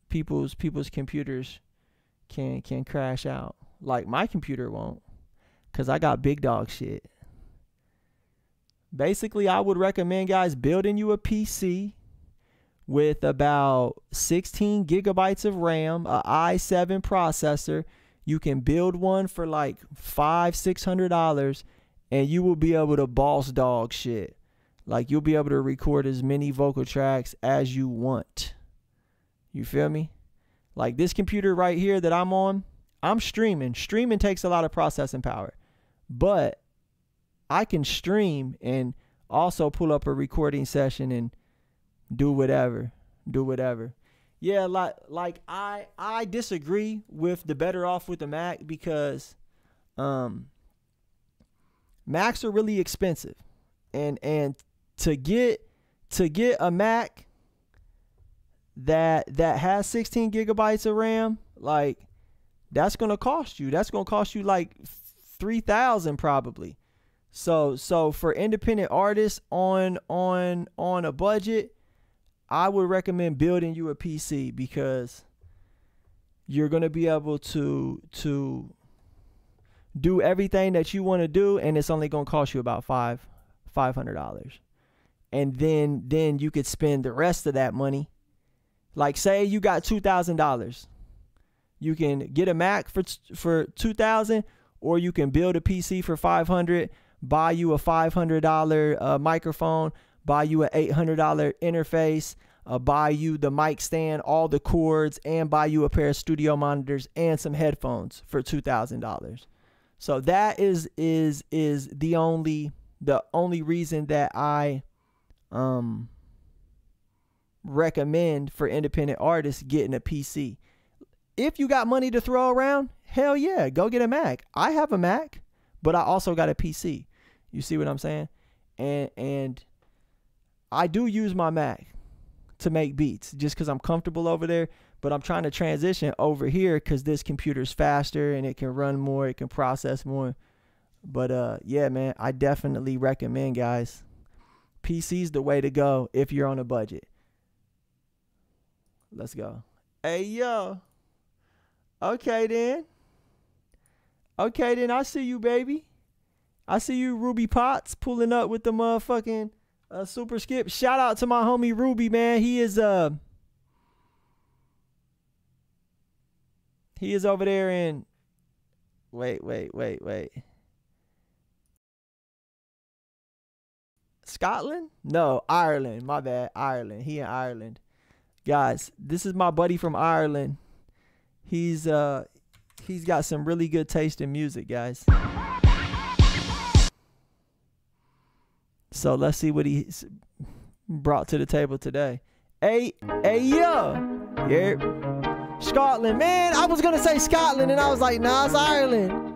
people's people's computers can can crash out. Like my computer won't, cause I got big dog shit. Basically, I would recommend guys building you a PC with about 16 gigabytes of RAM, a i7 processor. You can build one for like five, six hundred dollars, and you will be able to boss dog shit. Like you'll be able to record as many vocal tracks as you want. You feel me? Like this computer right here that I'm on, I'm streaming. Streaming takes a lot of processing power. But I can stream and also pull up a recording session and do whatever. Do whatever. Yeah, like like I I disagree with the better off with the Mac because um Macs are really expensive. And and to get to get a Mac that that has 16 gigabytes of RAM, like that's gonna cost you. That's gonna cost you like three thousand probably. So so for independent artists on on on a budget, I would recommend building you a PC because you're gonna be able to to do everything that you want to do, and it's only gonna cost you about five five hundred dollars and then then you could spend the rest of that money. Like say you got two thousand dollars, you can get a Mac for for two thousand, or you can build a PC for five hundred. buy you a $500 uh, microphone, buy you an $800 interface, uh, buy you the mic stand, all the cords, and buy you a pair of studio monitors and some headphones for $2,000. So that is is is the only the only reason that I um recommend for independent artists getting a PC. If you got money to throw around, hell yeah, go get a Mac. I have a Mac, but I also got a PC. You see what I'm saying? And and I do use my Mac to make beats just cuz I'm comfortable over there, but I'm trying to transition over here cuz this computer's faster and it can run more, it can process more. But uh yeah, man, I definitely recommend guys. PC's the way to go if you're on a budget. Let's go. Hey yo. Okay then. Okay then, I see you, baby. I see you, Ruby Potts, pulling up with the motherfucking uh, super skip. Shout out to my homie Ruby, man. He is uh he is over there in wait, wait, wait, wait. Scotland? No, Ireland. My bad. Ireland. He in Ireland. Guys, this is my buddy from Ireland. He's uh he's got some really good taste in music, guys. So let's see what he brought to the table today. Hey, hey, yeah, Scotland, man. I was gonna say Scotland, and I was like, nah, it's Ireland.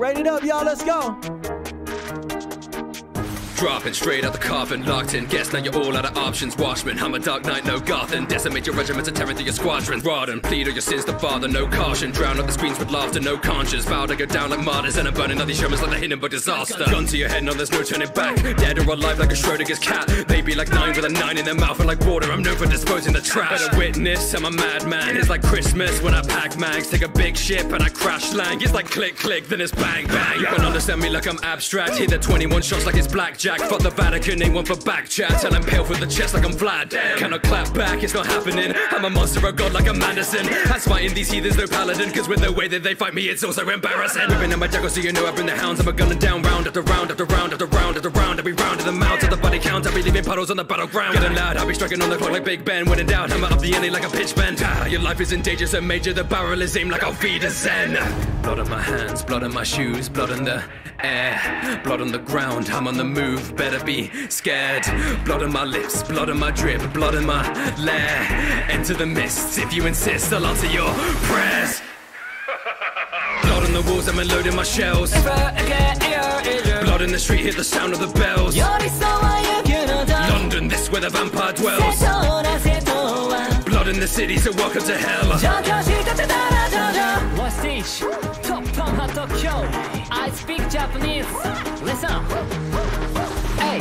Ready it up, y'all. Let's go. Dropping straight out the coffin, locked in. Guess now you're all out of options. Watchmen, I'm a dark knight, no Gotham. Decimate your regiments and tear through your squadrons. Rodden, plead all your sins to father, no caution. Drown out the screens with laughter, no conscience. Vow to go down like martyrs, and I'm burning all these Shermans like the Hindenburg disaster. Gun to your head, no, there's no turning back. Dead or alive like a Schrodinger's cat. They be like nine with a nine in their mouth, and like water, I'm known for disposing the trash. Better witness, I'm a madman. It's like Christmas when I pack mags, take a big ship and I crash land. It's like click click, then it's bang bang. You can understand me like I'm abstract. Hit the 21 shots like it's blackjack. Fuck the Vatican, ain't one for back chat. And I'm pale for the chest like I'm Vlad. Cannot clap back, it's not happening. I'm a monster of God like I'm Anderson. That's fighting these heathens, no paladin. Cause with the way that they fight me, it's also embarrassing. Whipping in my jackal, so you know I've been the hounds. I'm a gunning down round after round after round after round after round. Every round of the mount of the body count. I'll be leaving puddles on the battleground. Getting loud, I'll be striking on the clock like Big Ben. When in doubt, hammer up the alley like a pitch bend. Ah, your life is in danger, so major. The barrel is aimed like I'll feed a Zen. Blood on my hands, blood on my shoes, blood on the air, blood on the ground. I'm on the move, better be scared. Blood on my lips, blood on my drip, blood in my lair. Enter the mists if you insist. I'll answer your prayers. Blood on the walls, I'm unloading my shells. Blood in the street, hear the sound of the bells. London, this where the vampire dwells. Blood in the city, so welcome to hell. One stage, top from hot Tokyo. I speak Japanese. Listen.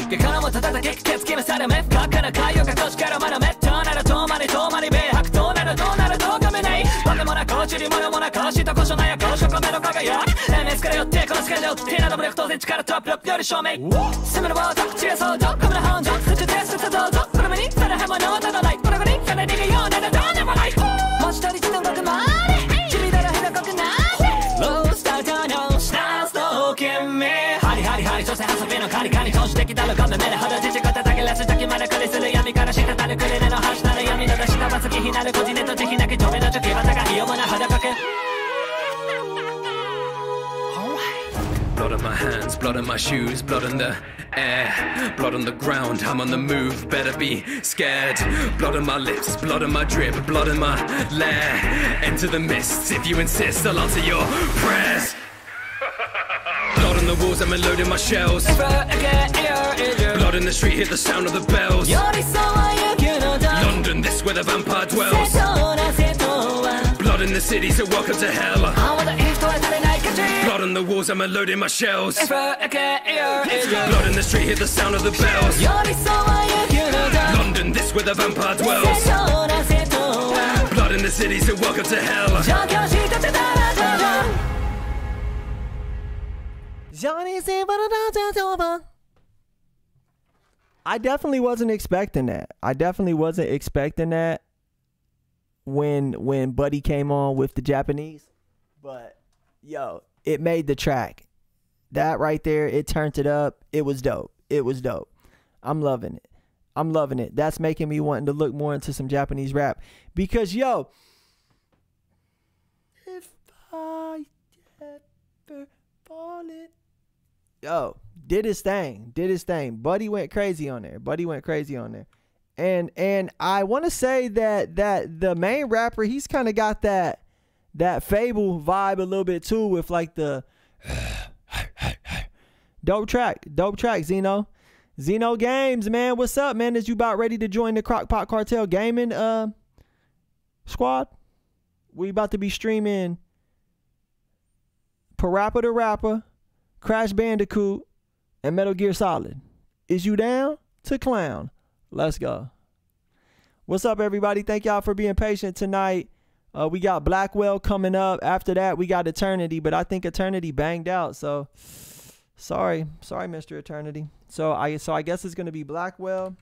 Hey, からも叩け手つきのされめ深から海洋が腰からまだめっとなるとまりとまり米白となるとなるとがめないわけもなこちりものもなこしとこしょなやこしょこめの輝き MS から寄ってこの世界で追ってなど武力当然力トップ力より証明攻めるボード知恵相当コムの本庄土テストどうぞこれ目にされへものただない？これに金逃げようならどうでもない文字通り自動学ま リハリハリ所詮遊びのカリカリ閉じてきたのかめめで肌父方だけらすだけまだかりする闇から滴るクレネの橋なる闇の出しなばつきひなるこじねと慈悲なき止めのチョキバタがひよもな裸く Blood on my hands, blood on my shoes, blood in the air, blood on the ground. I'm on the move, better be scared. Blood on my lips, blood on my drip, blood in my lair. Enter the mists if you insist. I'll answer your prayers. Blood on the walls, I'm unloading my shells. Blood in the street, hear the sound of the bells. London, this where the vampire dwells. Blood in the city, so welcome to hell. Blood on the walls, I'm unloading my shells. Blood in the street, hear the sound of the bells. London, this where the vampire dwells. Blood in the city, so welcome to hell. Johnny I definitely wasn't expecting that. I definitely wasn't expecting that when when Buddy came on with the Japanese. But yo, it made the track. That right there, it turned it up. It was dope. It was dope. I'm loving it. I'm loving it. That's making me wanting to look more into some Japanese rap because yo, if I ever fall it, yo, did his thing, did his thing. Buddy went crazy on there. Buddy went crazy on there, and and I want to say that that the main rapper, he's kind of got that that Fable vibe a little bit too with like the <sighs> dope track, dope track, Zeno. Zeno Games, man, what's up, man? Is you about ready to join the Crock Pot Cartel gaming uh squad? We about to be streaming Parappa the Rapper, Crash Bandicoot, and Metal Gear Solid. Is you down to clown? Let's go. What's up, everybody? Thank y'all for being patient tonight. Uh, we got Blackwell coming up. After that, we got Eternity, but I think Eternity banged out. So sorry, sorry, Mr. Eternity. So I so I guess it's gonna be Blackwell,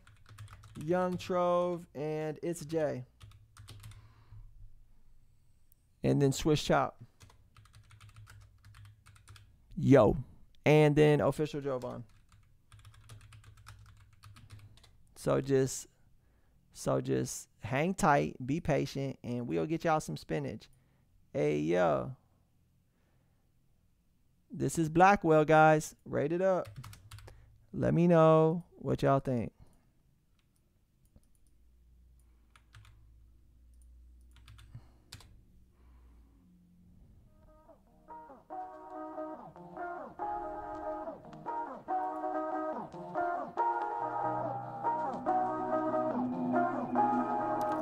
Young Trove, and it's Jay. And then Swish Chop. Yo. And then official Jovan. So just so just hang tight, be patient, and we'll get y'all some spinach. Hey yo. This is Blackwell, guys. Rate it up. Let me know what y'all think.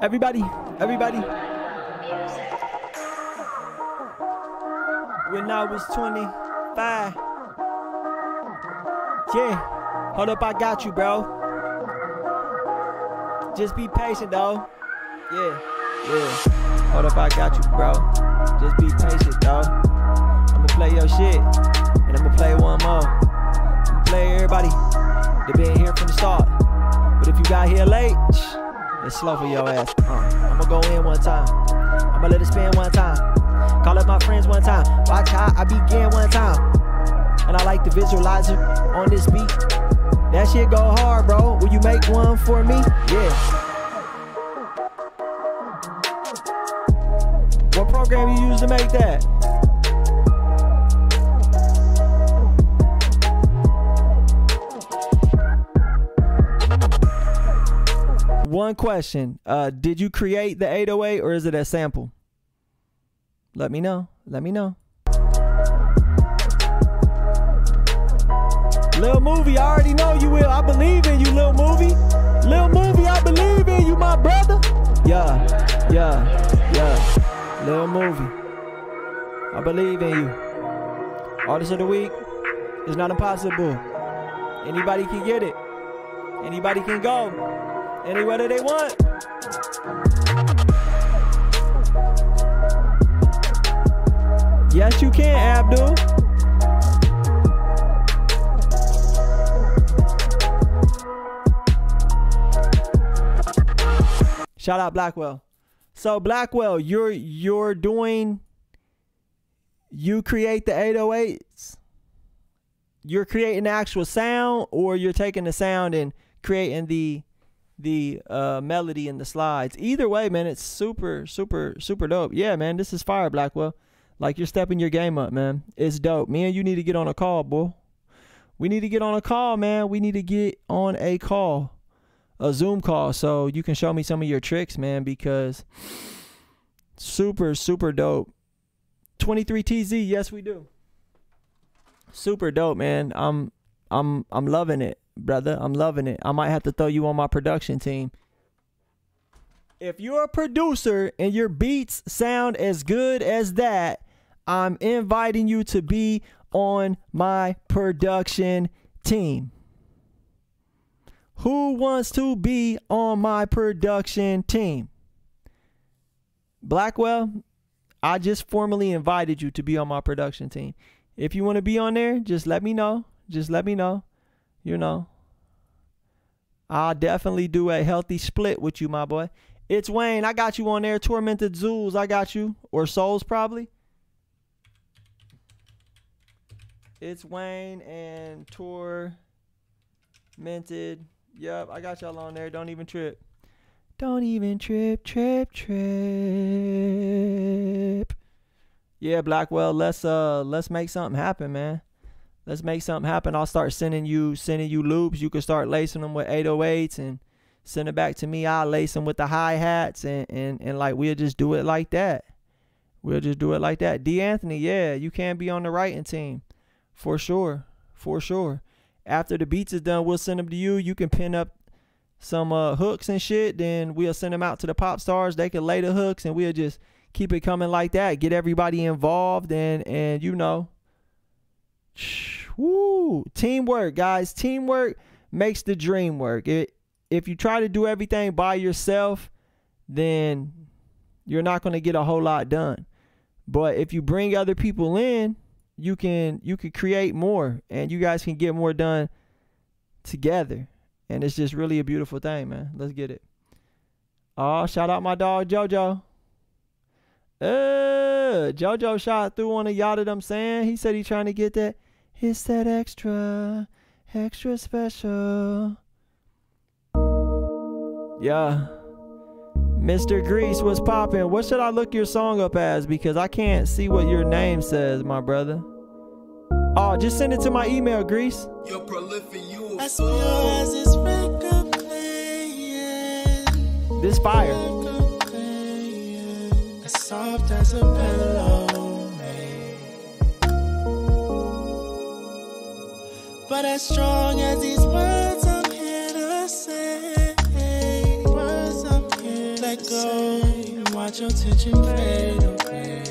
Everybody, everybody. When I was 25. Yeah, hold up, I got you, bro. Just be patient, though. Yeah, yeah. Hold up, I got you, bro. Just be patient, though. I'ma play your shit, and I'ma play one more. I'ma play everybody that been here from the start. But if you got here late, it's slow for your ass. Uh, I'ma go in one time. I'ma let it spin one time. Call up my friends one time. Watch how I begin one time. And I like the visualizer on this beat. That shit go hard, bro. Will you make one for me? Yeah. What program you use to make that? One question. Uh, did you create the 808 or is it a sample? Let me know. Let me know. Lil Movie, I already know you will. I believe in you, Lil Movie. Lil Movie, I believe in you, my brother. Yeah, yeah, yeah. Lil Movie, I believe in you. Artist of the week is not impossible. Anybody can get it. Anybody can go anywhere that they want. Yes, you can, Abdul. Shout out Blackwell. So Blackwell, you're you're doing you create the 808s. You're creating the actual sound or you're taking the sound and creating the the uh, melody and the slides. Either way, man, it's super super super dope. Yeah, man, this is fire Blackwell. Like you're stepping your game up, man. It's dope. Me and you need to get on a call, boy. We need to get on a call, man. We need to get on a call a Zoom call so you can show me some of your tricks, man, because super, super dope. 23TZ, yes we do. Super dope, man. I'm I'm I'm loving it, brother. I'm loving it. I might have to throw you on my production team. If you're a producer and your beats sound as good as that, I'm inviting you to be on my production team. Who wants to be on my production team? Blackwell, I just formally invited you to be on my production team. If you want to be on there, just let me know. Just let me know. You know, I'll definitely do a healthy split with you, my boy. It's Wayne. I got you on there. Tormented Zools. I got you. Or Souls, probably. It's Wayne and Tor Minted. Yep, I got y'all on there. Don't even trip. Don't even trip, trip, trip. Yeah, Blackwell, let's uh let's make something happen, man. Let's make something happen. I'll start sending you sending you loops. You can start lacing them with 808s and send it back to me. I'll lace them with the hi hats and, and and like we'll just do it like that. We'll just do it like that. D Anthony, yeah, you can be on the writing team. For sure. For sure. After the beats is done, we'll send them to you. You can pin up some uh, hooks and shit. Then we'll send them out to the pop stars. They can lay the hooks and we'll just keep it coming like that. Get everybody involved and and you know. Woo. Teamwork, guys. Teamwork makes the dream work. It, if you try to do everything by yourself, then you're not going to get a whole lot done. But if you bring other people in, you can you can create more and you guys can get more done together. And it's just really a beautiful thing, man. Let's get it. Oh, shout out my dog Jojo. Uh, Jojo shot through on a yacht that I'm saying. He said he trying to get that. It's that extra, extra special. Yeah. Mr. Grease was popping. What should I look your song up as? Because I can't see what your name says, my brother. Oh, just send it to my email, Grease. You're prolific, you As pure as this record playing. This fire. As soft as a pillow But as strong as these words I'm here to say. Words I'm here Let go and watch your tension fade away.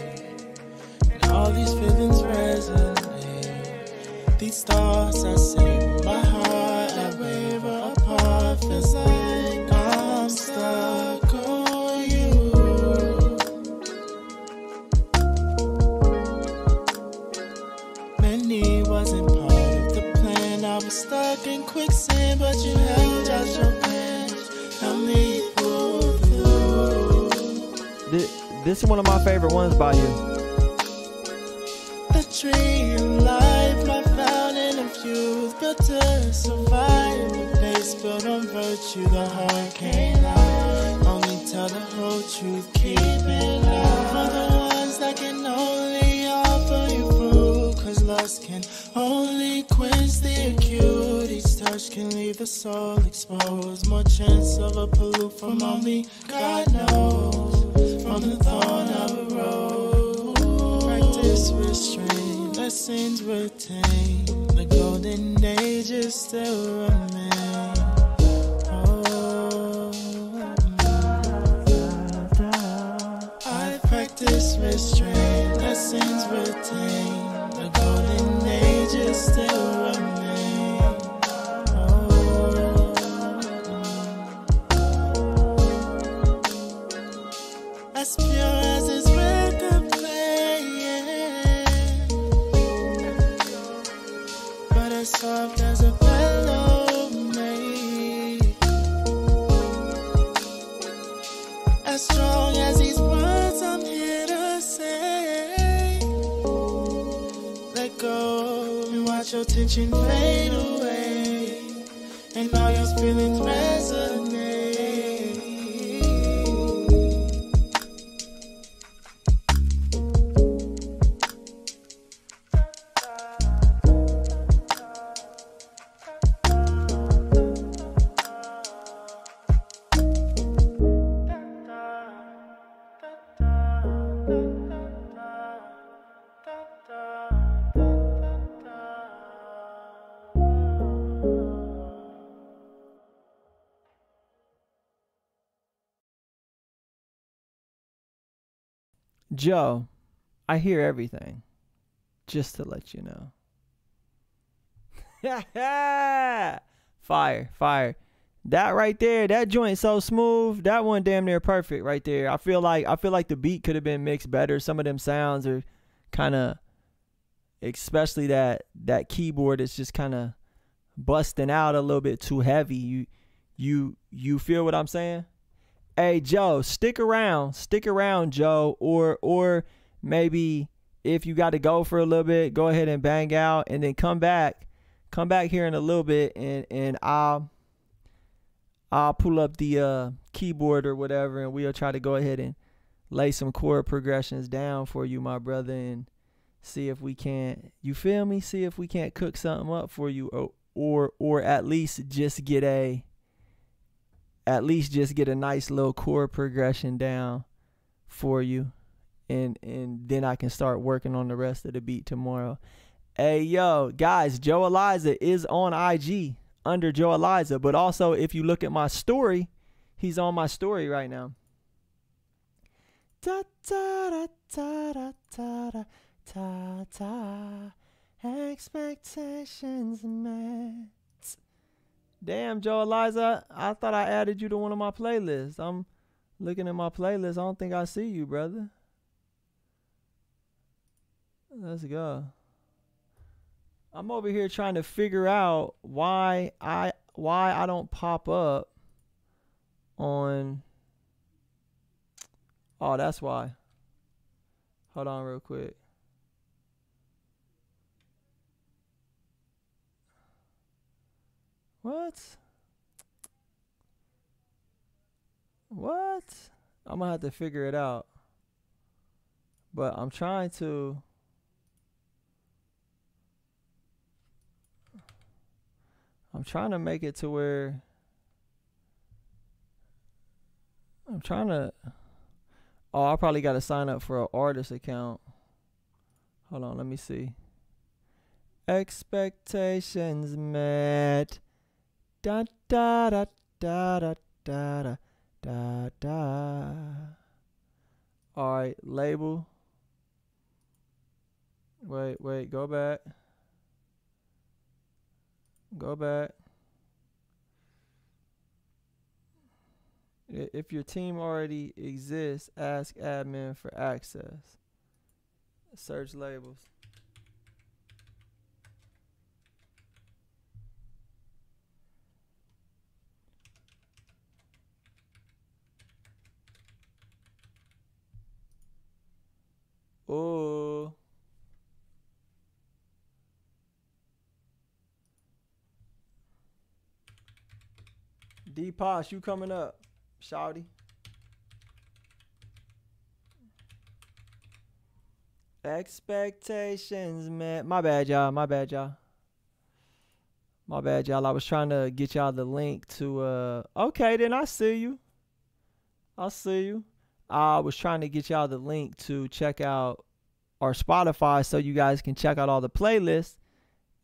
And all these feelings resonate. These thoughts I say, my stuck in quicksand, but you held out your. Help me pull through. This, this is one of my favorite ones by you. The life, my fountain of youth, built to survive. A base built on virtue, the heart can't lie. Only tell the whole truth, keep it live. Only quench the acute. Each touch can leave the soul exposed. More chance of a pollute from only God knows. From the thorn of a rose. Practice restraint, lessons retain. The golden ages still remain. Oh, I practice restraint, lessons retain. Oh, as pure as this record playing, but as soft as a pillow made. As strong tension fade away. And all your feelings resonate. Joe, I hear everything. Just to let you know. <laughs> fire, fire. That right there, that joint so smooth. That one damn near perfect right there. I feel like I feel like the beat could have been mixed better. Some of them sounds are kind of especially that that keyboard is just kind of busting out a little bit too heavy. You you you feel what I'm saying? Hey Joe, stick around. Stick around, Joe, or or maybe if you got to go for a little bit, go ahead and bang out and then come back. Come back here in a little bit and and I'll I'll pull up the uh, keyboard or whatever and we'll try to go ahead and lay some chord progressions down for you, my brother, and see if we can't you feel me? See if we can't cook something up for you or or or at least just get a at least just get a nice little chord progression down for you and and then I can start working on the rest of the beat tomorrow. Hey yo, guys, Joe Eliza is on IG under Joe Eliza, but also if you look at my story, he's on my story right now. Ta ta da ta da ta ta ta expectations met. Damn, Joe Eliza, I thought I added you to one of my playlists. I'm looking at my playlist. I don't think I see you, brother. Let's go. I'm over here trying to figure out why I why I don't pop up on Oh, that's why. Hold on real quick. What? What? I'm gonna have to figure it out. But I'm trying to I'm trying to make it to where I'm trying to Oh, I probably got to sign up for an artist account. Hold on, let me see. Expectations met. Da da da da da da da da da. All right, label. Wait, wait, go back. Go back. If your team already exists, ask admin for access. Search labels. Oh. D Posh, you coming up, Shouty. Expectations, man. My bad, y'all. My bad, y'all. My bad, y'all. I was trying to get y'all the link to uh okay, then I see you. I see you. I was trying to get y'all the link to check out our Spotify so you guys can check out all the playlists.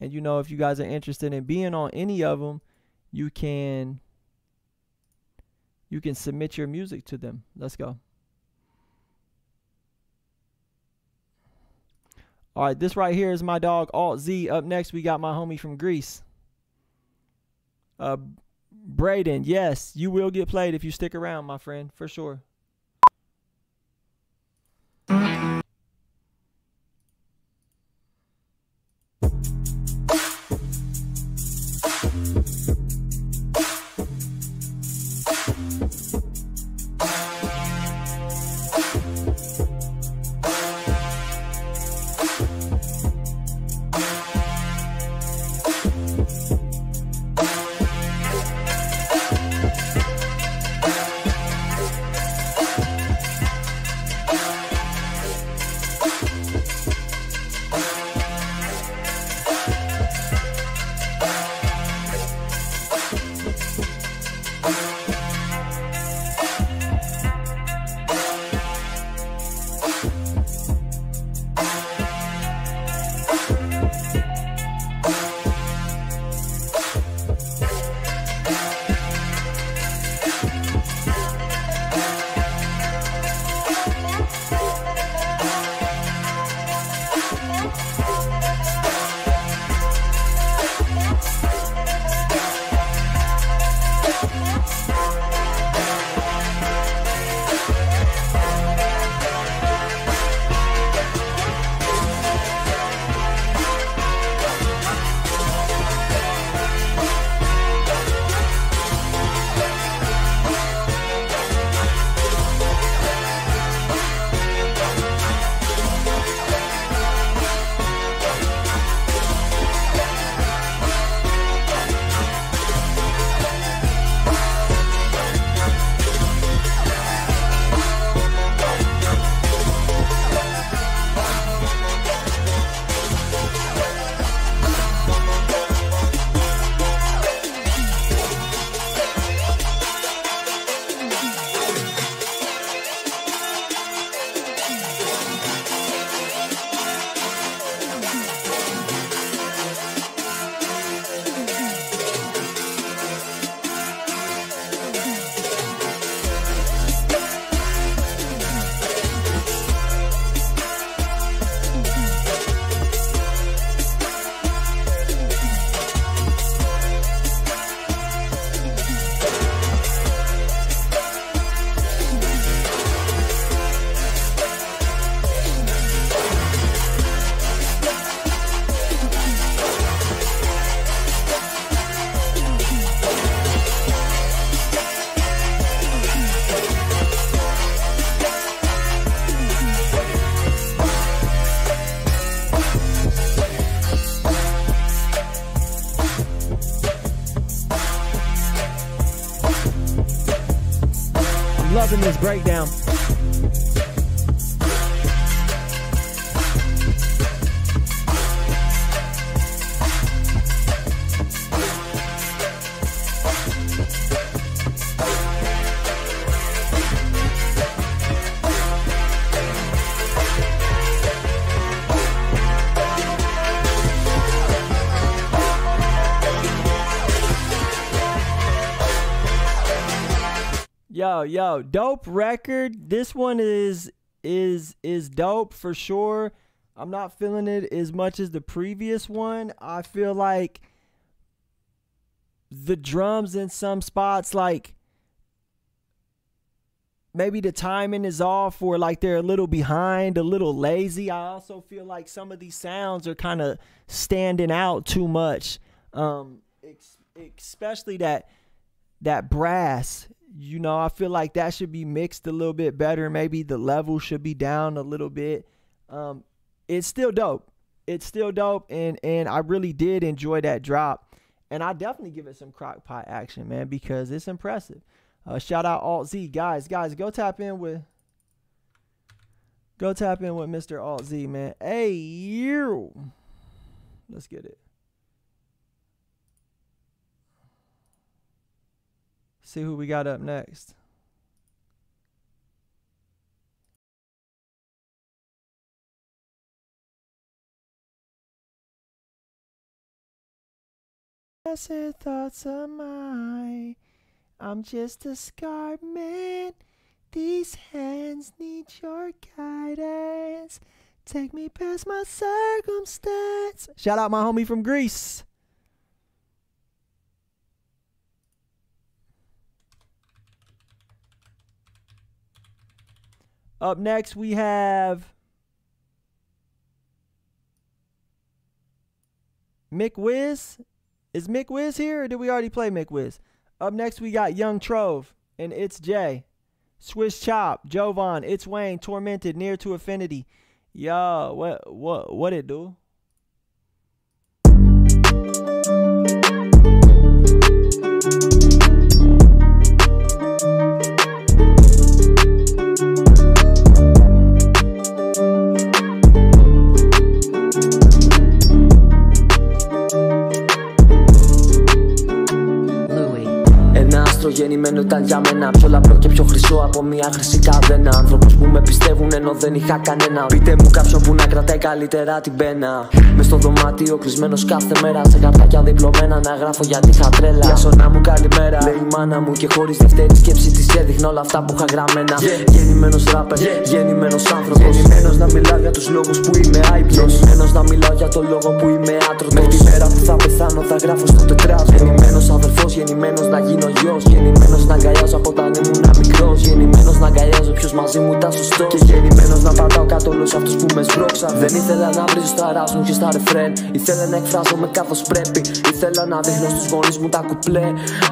And you know, if you guys are interested in being on any of them, you can you can submit your music to them. Let's go. All right, this right here is my dog Alt Z. Up next, we got my homie from Greece. Uh, Braden, yes, you will get played if you stick around, my friend, for sure. Breakdown. Yo, yo, dope record. This one is is is dope for sure. I'm not feeling it as much as the previous one. I feel like the drums in some spots like maybe the timing is off or like they're a little behind, a little lazy. I also feel like some of these sounds are kind of standing out too much. Um especially that that brass you know, I feel like that should be mixed a little bit better. Maybe the level should be down a little bit. Um, it's still dope. It's still dope, and and I really did enjoy that drop. And I definitely give it some crock pot action, man, because it's impressive. Uh, shout out Alt Z, guys, guys, go tap in with, go tap in with Mr. Alt Z, man. Hey you, let's get it. See who we got up next. Lesser thoughts of mine. I'm just a scarred man. These hands need your guidance. Take me past my circumstance. Shout out my homie from Greece. Up next, we have Mick Wiz. Is Mick Wiz here, or did we already play Mick Wiz? Up next, we got Young Trove and It's Jay. Swiss Chop, Jovan, It's Wayne, Tormented, Near to Affinity. Yo, what what what it do? Άστρο γεννημένο ήταν για μένα. Πιο λαμπρό και πιο χρυσό από μια χρυσή καδένα Άνθρωπος που με πιστεύουν ενώ δεν είχα κανένα. Πείτε μου κάποιον που να κρατάει καλύτερα την πένα. Μες στο δωμάτιο κλεισμένος κάθε μέρα. Σε χαρτάκια διπλωμένα να γράφω γιατί είχα τρέλα Για σώνα μου καλημέρα. Λέει η μάνα μου και χωρίς δεύτερη σκέψη της έδειχνα όλα αυτά που είχα γραμμένα. Γεννημένος ράπερ, γεννημένος άνθρωπος. Γεννημένος να μιλάω για τους λόγους που είμαι άϊπνος. Γεννημένος να μιλάω για το λόγο που είμαι άτρωτος. Με τη μέρα που θα πεθάνω θα γράφω στο τετράδιο Γεννημένος αδερφός, γεννημένος να γίνω γιος Γεννημένος να αγκαλιάζω από όταν ήμουν μικρός. Γεννημένος να αγκαλιάζω ποιος μαζί μου ήταν σωστός Και γεννημένος να πατάω κάτω όλους αυτούς που με σπρώξαν. Δεν ήθελα να βρίζω στα ράς μου και στα ρεφρέν. Ήθελα να εκφράζομαι καθώς πρέπει. Ήθελα να δείχνω στους γονείς μου τα κουπλέ.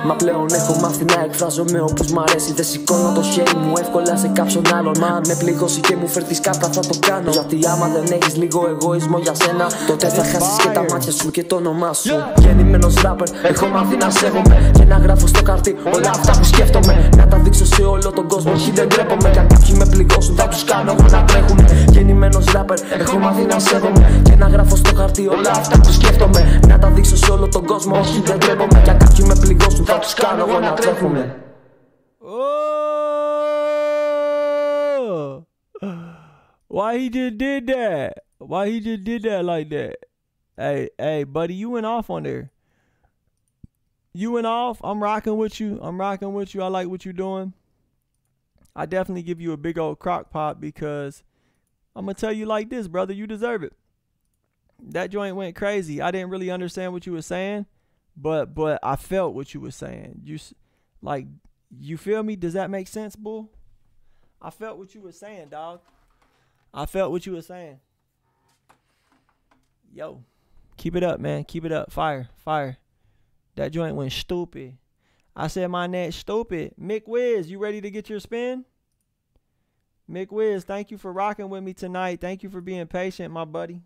Μα πλέον έχω μάθει να εκφράζομαι όπως μ' αρέσει. Δεν σηκώνω το χέρι μου εύκολα σε κάποιον άλλον. Μα αν με πληγώσει και μου φέρθεις κάρτα θα το κάνω. Γιατί άμα δεν έχεις λίγο εγωισμό για σένα Τότε θα χάσεις και τα μάτια σου και το όνομά σου. Γεννημένος ράπερ έχω μάθει να σέβομαι. Και να γράφω στο καρτί όλα αυτά που σκέφτομαι Να τα δείξω σε όλο τον κόσμο όχι δεν τρέπομαι Κι αν κάποιοι με πληγώσουν θα τους κάνω εγώ να τρέχουν Γεννημένος ράπερ έχω μάθει να σέβομαι Και να γράφω στο χαρτί όλα αυτά που σκέφτομαι Να τα δείξω σε όλο τον κόσμο όχι δεν τρέπομαι Κι αν κάποιοι με πληγώσουν θα τους κάνω εγώ να τρέχουν Oh! Why he just did that? Why he just did that like that? Hey, hey, buddy, you went off on there. You went off. I'm rocking with you. I'm rocking with you. I like what you're doing. I definitely give you a big old crock pot because I'm gonna tell you like this, brother. You deserve it. That joint went crazy. I didn't really understand what you were saying, but but I felt what you were saying. You like you feel me? Does that make sense, bull? I felt what you were saying, dog. I felt what you were saying. Yo, keep it up, man. Keep it up. Fire, fire. That joint went stupid. I said my neck stupid. Mick Wiz, you ready to get your spin? Mick Wiz, thank you for rocking with me tonight. Thank you for being patient, my buddy.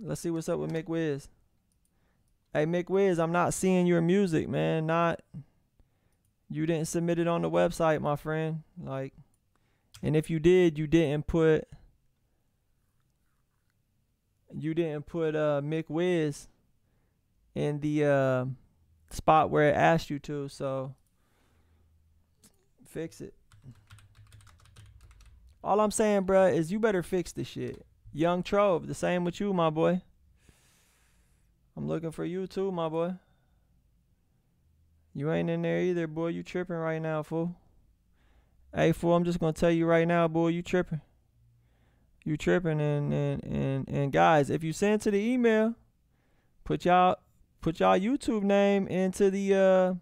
Let's see what's up with Mick Wiz. Hey, Mick Wiz, I'm not seeing your music, man. Not You didn't submit it on the website, my friend. Like, and if you did, you didn't put. You didn't put uh Mick Wiz in the uh, spot where it asked you to. So fix it. All I'm saying, bruh, is you better fix the shit. Young Trove, the same with you, my boy. I'm looking for you too, my boy. You ain't in there either, boy. You tripping right now, fool. Hey, fool, I'm just gonna tell you right now, boy, you tripping. You tripping and and and and guys, if you send to the email, put y'all put y'all YouTube name into the uh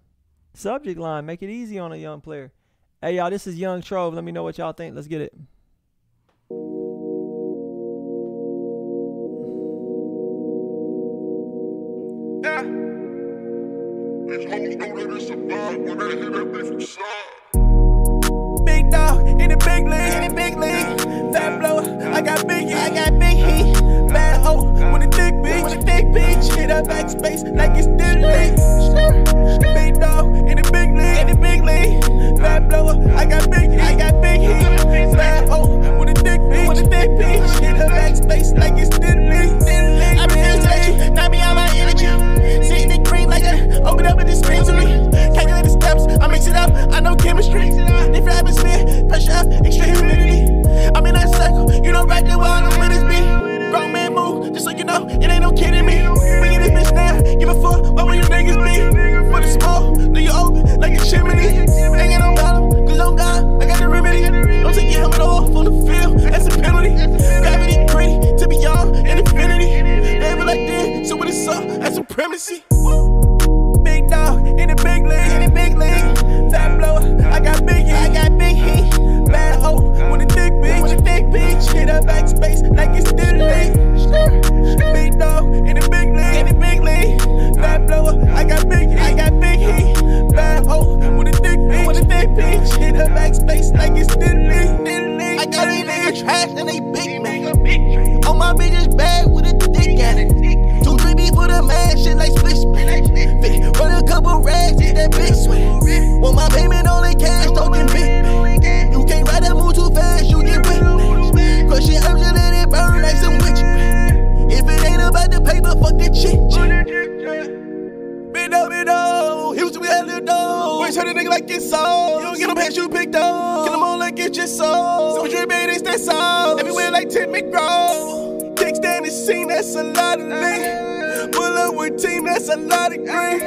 subject line. Make it easy on a young player. Hey y'all, this is Young Trove. Let me know what y'all think. Let's get it. Yeah. These hoes know that it's a vibe when they hear that beat from side. Big dog in the big league, in the big league. Fat blower, I got big heat, I got big heat. Bitch, a. Hit up backspace like it's still. Big dog in the big league, in the big league. Fat blower, I got big heat, I got big heat. Bad hoe with a thick bitch, with a thick bitch. Hit up backspace like it's still lit. I here to knock me out my energy. Sitting in green like that, open up a dispensary. Calculate the steps, I mix it up, I know chemistry. Different atmosphere, pressure up, extreme humidity. I'm in that cycle, you know right there where all the winners be. Just so you know, it ain't no kidding me. Bring this bitch down, give a fuck, what will you niggas be? For the small, do you open like a chimney? Ain't got no problem, cause on God, I got the remedy. Don't take your helmet off on the field, that's a penalty. Gravity pretty, to be young and infinity. Never like this, so when it's up, that's supremacy. Big dog in the big league, in the big league. Fat blower, I got big heat, I got big heat. Bad hoe bitch, with a thick bitch. Hit up backspace like it's still lit. Big dog in the big league, in the big league. Fat blower, I got big heat, I got big heat. Bad hoe with a thick bitch, with a thick bitch. Hit up backspace like it's still lit. I got these niggas trash and they big man. On my bitch's bag with a dick at it. Two, three for the man, shit like split split. Run a couple rags, hit that big sweat. Want my payment only cash, talking big. The paper, fuck that shit. Big dog, big dog. He was we had little dog. Always hurt a nigga like it's soul. You don't get no pants, you pick dog. Get them on like it's your soul. So you made is that soul. Everywhere like Tim McGraw. Kickstand is seen, that's a lot of lean. Pull up with team, that's a lot of green.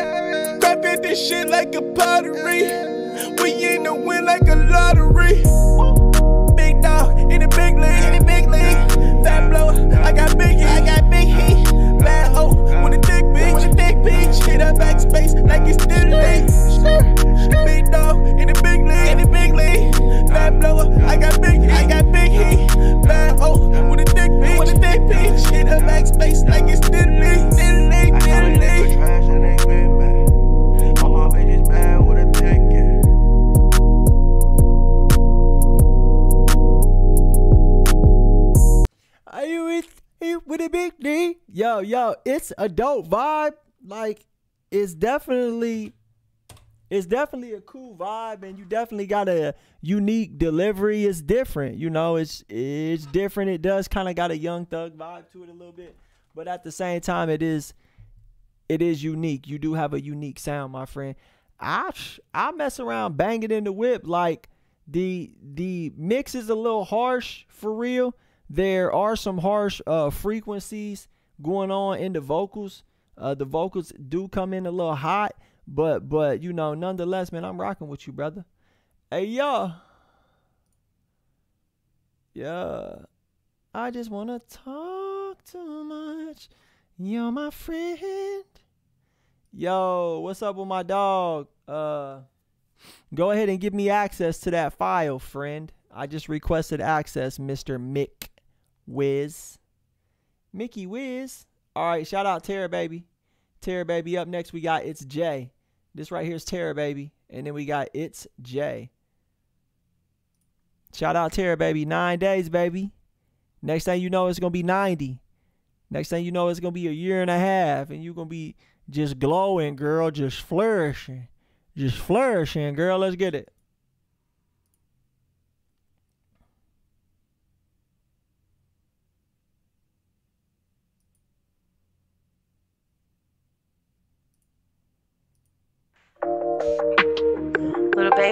Crap at this shit like a pottery. We in the win like a lottery. Big dog in the big league, in the big league. Fat blower, I got big heat, I got big heat. Bad hoe with a thick bitch, with a thick bitch. Hit up backspace like it's still lit. Big dog in the big league, in the big league. Fat blower, I got big heat, I got big heat. Bad hoe with a thick bitch, with a thick bitch. Hit up backspace like it's still lit, still lit, still lit. With, a big D? Yo, yo, it's a dope vibe. Like, it's definitely, it's definitely a cool vibe, and you definitely got a unique delivery. It's different, you know. It's it's different. It does kind of got a Young Thug vibe to it a little bit, but at the same time, it is, it is unique. You do have a unique sound, my friend. I I mess around banging in the whip like the the mix is a little harsh for real. There are some harsh uh, frequencies going on in the vocals. Uh, the vocals do come in a little hot, but but you know, nonetheless, man, I'm rocking with you, brother. Hey, yo, yeah, I just wanna talk too much. You're my friend. Yo, what's up with my dog? Uh, go ahead and give me access to that file, friend. I just requested access, Mr. Mick Wiz. Mickey Wiz. All right, shout out Terror Baby. Terror Baby up next. We got It's Jay. This right here is Terror Baby. And then we got It's Jay. Shout out Terror Baby. Nine days, baby. Next thing you know, it's going to be 90. Next thing you know, it's going to be a year and a half. And you're going to be just glowing, girl. Just flourishing. Just flourishing, girl. Let's get it.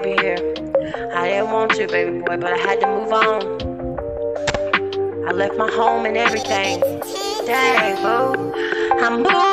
Baby here. I didn't want to, baby boy, but I had to move on. I left my home and everything. Dang, boo. I'm moving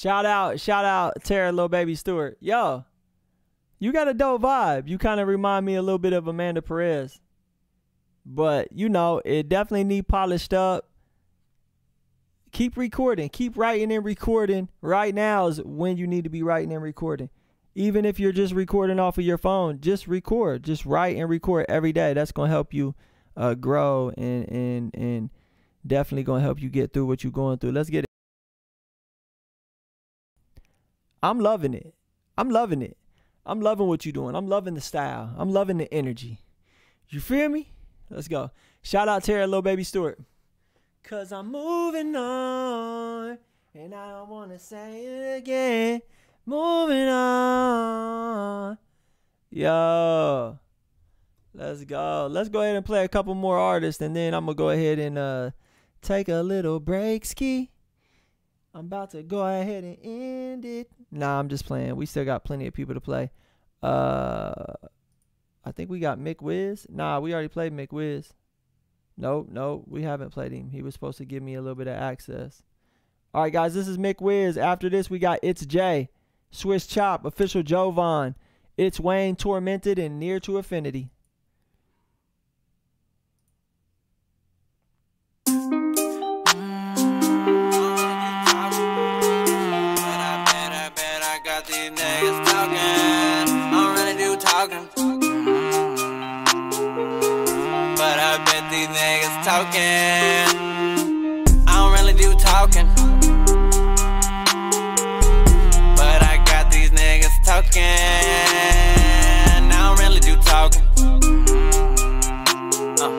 Shout out, shout out, Tara, little baby Stewart. Yo, you got a dope vibe. You kind of remind me a little bit of Amanda Perez, but you know it definitely need polished up. Keep recording, keep writing and recording. Right now is when you need to be writing and recording. Even if you're just recording off of your phone, just record, just write and record every day. That's gonna help you uh, grow and and and definitely gonna help you get through what you're going through. Let's get it. I'm loving it. I'm loving it. I'm loving what you're doing. I'm loving the style. I'm loving the energy. You feel me? Let's go. Shout out to Tara, little baby Stewart. Cause I'm moving on. And I don't wanna say it again. Moving on. Yo. Let's go. Let's go ahead and play a couple more artists and then I'm gonna go ahead and uh take a little break ski. I'm about to go ahead and end it. Nah, I'm just playing. We still got plenty of people to play. Uh I think we got Mick Wiz. Nah, we already played Mick Wiz. No, no, we haven't played him. He was supposed to give me a little bit of access. All right, guys, this is Mick Wiz. After this, we got It's Jay, Swiss Chop, Official Jovan, It's Wayne, Tormented, and Near to Affinity. Talking. I don't really do talking. Uh,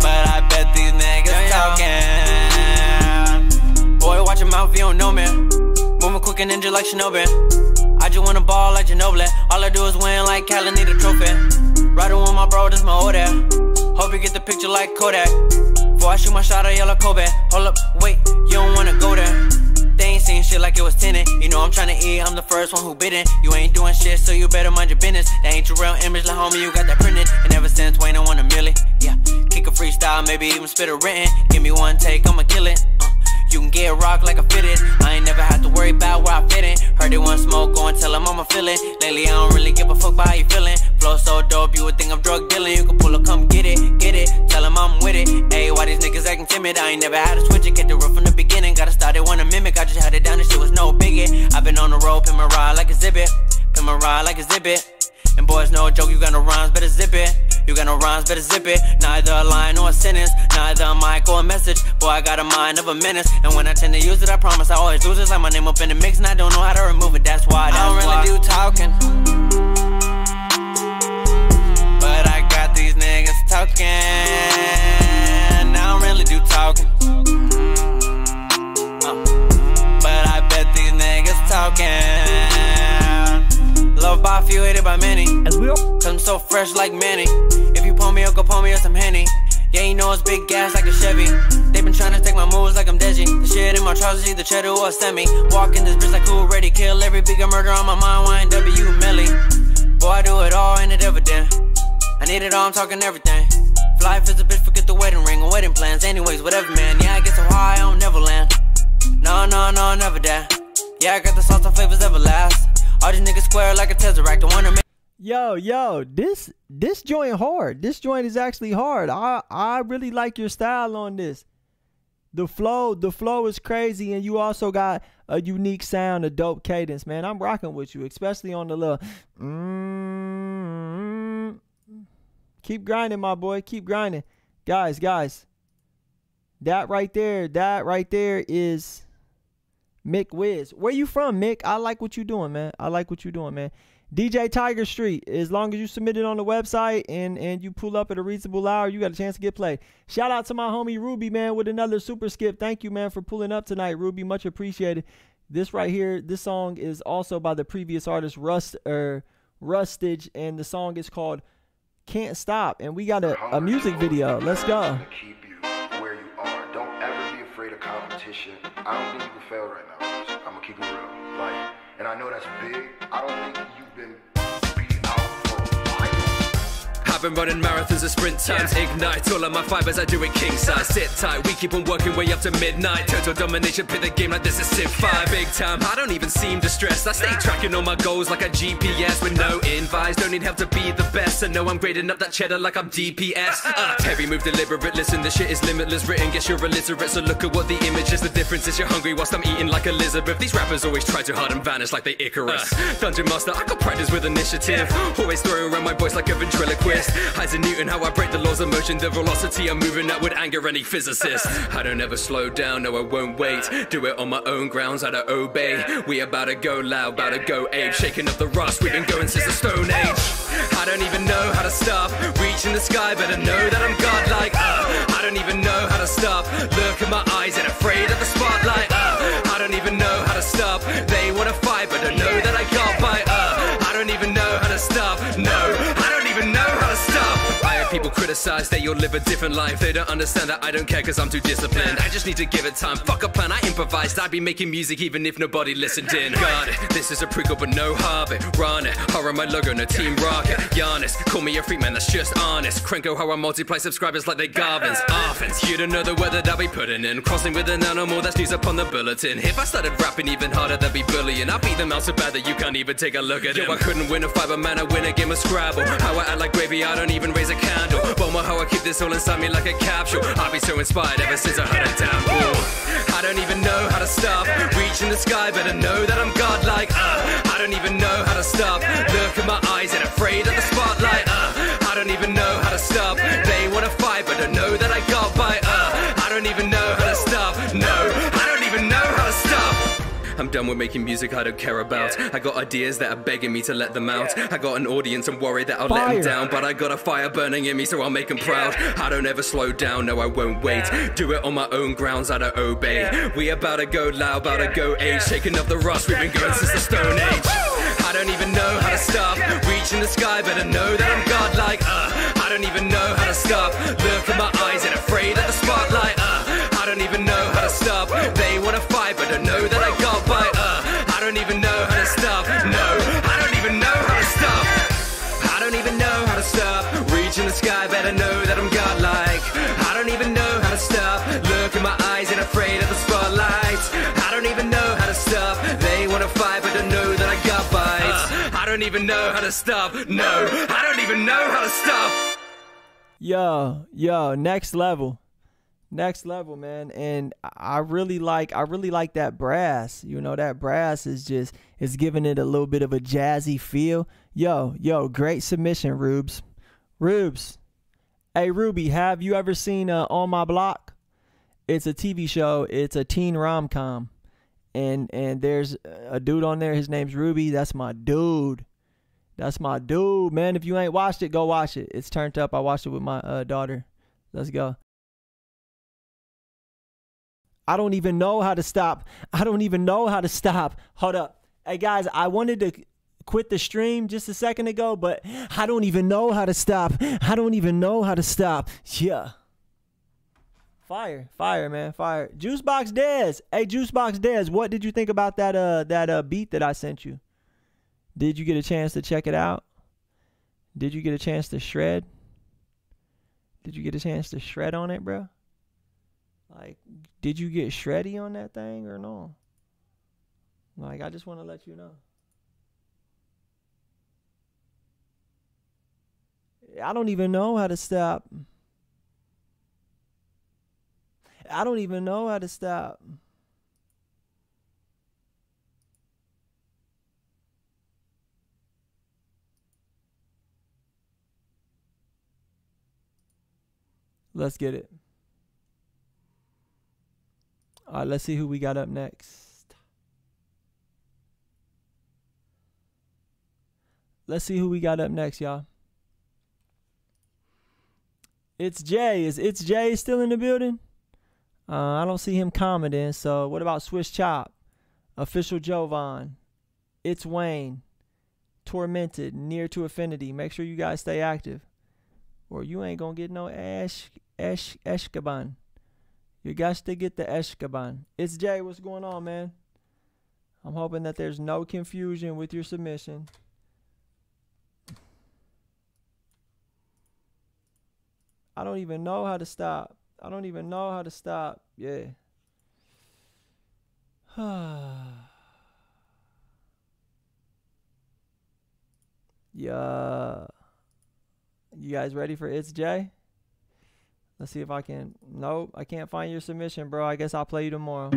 But I bet these niggas talking. Boy, watch your mouth, you don't know me. Moving quick and ninja like Shinobi. I just wanna ball like Ginobili. All I do is win like Cali need a trophy. Riding with my bro, this my old ass. Hope you get the picture like Kodak. Before I shoot my shot, I yell like Kobe. Hold up, wait, you don't wanna go there. Shit like it was tenant. You know I'm tryna eat, I'm the first one who bit it. You ain't doing shit, so you better mind your business. That ain't your real image, like homie, you got that printed. And ever since Wayne, I want a milli. Yeah, kick a freestyle, maybe even spit a written. Give me one take, I'ma kill it. You can get rocked like a fitted. I ain't never had to worry about where I fit in. Heard they want smoke, go and tell them I'ma feel. Lately, I don't really give a fuck about how you feeling. Flow so dope, you would think I'm drug dealing. You can pull up, come get it, get it. Tell them I'm with it. Hey, why these niggas acting timid? I ain't never had to switch it. Get the rough from the beginning. Gotta start it, wanna mimic. I just had it down, this shit was no biggie. I've been on the road, pin my ride like a zip Pin my ride like a zip And boys, no joke, you got no rhymes, better zip it. You got no rhymes, better zip it. Neither a line nor a sentence, neither a mic or a message. Boy, I got a mind of a menace. And when I tend to use it, I promise I always lose it. Like my name up in the mix, and I don't know how to remove it. That's why, that's I don't really do talking. But I got these niggas talking. I don't really do talking. Uh, but I bet these niggas talking. Loved by few, hated by many. As we Cause I'm so fresh like Manny. If you pull me up, go pull me up some Henny. Yeah, you know it's big gas like a Chevy. They been trying to take my moves like I'm Deji. The shit in my trousers, either cheddar or semi. Walking this bitch like who ready, kill every bigger murder on my mind. YNW Melly. Boy, I do it all in a dividend. I need it all, I'm talking everything. Life is a bitch, forget the wedding ring and wedding plans. Anyways, whatever, man. Yeah, I get so high, I don't never land. No, no, no, never die. Yeah, I got the sauce, of flavors everlast. All these niggas square like a tesseract. Wanna make. Yo, yo, this this joint hard. This joint is actually hard. I I really like your style on this. The flow, the flow is crazy, and you also got a unique sound, a dope cadence, man. I'm rocking with you, especially on the little. Mm, keep grinding, my boy. Keep grinding, guys, guys. That right there, that right there is Mick Wiz. Where you from, Mick? I like what you're doing, man. I like what you're doing, man. DJ Tiger Street. As long as you submit it on the website and and you pull up at a reasonable hour, you got a chance to get played. Shout out to my homie Ruby, man, with another super skip. Thank you, man, for pulling up tonight, Ruby. Much appreciated. This right here, this song is also by the previous artist Rust or er, Rustage, and the song is called "Can't Stop." And we got a, a music video. Let's go. Competition. I don't think you can fail right now I'm gonna keep it real. Like, and I know that's big. I don't think you've been been running marathons and sprint times. Ignite all of my fibers, I do it king size. Sit tight, we keep on working way up to midnight. Total domination, play the game like this is Civ 5. Big time, I don't even seem distressed. I stay tracking all my goals like a GPS with no invites. Don't need help to be the best. I know I'm grading up that cheddar like I'm DPS. Uh, <laughs> heavy move, deliberate. Listen, this shit is limitless. Written, guess you're illiterate. So look at what the image is. The difference is you're hungry whilst I'm eating like Elizabeth. These rappers always try too hard and vanish like they Icarus. Uh, Dungeon Master, I got practice with initiative. Always throwing around my voice like a ventriloquist. Isaac Newton, how I break the laws of motion, the velocity I'm moving at would anger any physicist. I don't ever slow down, no, I won't wait. Do it on my own grounds, I don't obey. We about to go loud, about to go ape. Shaking up the rust, we've been going since the Stone Age. I don't even know how to stop. Reaching the sky, better know that I'm godlike. Uh, I don't even know how to stop. Look in my eyes and afraid of the spotlight. Uh, I don't even know how to stop. crazy criticize that you'll live a different life. They don't understand that I don't care cause I'm too disciplined. I just need to give it time. Fuck a plan, I improvised. I'd be making music even if nobody listened in. Got it, this is a prequel but no hobbit. Run it, horror my logo, no team rocket. Giannis, call me a freak man, that's just honest. Cranko how I multiply subscribers like they Garvins. Offense, you don't know the weather that I'll be putting in. Crossing with an animal, that's news upon the bulletin. If I started rapping even harder, that'd be bullying. I beat them out so bad that you can't even take a look at it. Yo, I couldn't win a fight, but man, I win a game of Scrabble. How I act like gravy, I don't even raise a candle handle. How I keep this all inside me like a capsule. I've so inspired ever since I heard down. Ooh. I don't even know how to stop. Reaching the sky, better know that I'm godlike. Uh, I don't even know how to stop. Look in my eyes and afraid of the spotlight. Uh, I don't even know how to stop. They wanna fight, but I know that I got by. Uh, I don't even know I'm done with making music I don't care about. I got ideas that are begging me to let them out. I got an audience, I'm worried that I'll fire. let them down. But I got a fire burning in me, so I'll make them proud. I don't ever slow down, no, I won't wait. Do it on my own grounds, I don't obey. We about to go loud, about to go age. Shaking up the rust, we've been going since the Stone Age. I don't even know how to stop. Reaching the sky, better know that I'm godlike. Uh, I don't even know how to stop. Look at my eyes and afraid of the spotlight. Uh, I don't even know even know how to stop. No, I don't even know how to stop. Yo, yo, next level. Next level, man. And I- really like I really like that brass. You know, that brass is just is giving it a little bit of a jazzy feel. Yo, yo, great submission, Rubes. Rubes. Hey Ruby, have you ever seen uh, On My Block? It's a TV show. It's a teen rom com. And and there's a dude on there, his name's Ruby. That's my dude. That's my dude, man. If you ain't watched it, go watch it. It's turned up. I watched it with my uh, daughter. Let's go. I don't even know how to stop. I don't even know how to stop. Hold up. Hey guys, I wanted to quit the stream just a second ago, but I don't even know how to stop. I don't even know how to stop. Yeah. Fire, fire, man, fire. Juicebox Dez. Hey, Juicebox Dez, what did you think about that uh that uh beat that I sent you? Did you get a chance to check it out? Did you get a chance to shred? Did you get a chance to shred on it, bro? Like, did you get shreddy on that thing or no? Like, I just want to let you know. I don't even know how to stop. I don't even know how to stop. Let's get it. All right, let's see who we got up next. Let's see who we got up next, y'all. It's Jay. Is it's Jay still in the building? Uh, I don't see him commenting. So what about Swiss Chop? Official Jovan. It's Wayne. Tormented. Near to Affinity. Make sure you guys stay active. Or you ain't gonna get no Ash Ash Eshkaban. You got to get the Eshkaban. It's Jay. What's going on, man? I'm hoping that there's no confusion with your submission. I don't even know how to stop. I don't even know how to stop. Yeah. <sighs> yeah. You guys ready for It's Jay? Let's see if I can. Nope, I can't find your submission, bro. I guess I'll play you tomorrow.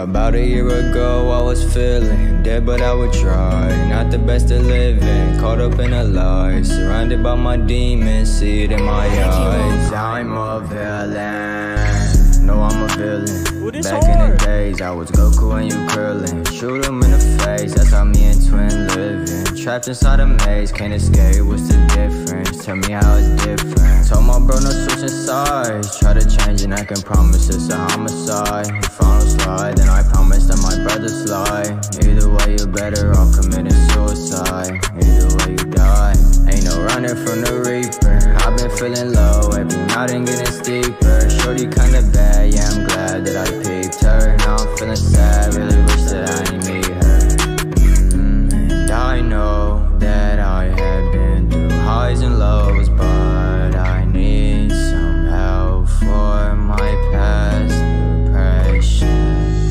About a year ago, I was feeling dead, but I would try. Not the best at living, caught up in a lie. Surrounded by my demons, see it in my eyes. I'm a villain. No, I'm a villain. Back in the days, I was Goku and you curling. Shoot him in the face, that's how me and Twin living. Trapped inside a maze, can't escape, what's the difference? Tell me how it's different. Told my bro no switching sides. Try to change and I can promise it's a homicide. If I don't slide, then I promise that my brother's lie. Either way, you're better off committing suicide. Either way, you die. Ain't no running from the reaper. I've been feeling low, every night and getting steeper. Shorty kinda bad, yeah, I'm glad that I peeped her. Now I'm feeling sad, really wish that I ain't meet her. Mm, and I know that I have been through highs and lows, but I need some help for my past depression.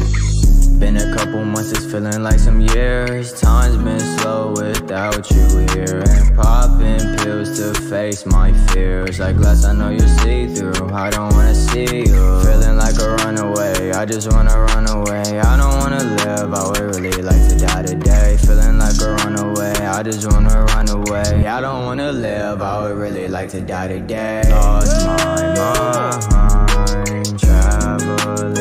Been a couple months, it's feeling like some years. Time's been slow without you here. Popping pills to face my fears. Like glass, I know you see through. I don't wanna see you. Feeling like a runaway. I just wanna run away. I don't wanna live. I would really like to die today. Feeling like a runaway. I just wanna run away. I don't wanna live. I would really like to die today. Lost my mind traveling.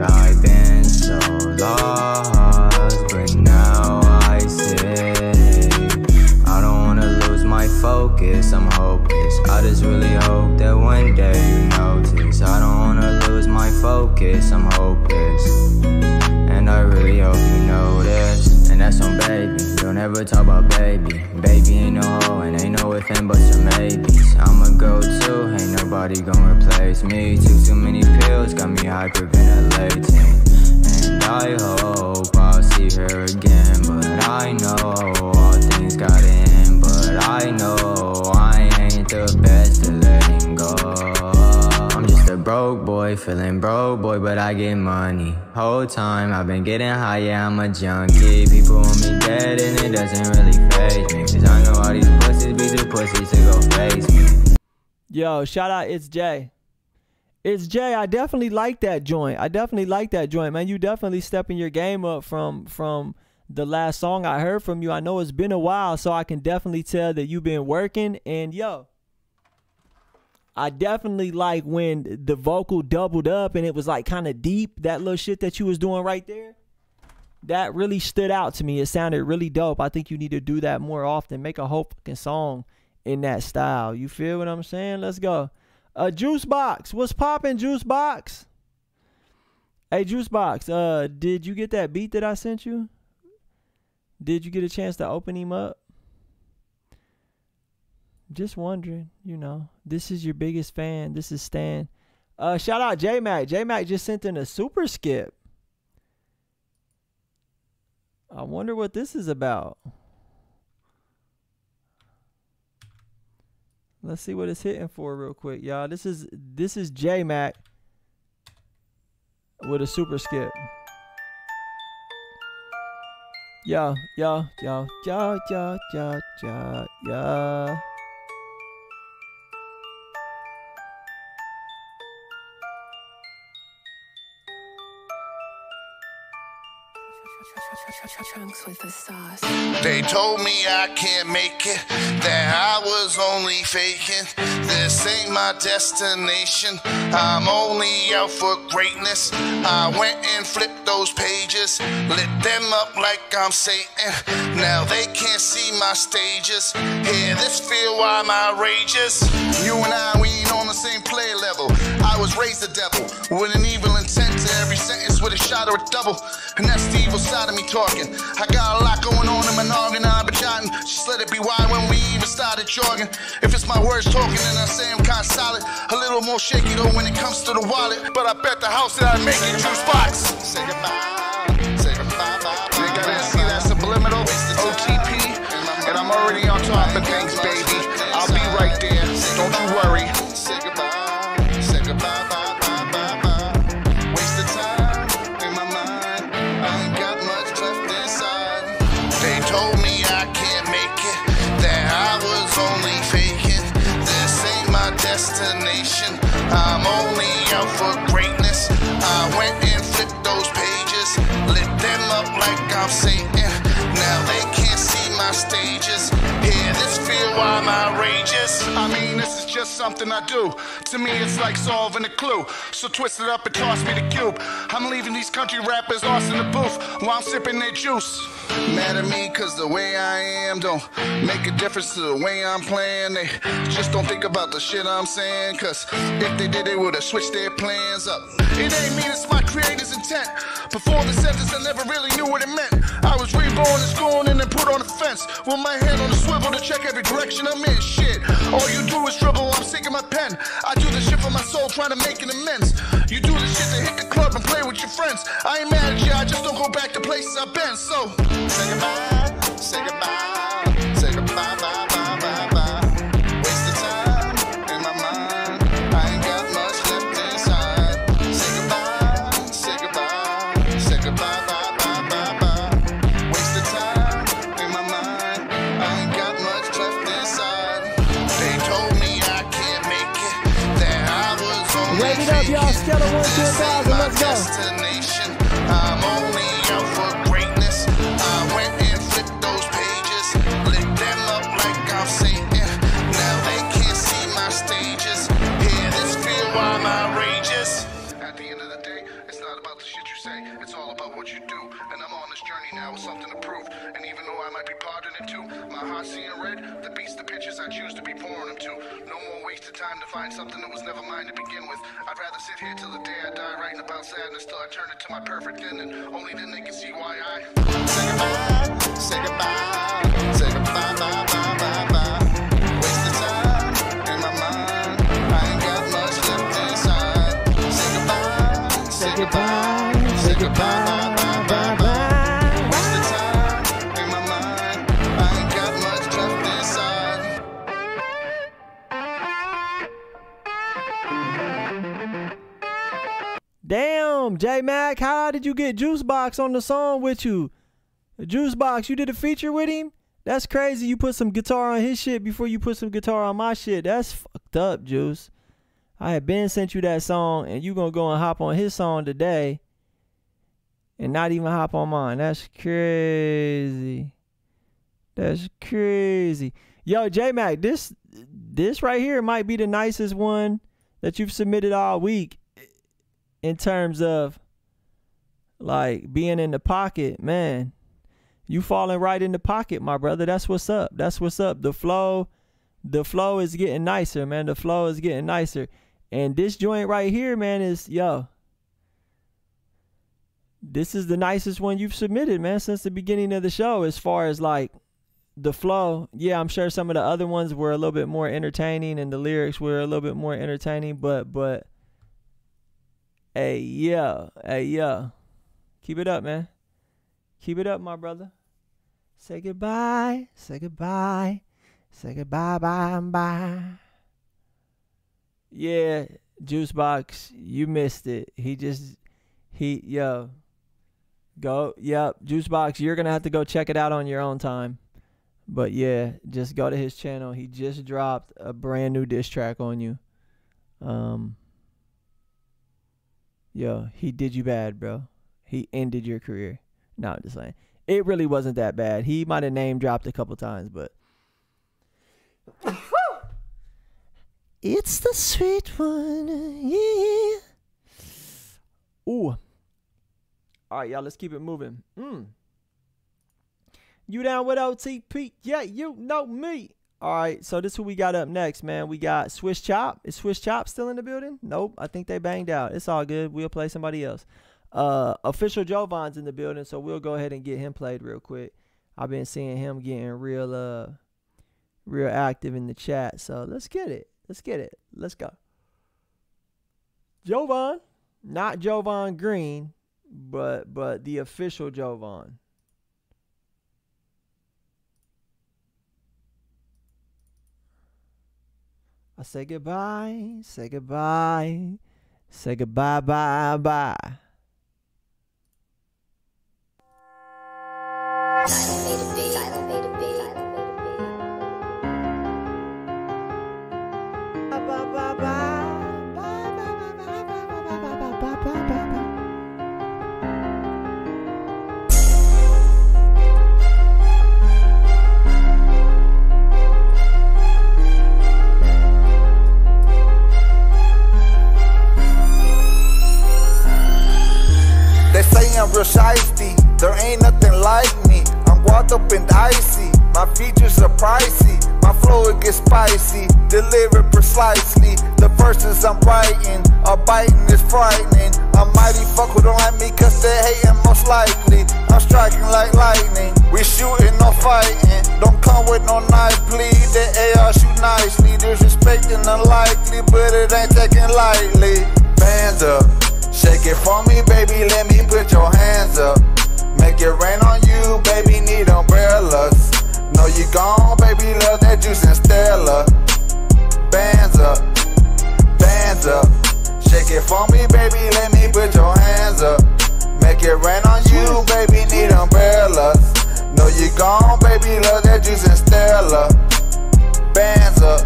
I've been so lost, just really hope that one day you notice. I don't wanna lose my focus, I'm hopeless. And I really hope you notice. And that's on baby. Don't ever talk about baby. Baby ain't no hoe and ain't no if and buts or maybes. I'm a go-to, ain't nobody gonna replace me. Took too many pills, got me hyperventilating. And I hope I'll see her again. But I know all things got in. But I know I with the best of letting go. I'm just a broke boy, feeling broke boy, but I get money. Whole time I've been getting high, yeah, I'm a junkie. People want me dead and it doesn't really phase me. Cause I know all these pussies be too pussies to go face me. Yo, shout out it's Jay. It's Jay. I definitely like that joint. I definitely like that joint, man. You definitely stepping your game up from from the last song I heard from you. I know it's been a while, so I can definitely tell that you've been working. And yo, I definitely like when the vocal doubled up and it was like kind of deep. That little shit that you was doing right there. That really stood out to me. It sounded really dope. I think you need to do that more often. Make a whole fucking song in that style. You feel what I'm saying? Let's go. Uh, Juice Box, what's popping, Juice Box? Hey, Juice Box, uh, did you get that beat that I sent you? Did you get a chance to open him up? Just wondering, you know. This is your biggest fan. This is Stan. Uh, shout out J Mac. J Mac just sent in a super skip. I wonder what this is about. Let's see what it's hitting for real quick, y'all. This is this is J Mac with a super skip. Yo, yo, yo, yo, yo, yo, yo. They told me I can't make it, that I was only faking. This ain't my destination. I'm only out for greatness. I went and flipped those pages, lit them up like I'm Satan. Now they can't see my stages. Hear this feel why I'm outrageous. You and I, we ain't on the same play level. I was raised a devil with an evil intent to every with a shot or a double. And that's the evil side of me talking. I got a lot going on in my noggin, I've been jotting. Just let it be wide when we even started jogging. If it's my words talking, then I say I'm kinda solid. A little more shaky though when it comes to the wallet. But I bet the house that I make it juice box. Say goodbye. Say goodbye. You gotta see that subliminal OTP. And I'm already on top of things, baby. I'll be right there. Don't you worry. Say goodbye. Hear why I'm outrageous. I mean, this is just something I do. To me, it's like solving a clue. So twist it up and toss me the cube. I'm leaving these country rappers lost in the booth while I'm sipping their juice. Mad at me cause the way I am don't make a difference to the way I'm playing. They just don't think about the shit I'm saying. Cause if they did, they would've switched their plans up. It ain't me, it's my creator's intent. Before the sentence, I never really knew what it meant. I was reborn and school and then put on the fence. With my hand on the swivel to check every direction I'm. Shit, all you do is dribble, I'm sick of my pen. I do this shit for my soul, trying to make an amends. You do this shit to hit the club and play with your friends. I ain't mad at you, I just don't go back to places I've been. So, say goodbye, say goodbye, I might be part in it too, my heart's seeing red, the beats, the pictures I choose to be pouring them to. No more wasted time to find something that was never mine to begin with. I'd rather sit here till the day I die writing about sadness till I turn it to my perfect ending. Only then they can see why I say goodbye, say goodbye, say goodbye, bye, bye, bye, bye. Waste of time in my mind. I ain't got much left inside. Say goodbye, say goodbye, say goodbye, bye, bye, bye, bye. J Mac, how did you get Juice Box on the song with you? Juice Box, you did a feature with him? That's crazy. You put some guitar on his shit before you put some guitar on my shit. That's fucked up, Juice. I had been sent you that song, and you gonna go and hop on his song today, and not even hop on mine. That's crazy. That's crazy. Yo, J Mac, this this right here might be the nicest one that you've submitted all week in terms of like being in the pocket, man. You falling right in the pocket, my brother. That's what's up. That's what's up. The flow, the flow is getting nicer, man. The flow is getting nicer. And this joint right here, man, is yo. This is the nicest one you've submitted, man, since the beginning of the show. As far as like the flow, yeah, I'm sure some of the other ones were a little bit more entertaining, and the lyrics were a little bit more entertaining. But but, hey, yeah, hey, yeah, keep it up, man. Keep it up, my brother. Say goodbye, say goodbye, say goodbye, bye, bye. Yeah, Juice Box, you missed it. He just he yo. Go, yep, Juice Box, you're gonna have to go check it out on your own time. But yeah, just go to his channel. He just dropped a brand new diss track on you. Um Yo, he did you bad, bro. He ended your career. No, I'm just saying. It really wasn't that bad. He might have name dropped a couple times, but <laughs> It's the sweet one, yeah. Ooh. All right, y'all, let's keep it moving. Mm. You down with OTP? Yeah, you know me. All right, so this is who we got up next, man. We got Swiss Chop. Is Swiss Chop still in the building? Nope. I think they banged out. It's all good. We'll play somebody else. Uh, official Jovan's in the building, so we'll go ahead and get him played real quick. I've been seeing him getting real, uh, real active in the chat. So let's get it. Let's get it. Let's go. Jovan, not Jovan Green, but but the official Jovan. I say goodbye, say goodbye, say goodbye, bye, bye. I'm real shiesty, there ain't nothing like me. I'm walked up and icy, my features are pricey. My flow it gets spicy, delivered precisely. The verses I'm writing are biting, is frightening. I mighty fuck who don't like me cause they hating most likely. I'm striking like lightning, we shooting no fighting. Don't come with no knife, please. The AR shoot nicely, disrespecting unlikely, but it ain't taken lightly. Bands up. Shake it for me, baby, let me put your hands up. Make it rain on you, baby, need umbrellas. Know you gone, baby, love that juice and Stella. Bands up, bands up. Shake it for me, baby, let me put your hands up. Make it rain on you, baby, need umbrellas. Know you gone, baby, love that juice and Stella. Bands up,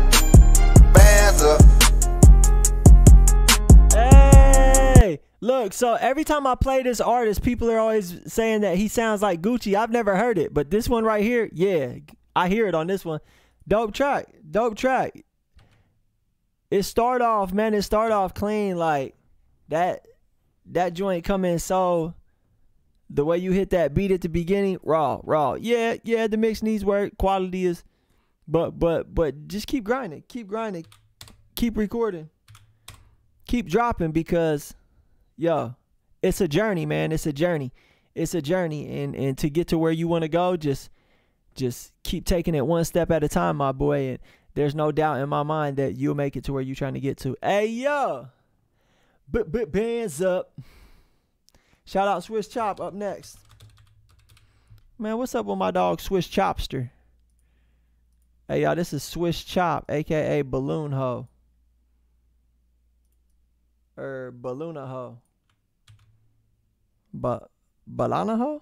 look, so every time I play this artist, people are always saying that he sounds like Gucci. I've never heard it, but this one right here, yeah, I hear it on this one. Dope track, dope track. It start off, man, it start off clean like that that joint come in so the way you hit that beat at the beginning, raw, raw. Yeah, yeah, the mix needs work. Quality is but but but just keep grinding, keep grinding, keep recording keep dropping because yo it's a journey man. It's a journey. It's a journey. And and to get to where you want to go just just keep taking it one step at a time my boy. And there's no doubt in my mind that you'll make it to where you're trying to get to. Hey yo. But but bands up. Shout out swiss chop up next. Man what's up with my dog swiss chopster? Hey y'all this is swiss chop aka balloon hoe or Balloona Ho. But Balanaho?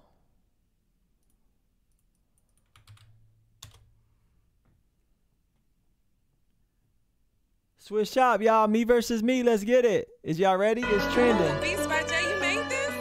Swiss Chop, y'all. Me versus me. Let's get it. Is y'all ready? It's trending. Beats by Jay, you made this?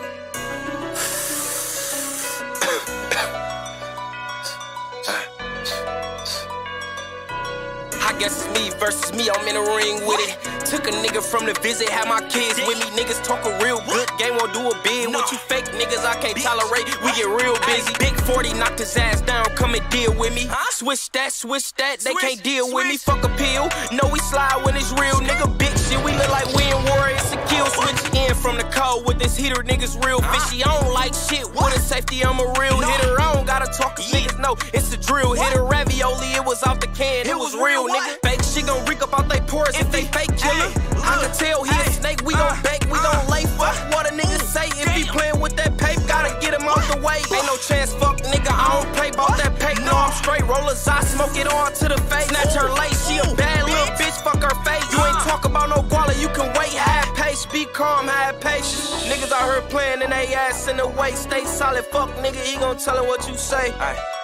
I guess it's me versus me, I'm in the ring with it. Took a nigga from the visit, had my kids with me. Niggas talk a real good game, won't do a bid. What you fake niggas, I can't tolerate. We get real busy. Big 40 knocked his ass down, come and deal with me. Switch that, switch that, they can't deal with me. Fuck a pill, no, we slide when it's real. Nigga, big shit, we look like we in war, it's a kill. Switch in from the cold with this heater, niggas real fishy. I don't like shit, with a safety, I'm a real hitter. I don't gotta talk, cause niggas know it's a drill. Hit a ravioli, it was off the can, it was real, nigga. Shit gon' reek up out they pores if they fake killer. I can tell he a snake, we gon' bake, we gon' lay. Fuck what a nigga say if he playin' with that paper, gotta get him out the way. Ain't no chance, fuck nigga, I don't play bout that paper, No, I'm straight rollers, I smoke it on to the face. Snatch her lace, she a bad little bitch, fuck her face. You ain't talk about no quality, you can wait, have pace, be calm, have patience. Niggas out here playin' and they ass in the way, stay solid, fuck nigga, he gon' tell him what you say.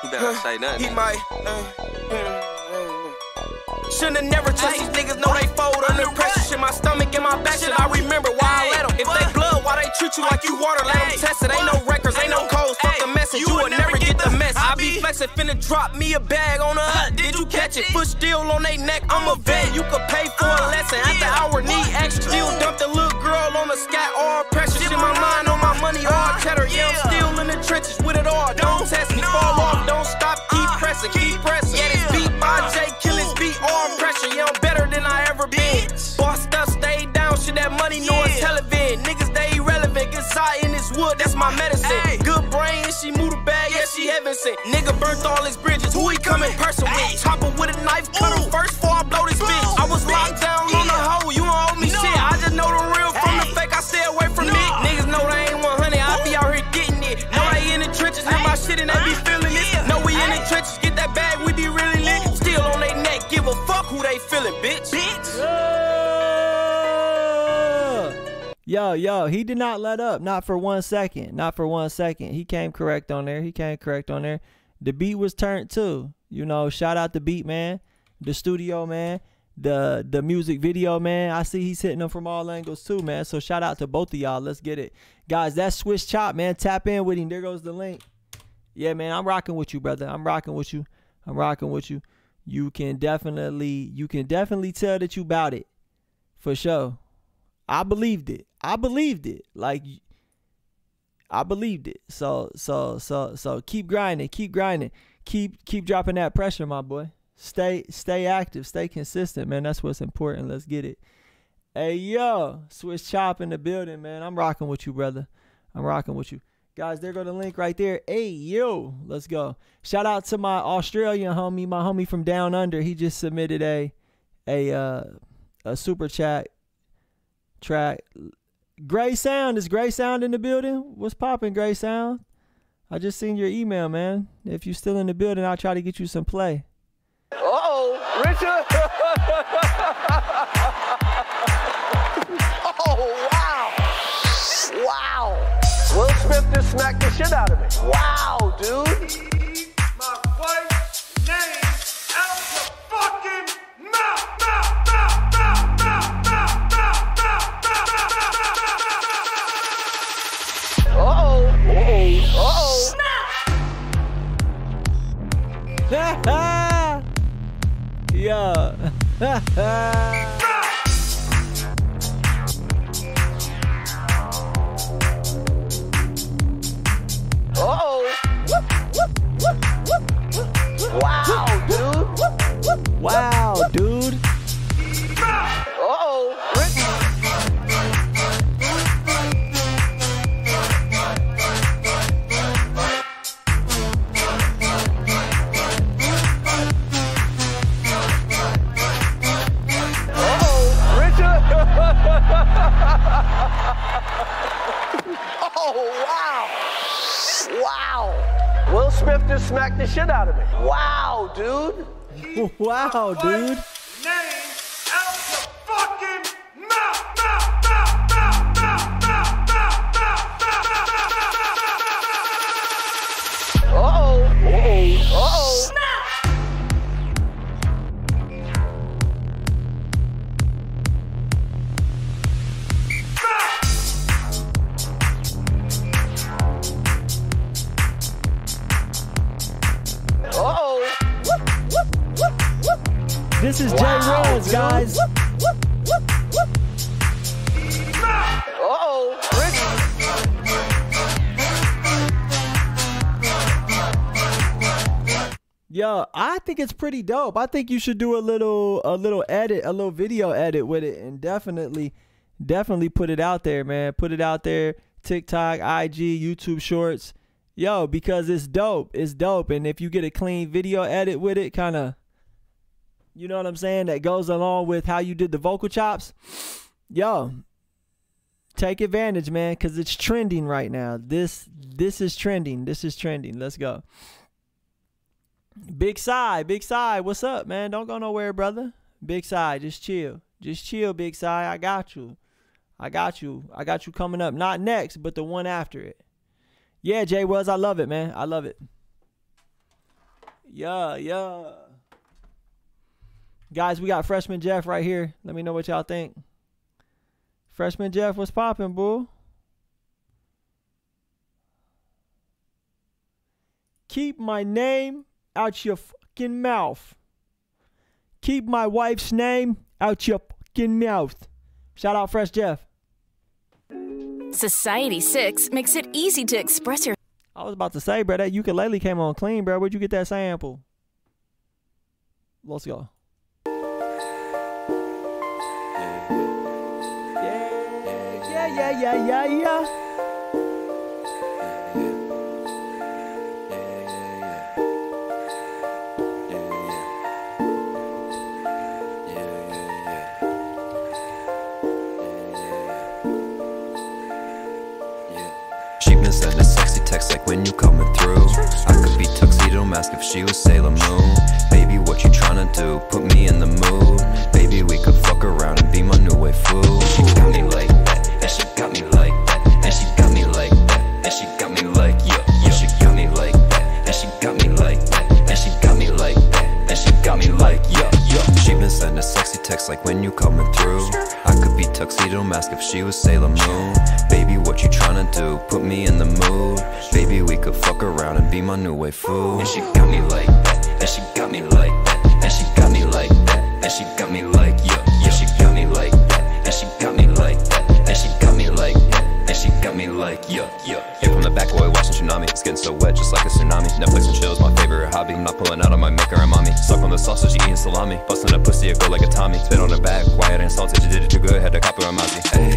You better say nothing. He might. Uh, mm. Shouldn't have never trust these niggas, know they fold under pressure. Shit, my stomach and my back, shit, I remember why I let them. If they blood, why they treat you like you water, let them test it. Ain't no records, ain't no codes, fuck the message, you will never get the mess. I be flexing, finna drop me a bag on the hut, did you catch it? Foot still on they neck, I'm a vet, you could pay for a uh, lesson. After hour, need extra, still uh. dump the little girl on the scat, all pressure. Shit, my mind on my money, uh, all cheddar, yeah, I'm still in the trenches with it all. Don't test me, fall off, don't stop, keep pressing, keep pressing. Yeah, this beat his pressure, yeah, I'm better than I ever been. Bossed up, stay down, shit, that money, know it's television. Niggas, they irrelevant, good side in this wood, that's my medicine. Good brain, she move the bag, yeah, she heaven sent. Nigga burnt all his bridges, who he come in person with? Chopper with a knife, cut him first before I blow this bitch. I was locked down on the hoe, you don't owe me shit. I just know the real from the fake, I stay away from it. Niggas know they ain't 100, I be out here getting it. Know they in the trenches, in my shit, and they be feeling it. Know they feeling, bitch. Yo, yo, he did not let up. Not for one second. Not for one second. He came correct on there. He came correct on there. The beat was turned too. You know, shout out the beat man, the studio man, the the music video man. I see he's hitting them from all angles too, man. So shout out to both of y'all. Let's get it. Guys, that's Swiss Chop, man. Tap in with him. There goes the link. Yeah, man, I'm rocking with you, brother. I'm rocking with you. I'm rocking with you. You can definitely you can definitely tell that you bout it. For sure. I believed it. I believed it. Like I believed it. So so so so keep grinding, keep grinding. Keep keep dropping that pressure, my boy. Stay stay active, stay consistent, man. That's what's important. Let's get it. Hey yo, Swiss Chop in the building, man. I'm rocking with you, brother. I'm rocking with you. Guys, there go the link right there. Hey yo, let's go. Shout out to my Australian homie, my homie from down under. He just submitted a a uh a super chat track. Gray Sound is Gray Sound in the building. What's popping, Gray Sound? I just seen your email, man. If you're still in the building, I'll try to get you some play. Uh-oh, Richard. <laughs> Will Smith just smacked the shit out of me. Wow, dude. Uh-oh. Uh-oh. Uh-oh. yeah. Wow, dude. Wow, dude. Wow. Will Smith just smacked the shit out of me. Wow, dude. <laughs> wow, dude. This is Jay Wells, guys. Yo, I think it's pretty dope. I think you should do a little a little edit, a little video edit with it and definitely definitely put it out there, man. Put it out there. TikTok, IG, YouTube shorts. Yo, because it's dope. It's dope. And if you get a clean video edit with it, kind of you know what I'm saying, that goes along with how you did the vocal chops. Yo, take advantage, man, cuz it's trending right now. This this is trending. This is trending. Let's go. Big side, big side. What's up, man? Don't go nowhere, brother. Big side, just chill. Just chill, big side. I got you. I got you. I got you coming up. Not next, but the one after it. Yeah, Jay Wells, I love it, man. I love it. Yeah, yeah. Guys, we got freshman Jeff right here. Let me know what y'all think. Freshman Jeff, what's popping, boo? Keep my name out your fucking mouth. Keep my wife's name out your fucking mouth. Shout out Fresh Jeff. Society 6 makes it easy to express your I was about to say, bro, that ukulele came on clean, bro. Where'd you get that sample? Let's go. Yeah, yeah, yeah, yeah, yeah. Yeah. Yeah, yeah, yeah. She been sending sexy texts like when you coming through. I could be tuxedo mask if she was Sailor Moon. Baby, what you tryna do? Put me in the mood. Baby, we could fuck around and be my new way fool. She got me like like when you coming through. I could be tuxedo mask if she was Sailor Moon. Baby, what you tryna do? Put me in the mood. Baby, we could fuck around and be my new way fool. And she got me like that, and she got me like that, and she got me like that, and she got me like yeah, yeah. She got me like that, and she got me like that, and she got me like that, and she got me like yeah, yeah. Here from the back boy watching tsunami. It's getting so wet, just like a tsunami. Netflix and chill is my favorite hobby. I'm not pulling out on my maker and mommy. Suck on the sausage, eating salami. Busting a pussy, it go like a Tommy. Spit on her back, quiet and salted. You did it too good, had to copy my Mozzie. Hey,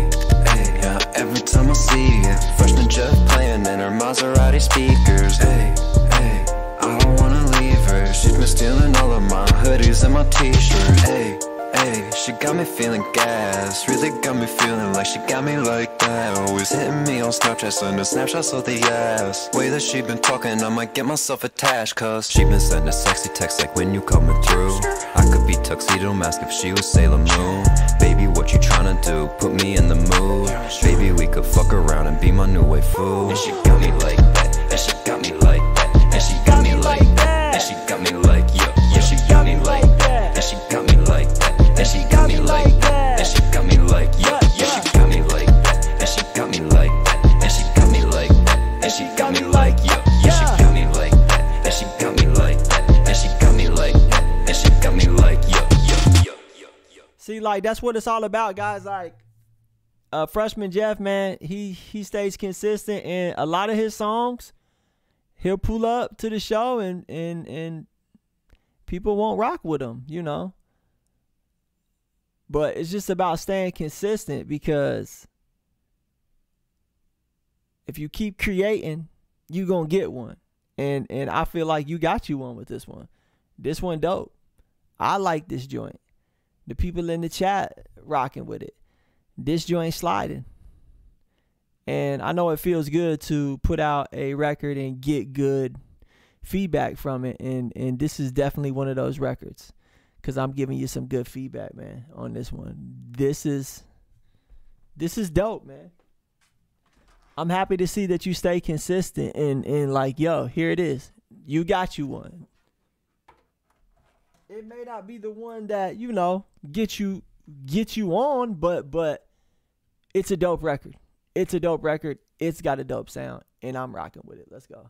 hey, yeah. Every time I see it, freshman Jeff playing in her Maserati speakers. Hey, hey, I don't wanna leave her. She's been stealing all of my hoodies and my t-shirts. Hey. Hey, she got me feeling gas Really got me feeling like she got me like Always hitting me on Snapchat, sending snapshots of the ass. Way that she been talking, I might get myself attached Cause she been sending sexy texts like when you coming through. I could be tuxedo mask if she was Sailor Moon. Baby, what you tryna do? Put me in the mood. Baby, we could fuck around and be my new way fool And she got me like that's what it's all about, guys. Like, uh, freshman Jeff, man, he he stays consistent, and a lot of his songs, he'll pull up to the show, and and and people won't rock with him, you know. But it's just about staying consistent because if you keep creating, you gonna get one. And and I feel like you got you one with this one. This one dope. I like this joint. The people in the chat rocking with it. This joint sliding. And I know it feels good to put out a record and get good feedback from it. And and this is definitely one of those records. Cause I'm giving you some good feedback, man, on this one. This is this is dope, man. I'm happy to see that you stay consistent and and like, yo, here it is. You got you one. It may not be the one that, you know, get you get you on, but but it's a dope record. It's a dope record. It's got a dope sound, and I'm rocking with it. Let's go.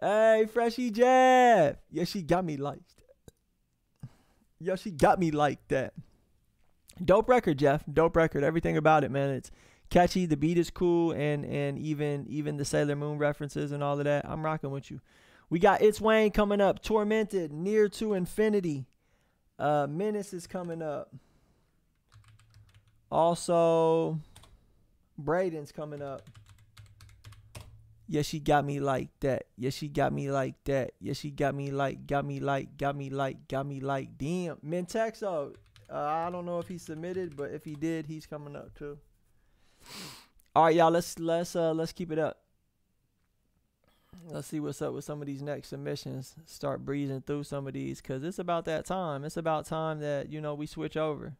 Hey, Freshy Jeff. Yeah, she got me like Yo, she got me like that. Dope record, Jeff. Dope record. Everything about it, man. It's catchy. The beat is cool, and and even even the Sailor Moon references and all of that. I'm rocking with you. We got It's Wayne coming up. Tormented, Near to Infinity. Uh, Menace is coming up. Also, Braden's coming up. Yeah, she got me like that. Yeah, she got me like that. Yeah, she got me like, got me like, got me like, got me like. Damn, Mentexo. Uh, I don't know if he submitted, but if he did, he's coming up too. All right, y'all. Let's let's uh let's keep it up. Let's see what's up with some of these next submissions. Start breezing through some of these because it's about that time. It's about time that you know we switch over.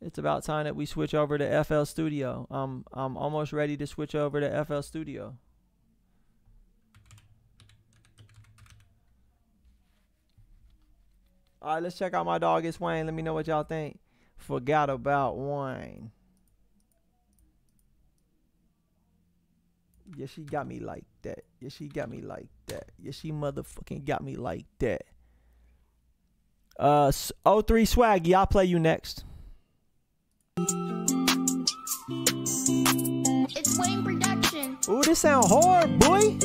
It's about time that we switch over to FL Studio. I'm I'm almost ready to switch over to FL Studio. All right, let's check out my dog. It's Wayne. Let me know what y'all think. Forgot about Wayne. Yeah, she got me like that. Yeah, she got me like that. Yeah, she motherfucking got me like that. Uh, 03 Swaggy, I'll play you next. It's Wayne Production. Ooh, this sound hard, boy.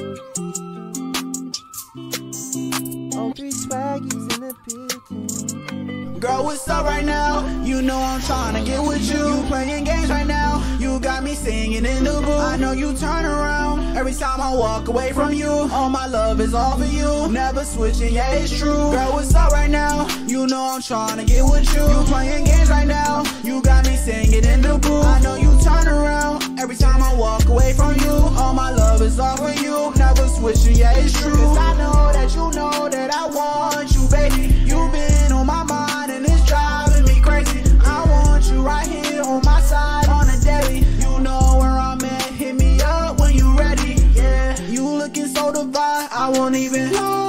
Oh, three swaggies in the picture. Girl, what's up right now? You know I'm trying to get with you. You playing games right now. You got me singing in the booth. I know you turn around every time I walk away from you. All my love is all for you. Never switching, yeah, it's true. Girl, what's up right now? You know I'm trying to get with you. You playing games right now. You got me singing in the booth. I know you turn around every time I walk away from you. All my love is all for you. Never switching, yeah, it's true. Cause I know that you know that I want you, baby. You've been on my mind and it's driving me crazy. I want you right here on my side on a daily. You know where I'm at. Hit me up when you ready. Yeah, you looking so divine. I won't even.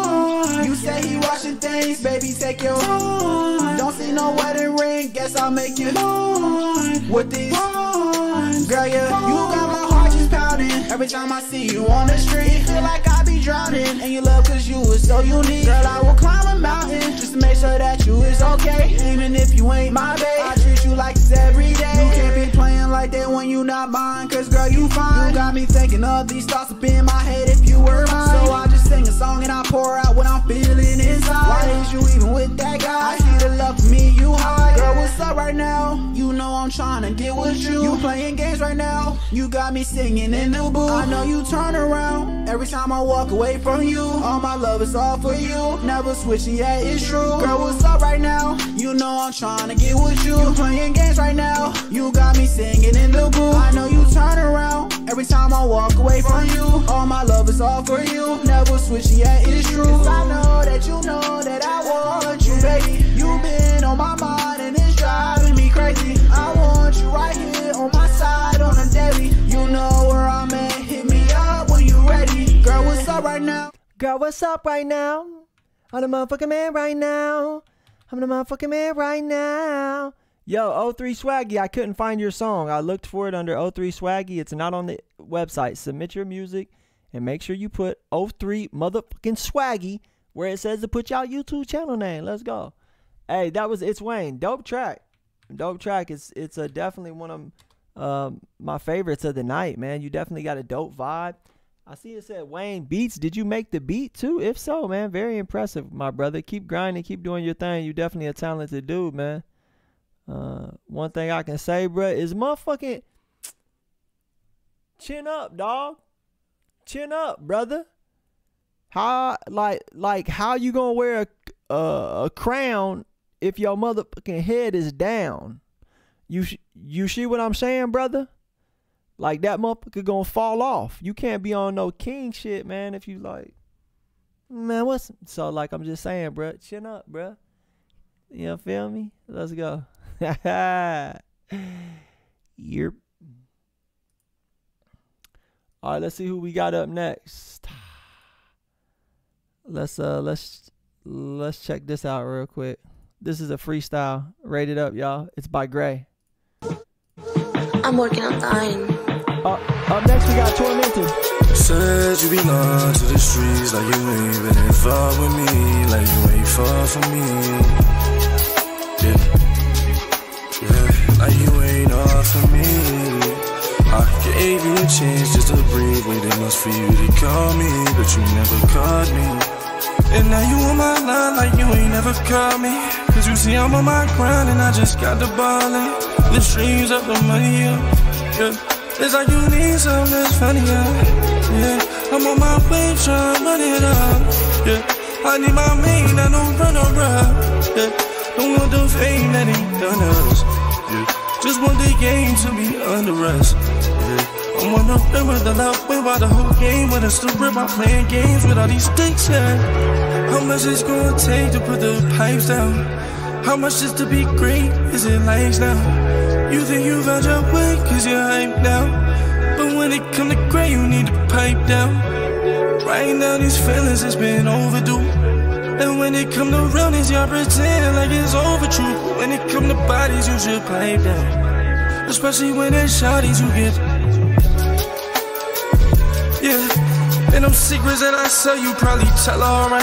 You say he watching things, baby. Take your time. Don't see no wedding ring. Guess I'll make you mine with these. Girl, yeah, you got my heart just pounding. Every time I see you on the street, feel like I be drowning. And you love cause you is so unique. Girl, I will climb a mountain just to make sure that you is okay. Even if you ain't my babe, I treat you like this every day. You can't be playing like that when you not mine. Cause girl, you fine. You got me thinking of these thoughts up in my head if you were mine. So I just sing a song and I pour out what I'm feeling inside. Why is you even with that guy? I see the love for me, you high. Girl, what's up right now? You know I'm trying to get with you. You playing games right now. You got me singing in the booth. I know you turn around every time I walk away from you. All my love is all for you. Never switching, yeah, it's true. Girl, what's up right now? You know I'm trying to get with you. You playing games right now. You got me singing in the booth. I know you turn around every time I walk away from you. All my love is all for you. Never switching, yeah, it's true. 'Cause I know that you know that I want you, baby. You've been on my mind and it's driving me crazy. I want you right here on my side on a daily. You know where I'm at. Hit me up when you ready. Girl, what's up right now? Girl, what's up right now? I'm the motherfucking man right now. I'm the motherfucking man right now. Yo, O3 Swaggy, I couldn't find your song. I looked for it under O3 Swaggy. It's not on the website. Submit your music and make sure you put O3 motherfucking Swaggy where it says to put y'all YouTube channel name. Let's go. Hey, that was It's Wayne. Dope track. Dope track. It's it's a definitely one of um, my favorites of the night, man. You definitely got a dope vibe. I see it said Wayne Beats. Did you make the beat too? If so, man, very impressive, my brother. Keep grinding, keep doing your thing. You definitely a talented dude, man. Uh, one thing I can say, bruh, is motherfucking chin up, dog. Chin up, brother. How like like how you gonna wear a a, a crown if your motherfucking head is down? You you see what I'm saying, brother? Like that motherfucker gonna fall off. You can't be on no king shit, man. If you like, man, what's so like? I'm just saying, bruh. Chin up, bruh. You know, feel me? Let's go. <laughs> yep. All right, let's see who we got up next. <sighs> Let's uh let's let's check this out real quick. This is a freestyle. Rate it up, y'all. It's by Gray. I'm working on dying. Uh, up next we got Tormented. Said you belong to the streets like you ain't been far with me, like you ain't far from me. Yeah, yeah, like you for me. I gave you a chance just to breathe, waiting much for you to call me, but you never called me. And now you on my line like you ain't never called me. Cause you see I'm on my grind and I just got the ball in. The streams up, the money up. Yeah. It's like you need something that's funny, yeah. yeah. I'm on my way trying to run it up. Yeah. I need my main, I don't run around. Yeah. Don't want the fame that ain't done us. Yeah. Just want the game to be under us. I'm on the rim the love way by the whole game with us to rip. I'm playing games with all these sticks, yeah. How much it's gonna take to put the pipes down? How much is to be great? Is it lights now? You think you found your way cause you're hype now But when it come to gray you need to pipe down Right now these feelings has been overdue And when it come to realness y'all pretend like it's over true. When it come to bodies you should pipe down. Especially when it's shawties you get Yeah. And them secrets that I sell you probably tell alright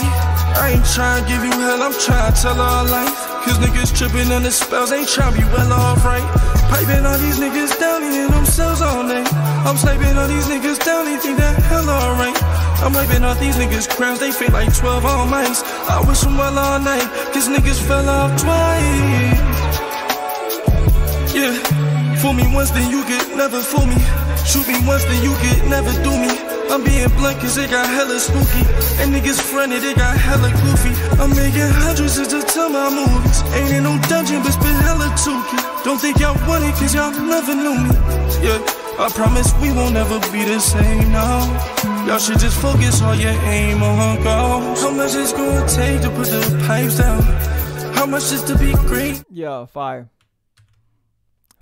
I ain't trying to give you hell, I'm trying to tell all life Cause niggas tripping under spells, ain't trying to be well off right. Piping all these niggas down, in themselves all day. I'm sniping all these niggas down, they think that hell alright. I'm wiping off these niggas' crowns, they feel like 12 on mics. I wish them well all night, cause niggas fell off twice. Yeah, fool me once, then you get never fool me. Shoot me once, then you get never do me. I'm being blunt cause it got hella spooky. And niggas fronted, it got hella goofy. I'm making hundreds just to tell my movies. Ain't in no dungeon, but spit hella tookie. Don't think y'all want it cause y'all never knew me. Yeah, I promise we won't ever be the same now. Y'all should just focus all your aim on goals. How much it's gonna take to put the pipes down? How much is to be great? Yo, fire.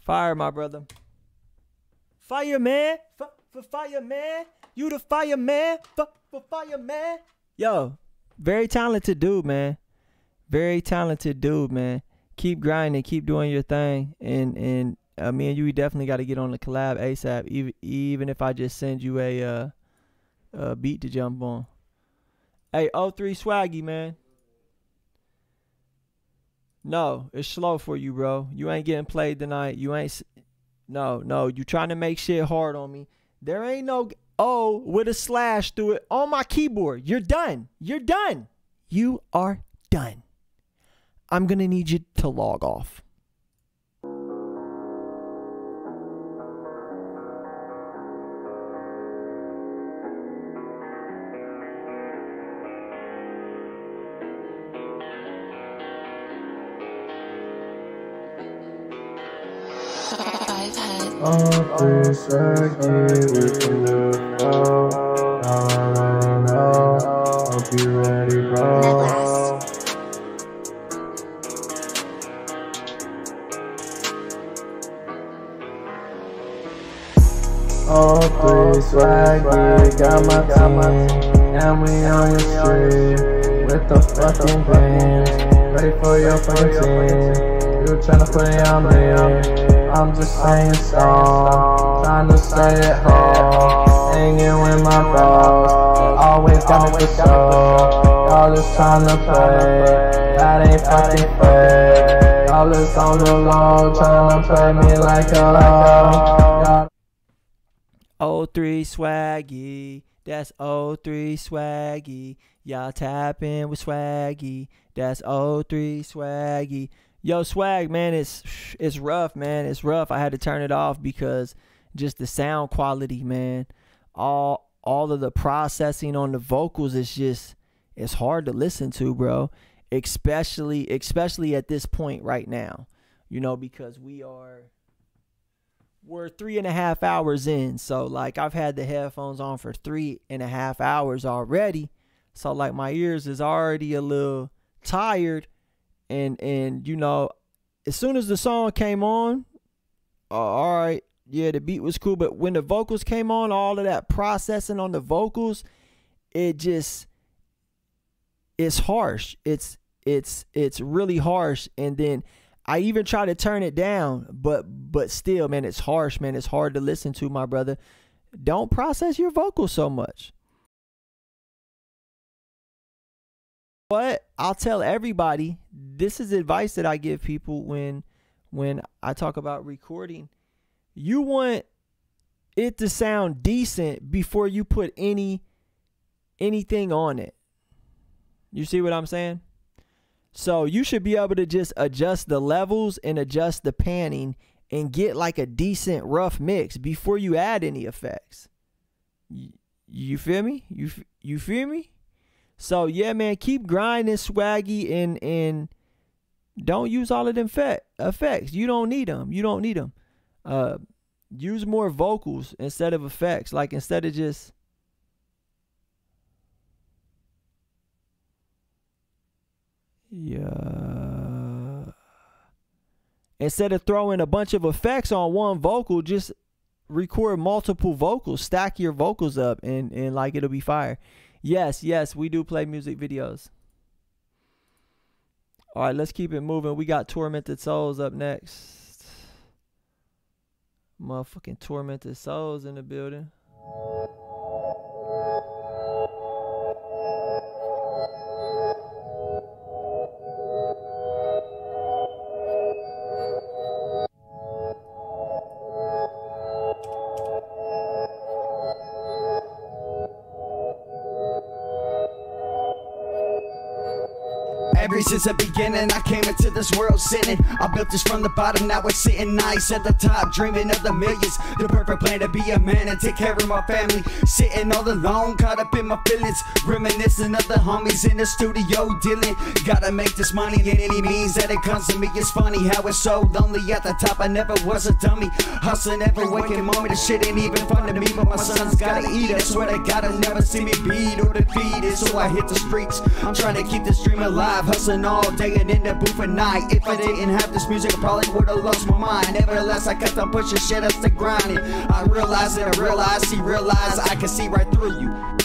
Fire, my brother. Fire, man. F- for fire, man. You the fireman, fuck for fireman. Yo, very talented dude, man. Very talented dude, man. Keep grinding, keep doing your thing, and and uh, me and you, we definitely got to get on the collab ASAP. Even even if I just send you a uh, a beat to jump on. Hey, 03 Swaggy, man. No, it's slow for you, bro. You ain't getting played tonight. You ain't. No, no. You trying to make shit hard on me. There ain't no O oh, with a slash through it on my keyboard. You're done. You're done. You are done. I'm going to need you to log off. Three swaggy with the flow. I already know. Hope you ready, bro. All three swaggy, got my team, and we on your street with the fucking beam. Ready for your fucking team. You tryna play on me? I'm just saying song, trying to stay at home, hanging with my bros. Always me for show. Y'all just trying to play, that ain't fucking fair. Y'all just on the low, trying to play me like a hoe. 03 swaggy, that's 03 swaggy. Y'all tap in with swaggy, that's 03 swaggy. Yo, swag, man, it's it's rough, man. It's rough. I had to turn it off because just the sound quality, man. All all of the processing on the vocals is just it's hard to listen to, bro. Especially especially at this point right now. You know, because we are we're three and a half hours in. So like I've had the headphones on for three and a half hours already. So like my ears is already a little tired and and you know, as soon as the song came on, uh, all right, yeah, the beat was cool, but when the vocals came on, all of that processing on the vocals, it just it's harsh. It's it's it's really harsh, and then I even try to turn it down, but but still, man, it's harsh, man. It's hard to listen to, my brother. don't process your vocals so much. But I'll tell everybody this is advice that I give people when when I talk about recording. You want it to sound decent before you put any anything on it. You see what I'm saying? So you should be able to just adjust the levels and adjust the panning and get like a decent rough mix before you add any effects. You, you feel me? You you feel me? So yeah, man, keep grinding swaggy and and don't use all of them fe- effects. You don't need them. You don't need them. Uh, use more vocals instead of effects. Like instead of just yeah. Instead of throwing a bunch of effects on one vocal, just record multiple vocals. Stack your vocals up, and and like it'll be fire. Yes, yes, we do play music videos. All right, let's keep it moving. We got Tormented Souls up next. Motherfucking Tormented Souls in the building. Since the beginning, I came into this world sinning. I built this from the bottom, now it's sitting nice at the top, dreaming of the millions. The perfect plan to be a man and take care of my family. Sitting all alone, caught up in my feelings, reminiscing of the homies in the studio dealing. Gotta make this money in any means that it comes to me. It's funny how it's so lonely at the top. I never was a dummy, hustling every waking moment. The shit ain't even fun to me, but my son's gotta eat. I swear they gotta never see me beat or defeated, so I hit the streets. I'm trying to keep this dream alive, hustling all day and in the booth at night. If I didn't have this music, I probably would've lost my mind. Nevertheless, I kept on pushing shit up to grinding. I realized that I realized, see, realized I can see right through you.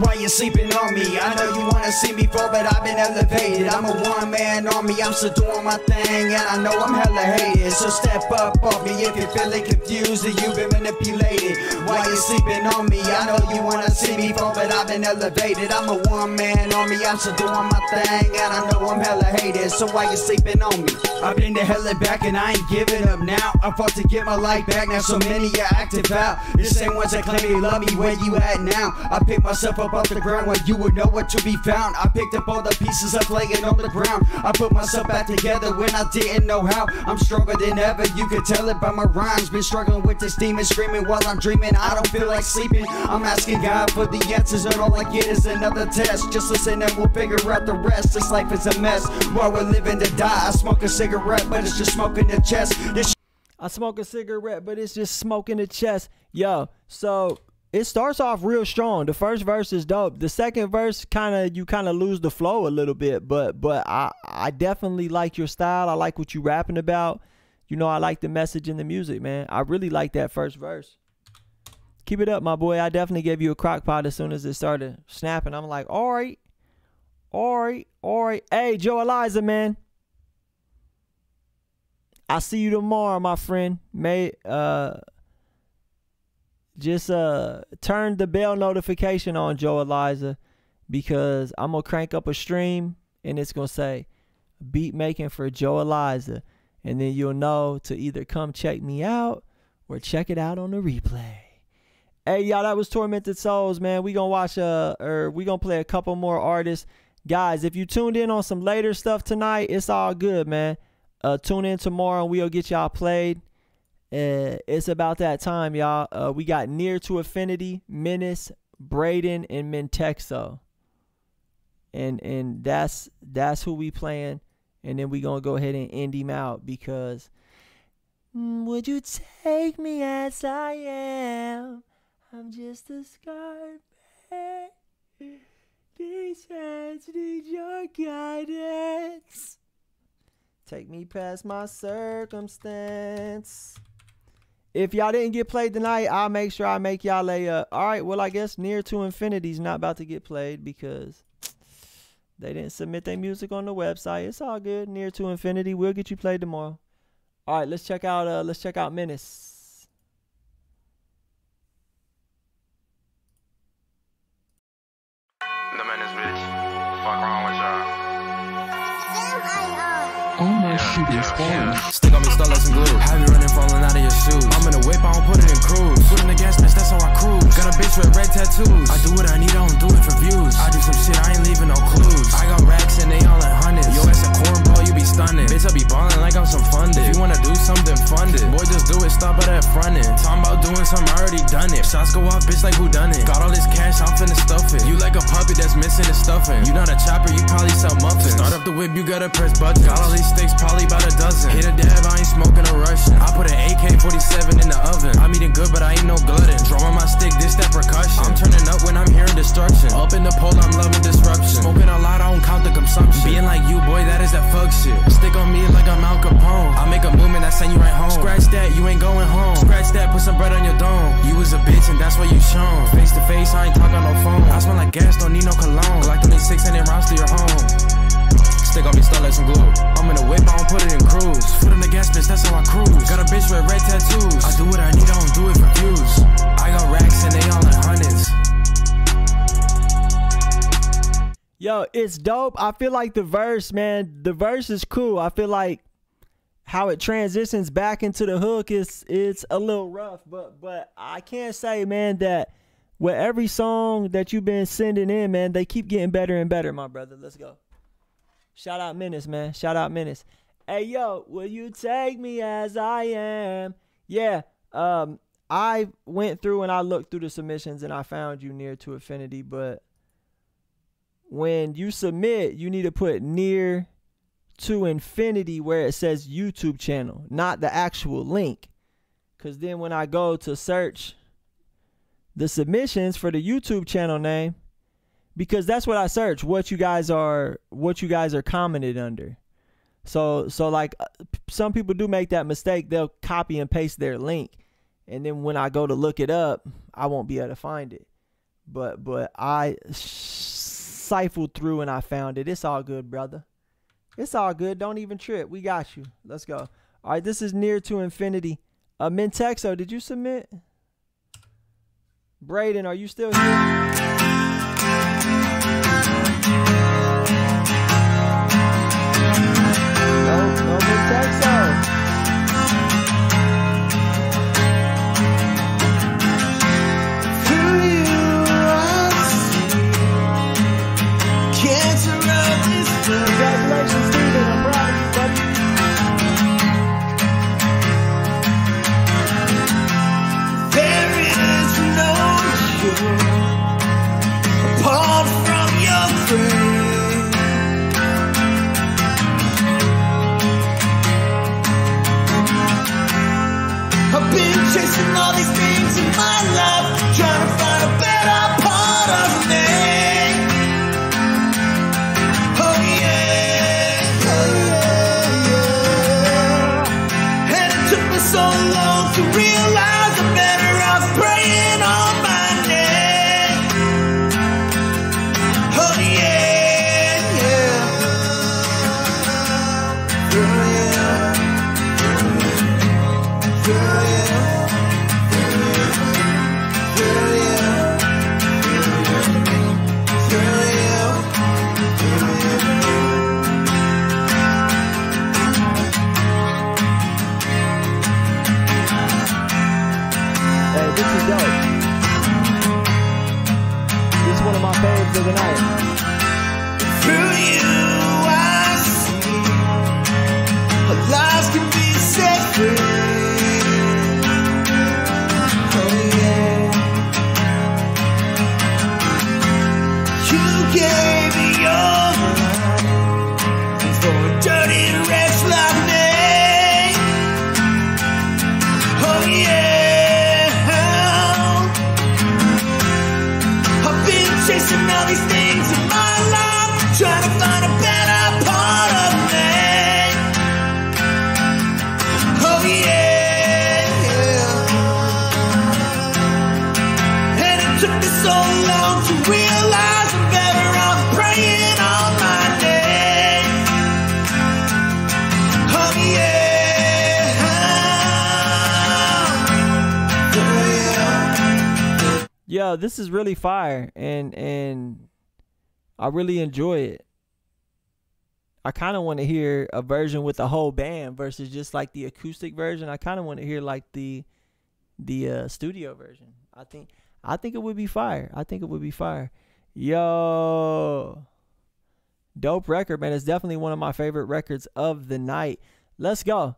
Why you sleeping on me? I know you wanna see me fall, but I've been elevated. I'm a one man army, I'm still doing my thing, and I know I'm hella hated. So step up off me if you're feeling confused and you've been manipulated. Why you sleeping on me? I know you wanna see me fall, but I've been elevated. I'm a one man army, I'm still doing my thing, and I know I'm hella hated. So why you sleeping on me? I've been to hell and back, and I ain't giving up now. I fought to get my life back, now so many are active out. The same ones that claim they love me, where you at now? I pick myself up off the ground where you would know what to be found. I picked up all the pieces up laying on the ground. I put myself back together when I didn't know how. I'm stronger than ever, you can tell it by my rhymes. Been struggling with this demon screaming while I'm dreaming. I don't feel like sleeping. I'm asking God for the answers, and all I get is another test. Just listen and we'll figure out the rest. This life is a mess. While we're living to die, I smoke a cigarette, but it's just smoking the chest. This I smoke a cigarette, but it's just smoking the chest. Yo, so it starts off real strong. The first verse is dope. The second verse kind of you kind of lose the flow a little bit, but but I I definitely like your style. I like what you rapping about. You know, I like the message in the music, man. I really like that first verse. Keep it up, my boy. I definitely gave you a crock pot as soon as it started snapping. I'm like, all right, all right, all right. Hey, Joe Eliza, man. I see you tomorrow, my friend. May uh just uh turn the bell notification on Joe Eliza because I'm gonna crank up a stream and it's gonna say beat making for Joe Eliza and then you'll know to either come check me out or check it out on the replay. Hey y'all, that was Tormented Souls, man. We gonna watch uh or we gonna play a couple more artists. Guys, if you tuned in on some later stuff tonight, it's all good, man. Uh tune in tomorrow and we'll get y'all played. Uh, it's about that time, y'all. Uh, we got Near to Infinity, Menace, Braden, and Mentexo. And and that's that's who we playing. And then we gonna go ahead and end him out because mm, would you take me as I am? I'm just a scarred man. These hands need your guidance. Take me past my circumstance. If y'all didn't get played tonight, I'll make sure I make y'all lay up. all right, well, I guess Near to Infinity's not about to get played because they didn't submit their music on the website. It's all good. Near to Infinity, we'll get you played tomorrow. All right, let's check out. Uh, let's check out Menace. All my shit is fire. Stick on me, start some glue. Have you running, falling out of your shoes. I'm in a whip, I don't put it in cruise. Put in the gas, bitch, that's how I cruise. Got a bitch with red tattoos. I do what I need, I don't do it for views. I do some shit, I ain't leaving no clues. I got racks and they all in hundreds. Yo, ass a cornball, you be stunning. Bitch, I be ballin' like I'm some funded. If you wanna do something, fund it. Boy, just do it, stop at that front end. Talking about doing something, I already done it. Shots go off, bitch, like who done it? Got all this cash, I'm finna stuff it. You like a puppy that's missing the stuffing. You not a chopper, you probably sell muffins. Start up the whip, you gotta press buttons. Got all these probably about a dozen. Hit a dab, I ain't smoking a Russian. I put an AK 47 in the oven. I'm eating good, but I ain't no glutton. Drum on my stick, this that percussion. I'm turning up when I'm hearing destruction. Up in the pole, I'm loving disruption. Smoking a lot, I don't count the consumption. Being like you, boy, that is that fuck shit. Stick on me like I'm Al Capone. I make a movement, I send you right home. Scratch that, you ain't going home. Scratch that, put some bread on your dome. You was a bitch, and that's what you shown. Face to face, I ain't talking no phone. I smell like gas, don't need no cologne. Glock 26 and rounds to your home. Stick on me, start like some glue. I'm in a whip, I don't put it in cruise. Foot in the gas, bitch, that's how I cruise. Got a bitch with red tattoos. I do what I need, I don't do it for views. I got racks and they all in hundreds. Yo, it's dope. I feel like the verse, man, the verse is cool. I feel like how it transitions back into the hook is it's a little rough, but but I can't say, man, that with every song that you've been sending in, man, they keep getting better and better, my brother. Let's go. Shout out Menace, man. Shout out Menace. Hey yo, will you take me as I am? Yeah. Um, I went through and I looked through the submissions and I found you near to infinity, but when you submit, you need to put near to infinity where it says YouTube channel, not the actual link. Cause then when I go to search the submissions for the YouTube channel name, because that's what I search, what you guys are what you guys are commented under. So so like uh, some people do make that mistake. They'll copy and paste their link and then when I go to look it up, I won't be able to find it. But but I siphoned through and I found it. It's all good, brother. It's all good. Don't even trip. We got you. Let's go. All right, this is near to infinity. Uh, Mintexo, did you submit? Braden, are you still here? No really fire, and and I really enjoy it. I kind of want to hear a version with the whole band versus just like the acoustic version. I kind of want to hear like the the uh, studio version. I think I think it would be fire. I think it would be fire. Yo, dope record, man. It's definitely one of my favorite records of the night. Let's go.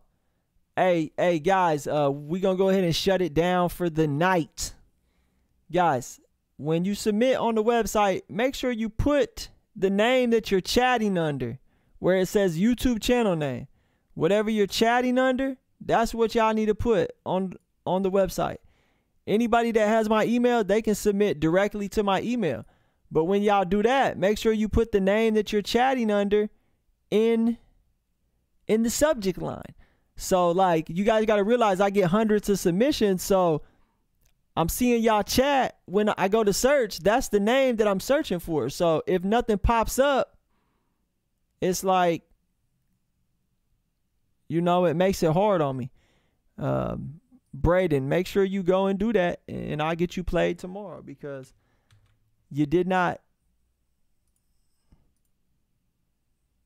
Hey, hey, guys. Uh, we gonna go ahead and shut it down for the night, guys. When you submit on the website, make sure you put the name that you're chatting under, where it says YouTube channel name. Whatever you're chatting under, that's what y'all need to put on on the website. Anybody that has my email, they can submit directly to my email. But when y'all do that, make sure you put the name that you're chatting under in in the subject line. So like you guys got to realize I get hundreds of submissions, so I'm seeing y'all chat when I go to search, that's the name that I'm searching for. So if nothing pops up, it's like you know, it makes it hard on me. Um, Braden, make sure you go and do that, and I'll get you played tomorrow because you did not.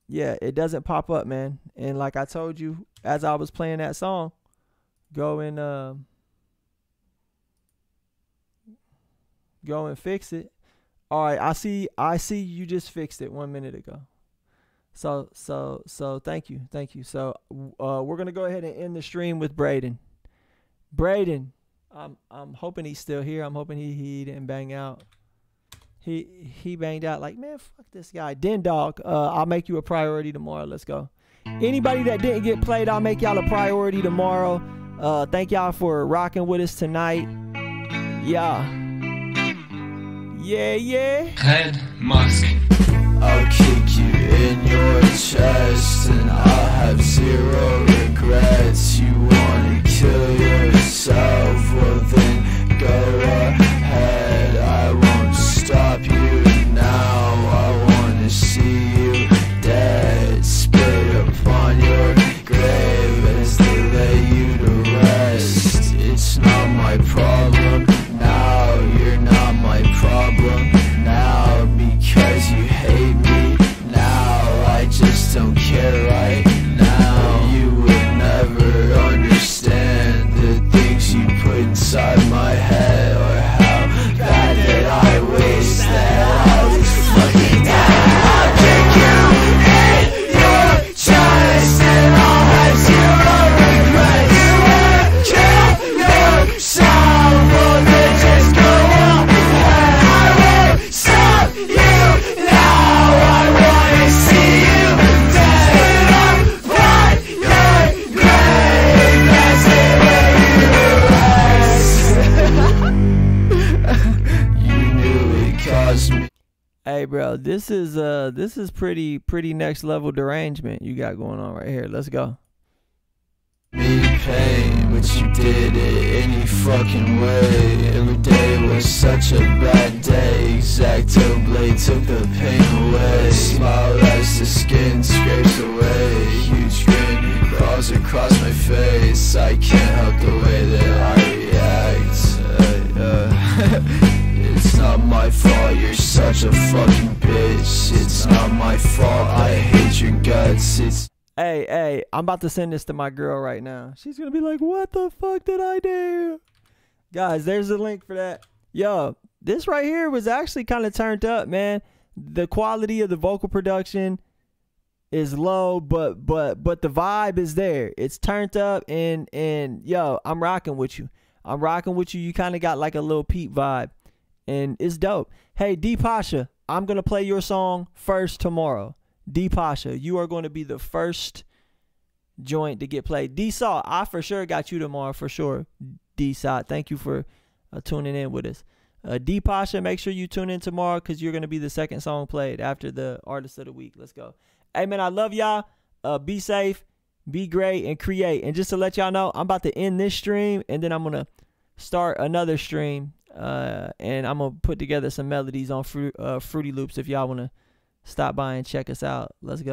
Yeah, it doesn't pop up, man. And like I told you, as I was playing that song, go and uh, go and fix it. All right, I see. I see you just fixed it one minute ago. So so so thank you, thank you. So uh, we're gonna go ahead and end the stream with Braden. Braden, I'm I'm hoping he's still here. I'm hoping he he didn't bang out. He he banged out like man, fuck this guy. Den dog, uh, I'll make you a priority tomorrow. Let's go. Anybody that didn't get played, I'll make y'all a priority tomorrow. Uh, thank y'all for rocking with us tonight. Yeah. Yeah, yeah. Red Mask. I'll kick you in your chest and I'll have zero regrets. You wanna kill yourself? Well then go ahead. I won't stop you now. I wanna see you dead. Spit upon your grave as they lay you to rest. It's not my problem Hey, bro, this is uh, this is pretty pretty next level derangement you got going on right here. Let's go. me pain, but you did it any fucking way. Every day was such a bad day. Exacto blade took the pain away. Smile as the skin scrapes away. Huge grin crawls across my face. I can't help the way that I react. Uh, uh, <laughs> it's not my fault. You're such a fucking bitch. It's not my fault. I hate your guts. It's Hey, hey, I'm about to send this to my girl right now. She's gonna be like, "What the fuck did I do?" Guys, there's the link for that. Yo, this right here was actually kind of turned up, man. The quality of the vocal production is low, but but but the vibe is there. It's turned up, and and yo, I'm rocking with you. I'm rocking with you. You kind of got like a Lil Peep vibe, and it's dope. Hey, D Pasha, I'm gonna play your song first tomorrow. D Pasha, you are going to be the first joint to get played. D Saw, I for sure got you tomorrow for sure. D Saw, thank you for uh, tuning in with us. Uh, D Pasha, make sure you tune in tomorrow because you're to be the second song played after the artist of the week. Let's go. Hey man, I love y'all. Uh, be safe, be great, and create. And just to let y'all know, I'm about to end this stream and then I'm gonna start another stream. Uh, and I'm gonna put together some melodies on Fru- uh, Fruity Loops if y'all wanna stop by and check us out. Let's go.